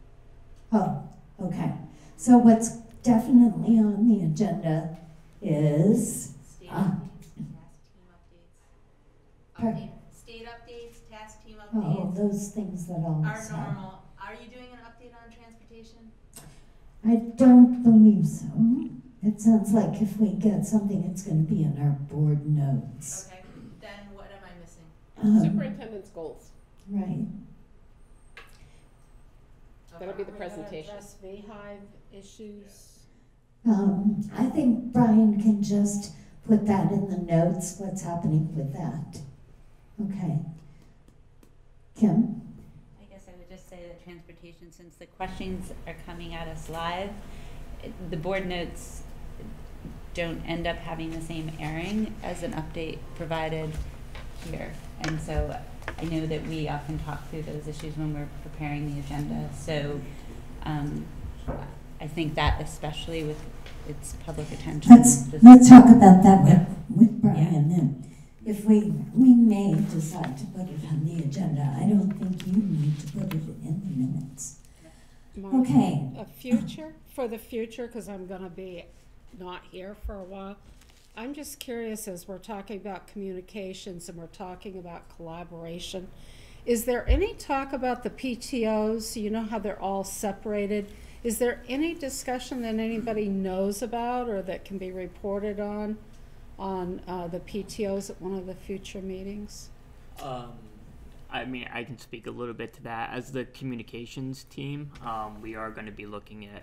S1: Oh, okay. So what's definitely on the agenda is
S26: State
S1: uh,
S26: updates, task team updates. Update, state updates, task team
S1: oh,
S26: updates.
S1: those things that all
S26: Are
S1: start.
S26: normal, are you doing an update on transportation?
S1: I don't believe so. It sounds like if we get something, it's gonna be in our board notes.
S26: Okay, then what am I missing?
S1: Um,
S4: Superintendent's goals.
S1: Right.
S4: That'll be the
S2: We're gonna
S4: presentation.
S2: address Beehive issues.
S1: Um, I think Brian can just put that in the notes, what's happening with that. Okay. Kim?
S3: I guess I would just say that transportation, since the questions are coming at us live, it- the board notes don't end up having the same airing as an update provided here. And so I know that we often talk through those issues when we're preparing the agenda. So um, I think that especially with its public attention.
S1: Let's, let's talk about that with, with Brian and if we, we may decide to put it on the agenda. I don't think you need to put it in the minutes.
S2: Mark,
S1: Okay.
S2: A future, for the future, because I'm gonna be not here for a while. I'm just curious, as we're talking about communications and we're talking about collaboration, is there any talk about the PTOs? You know how they're all separated? Is there any discussion that anybody knows about or that can be reported on, on uh, the PTOs at one of the future meetings?
S25: Um, I mean, I can speak a little bit to that. As the communications team, um, we are going to be looking at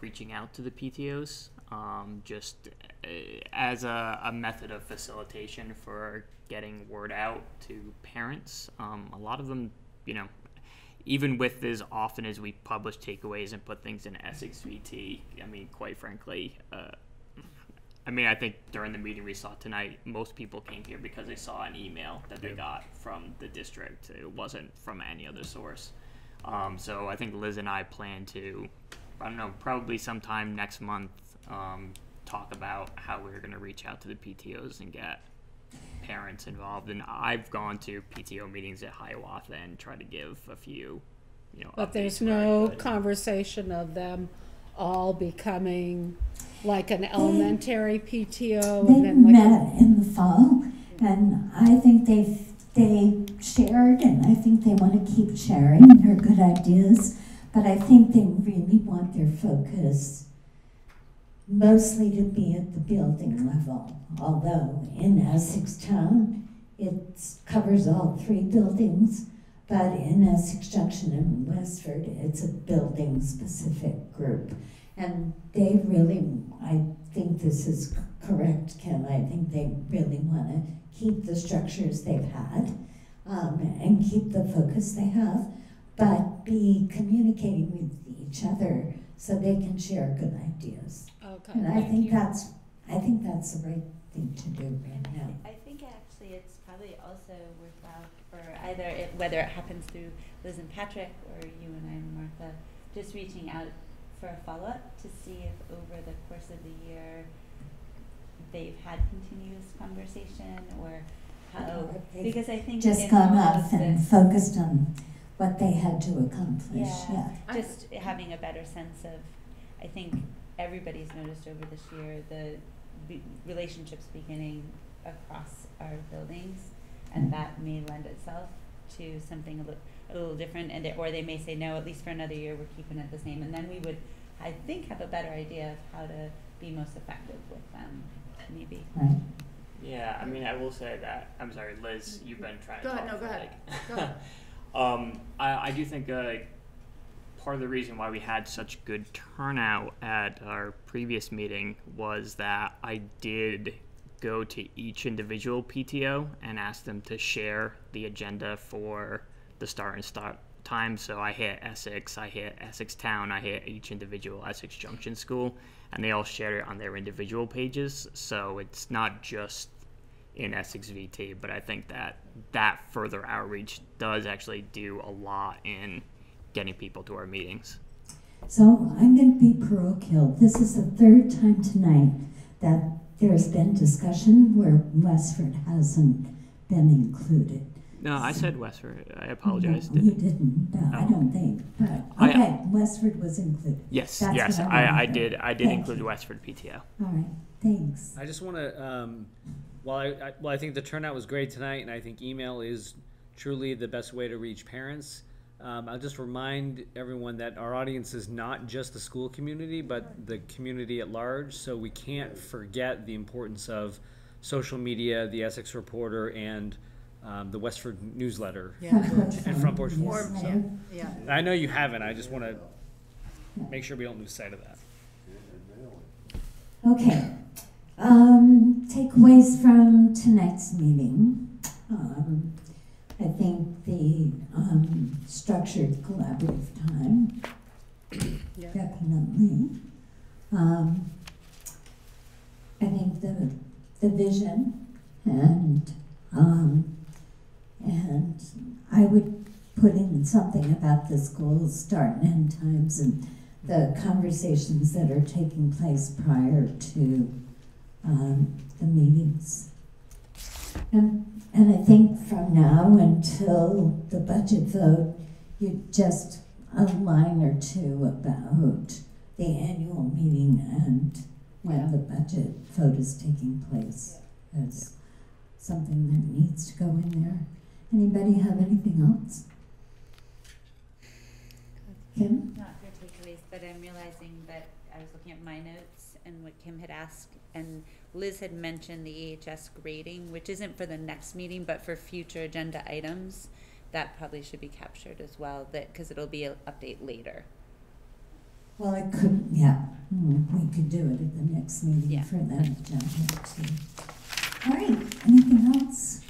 S25: reaching out to the PTOs, um, just uh, as a, a method of facilitation for getting word out to parents. Um, a lot of them, you know, even with as often as we publish takeaways and put things in SXVT, I mean, quite frankly, uh, I mean, I think during the meeting we saw tonight, most people came here because they saw an email that they got from the district. It wasn't from any other source. Um, so I think Liz and I plan to, I don't know, probably sometime next month, um, talk about how we're going to reach out to the PTOs and get parents involved. And I've gone to PTO meetings at Hiawatha and tried to give a few, you know.
S2: But there's
S25: updates where I
S2: no conversation of them all becoming like an elementary PTO
S1: They
S2: and then like. a-
S1: met in the fall, and I think they've, they shared, and I think they want to keep sharing their good ideas, but I think they really want their focus mostly to be at the building level, although in Essex Town, it covers all three buildings, but in Essex Junction and Westford, it's a building-specific group. And they really, I think this is correct, Kim, I think they really want to keep the structures they've had um, and keep the focus they have, but be communicating with each other so they can share good ideas.
S2: Okay,
S1: And I think that's, I think that's the right thing to do right now.
S3: I think actually it's probably also worthwhile for either, it- whether it happens through Liz and Patrick or you and I and Martha, just reaching out for a follow-up to see if over the course of the year they've had continuous conversation or how,
S1: Or
S3: because I think
S1: Just
S3: in
S1: gone off and
S3: this-
S1: focused on what they had to accomplish, yeah.
S3: yeah, just having a better sense of, I think everybody's noticed over this year, the be- relationships beginning across our buildings, and that may lend itself to something a little, a little different, and, they- or they may say, no, at least for another year, we're keeping it the same, and then we would, I think, have a better idea of how to be most effective with them, maybe.
S1: Right.
S25: Yeah, I mean, I will say that. I'm sorry, Liz. You've been trying to.
S3: Go ahead,
S25: talk
S3: no, go ahead.
S25: like-
S3: Go ahead.
S25: um, I, I do think uh, part of the reason why we had such good turnout at our previous meeting was that I did go to each individual PTO and ask them to share the agenda for the start and stop time. So I hit Essex, I hit Essex Town, I hit each individual Essex Junction school, and they all shared it on their individual pages. So it's not just in Essex VT, but I think that that further outreach does actually do a lot in getting people to our meetings.
S1: So I'm going to be parochial. This is the third time tonight that there's been discussion where Westford hasn't been included.
S25: No, I said Westford. I apologize.
S1: No, you didn't, uh, I
S25: Oh.
S1: don't think, but,
S25: I-
S1: Westford was included.
S25: Yes,
S1: That's
S25: yes,
S1: what
S25: I, I did. I did
S1: Thank
S25: include
S1: you.
S25: Westford PTO.
S1: All right, thanks.
S12: I just want to, um, while I, I, well, I think the turnout was great tonight, and I think email is truly the best way to reach parents. Um, I'll just remind everyone that our audience is not just the school community, but the community at large. So we can't forget the importance of social media, the Essex Reporter, and um, the Westford newsletter
S20: Yeah.
S12: and
S20: Front Porch
S12: Front Porch
S20: Forum,
S12: Forum.
S20: yeah,
S12: I know you haven't. I just want to make sure we don't lose sight of that.
S1: Okay. Um, takeaways from tonight's meeting. Um, I think the um, structured collaborative time, definitely. Um, I think the the vision and um, and I would put in something about the school's start and end times and the conversations that are taking place prior to um, the meetings. And, and I think from now until the budget vote, you just a line or two about the annual meeting and when the budget vote is taking place as something that needs to go in there. Anybody have anything else? Kim?
S3: Not for takeaways, but I'm realizing that I was looking at my notes and what Kim had asked, and Liz had mentioned the EHS grading, which isn't for the next meeting, but for future agenda items. That probably should be captured as well, that, because it'll be an update later.
S1: Well, I could, yeah, mm, we could do it at the next meeting
S3: Yeah.
S1: for that agenda too. All right, anything else?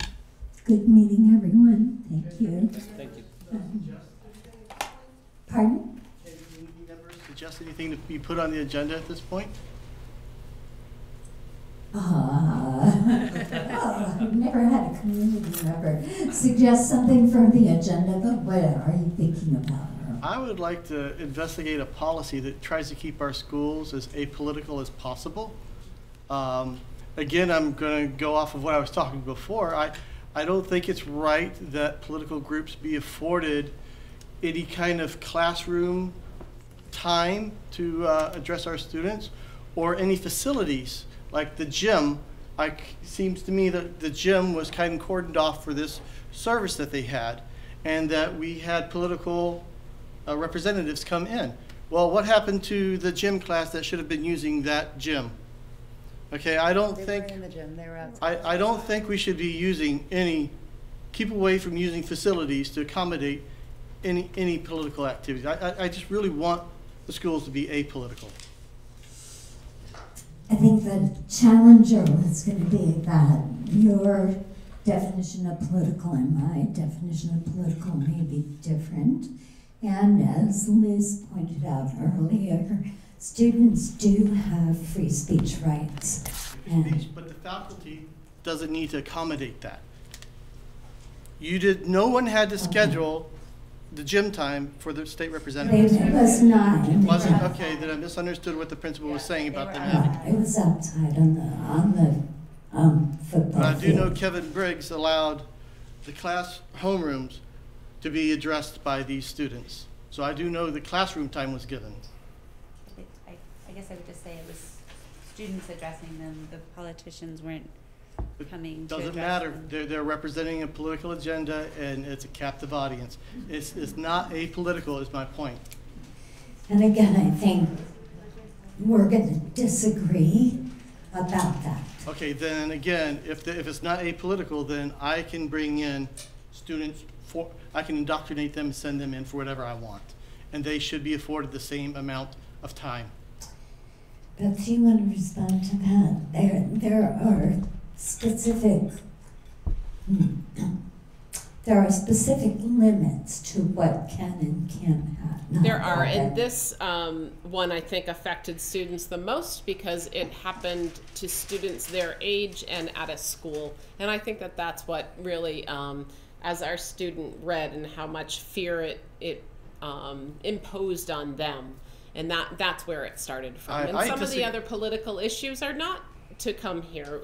S1: Good meeting, everyone. Thank you.
S12: Thank you.
S1: Um, Pardon?
S21: Can community members suggest anything to be put on the agenda at this point?
S1: Ah, oh, I've never had a community member suggest something for the agenda, but what are you thinking about?
S21: I would like to investigate a policy that tries to keep our schools as apolitical as possible. Um, again, I'm going to go off of what I was talking before. I, I don't think it's right that political groups be afforded any kind of classroom time to uh, address our students or any facilities like the gym. I, seems to me that the gym was kind of cordoned off for this service that they had and that we had political uh, representatives come in. Well, what happened to the gym class that should have been using that gym? Okay, I don't
S23: They
S21: think.
S23: in the gym, they were outside.
S21: I, I don't think we should be using any, keep away from using facilities to accommodate any, any political activity. I, I, I just really want the schools to be apolitical.
S1: I think the challenger is going to be that your definition of political and my definition of political may be different. And as Liz pointed out earlier, students do have free speech rights. And
S21: But the faculty doesn't need to accommodate that. You did, no one had to schedule the gym time for the state representatives.
S1: It was not.
S21: It wasn't, okay, then I misunderstood what the principal was saying about them having.
S1: yeah, it was outside on the, on the um, football
S21: But I do
S1: field.
S21: know Kevin Briggs allowed the class homerooms to be addressed by these students. So I do know the classroom time was given.
S3: I, I guess I would just say it was students addressing them, the politicians weren't coming to
S21: Doesn't matter,
S3: them.
S21: they're, they're representing a political agenda and it's a captive audience. It's, it's not apolitical is my point.
S1: And again, I think we're going to disagree about that.
S21: Okay, then again, if, the- if it's not apolitical, then I can bring in students for, I can indoctrinate them and send them in for whatever I want. And they should be afforded the same amount of time.
S1: Beth, do you want to respond to that? There, there are specific, there are specific limits to what can and can't happen.
S4: There are, and this um, one I think affected students the most because it happened to students their age and at a school. And I think that that's what really, um, as our student read and how much fear it, it um, imposed on them. And that, that's where it started from.
S21: I-
S4: and
S21: I
S4: some of the other political issues are not to come here.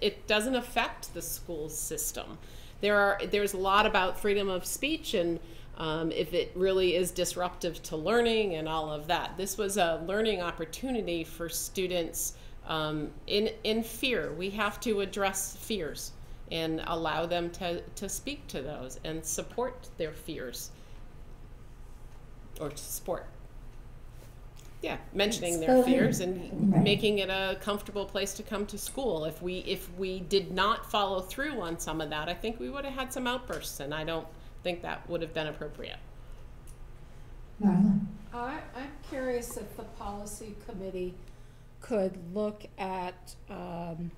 S4: It, doesn't affect the school system. There are there's a lot about freedom of speech and um, if it really is disruptive to learning and all of that. This was a learning opportunity for students um, in in fear. We have to address fears and allow them to, to speak to those and support their fears. or support. Yeah, mentioning their fears and
S1: Right.
S4: making it a comfortable place to come to school. If we if we did not follow through on some of that, I think we would have had some outbursts, and I don't think that would have been appropriate.
S1: Marla?
S2: I, I'm curious if the policy committee could look at, um,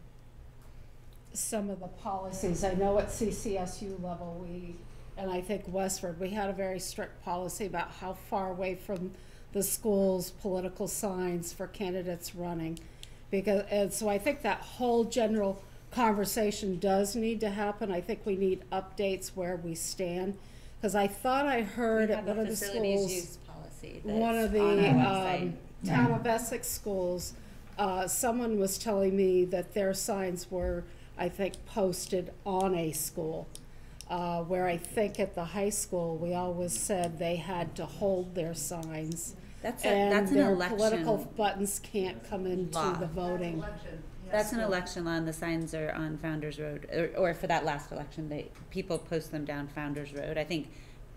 S2: some of the policies. I know at CCSU level, we, and I think Westford, we had a very strict policy about how far away from the school's political signs for candidates running. Because, and so I think that whole general conversation does need to happen. I think we need updates where we stand. Cause I thought I heard at one of the schools.
S3: use
S2: One of the,
S3: on our website.
S2: um, town of Essex schools, uh, someone was telling me that their signs were, I think, posted on a school. Uh, where I think at the high school, we always said they had to hold their signs.
S3: That's a-
S2: And
S3: that's an
S2: their
S3: election
S2: political buttons can't come into
S3: law.
S2: the voting.
S3: That's an election law, and the signs are on Founder's Road, or, or for that last election, they, people post them down Founder's Road. I think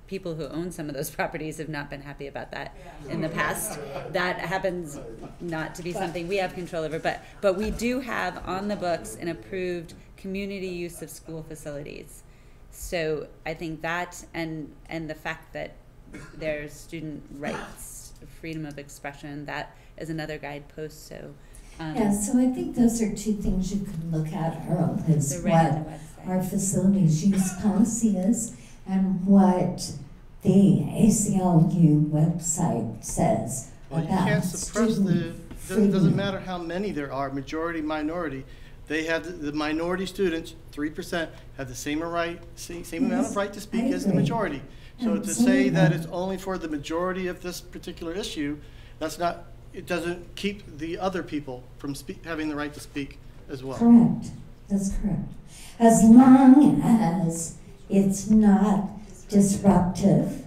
S3: people who own some of those properties have not been happy about that in the past. That happens not to be something we have control over, but, but we do have on the books an approved community use of school facilities. So I think that, and, and the fact that there's student rights, freedom of expression, that is another guidepost, so. um,
S1: Yeah, so I think those are two things you can look at, Earl, is
S3: They're right on
S1: what our facilities use policy is and what the ACLU website says
S21: Well, you
S1: about
S21: can't suppress the,
S1: student
S21: doesn't, doesn't matter how many there are, majority, minority. They have, the- minority students, three percent, have the same right, same, same amount of right to speak as the majority. So to say that it's only for the majority of this particular issue, that's not, it doesn't keep the other people from speak, having the right to speak as well.
S1: Correct, that's correct. As long as it's not disruptive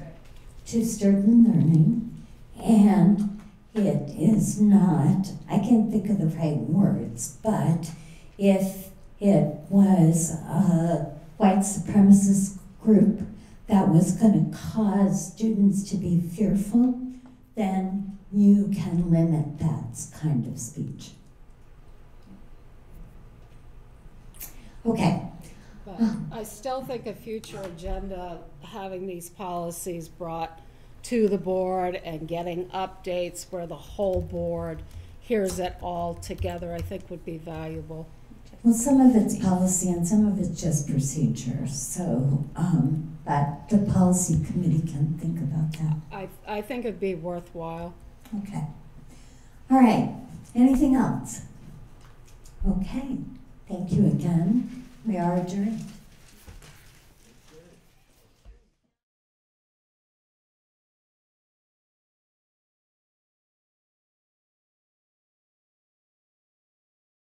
S1: to student learning and it is not, I can't think of the right words, but if it was a white supremacist group that was going to cause students to be fearful, then you can limit that kind of speech. Okay.
S2: But I still think a future agenda, having these policies brought to the board and getting updates where the whole board hears it all together, I think would be valuable.
S1: Well, some of it's policy and some of it's just procedure, so, um, but the policy committee can think about that.
S2: I, I think it'd be worthwhile.
S1: Okay. All right, anything else? Okay, thank you again. We are adjourned.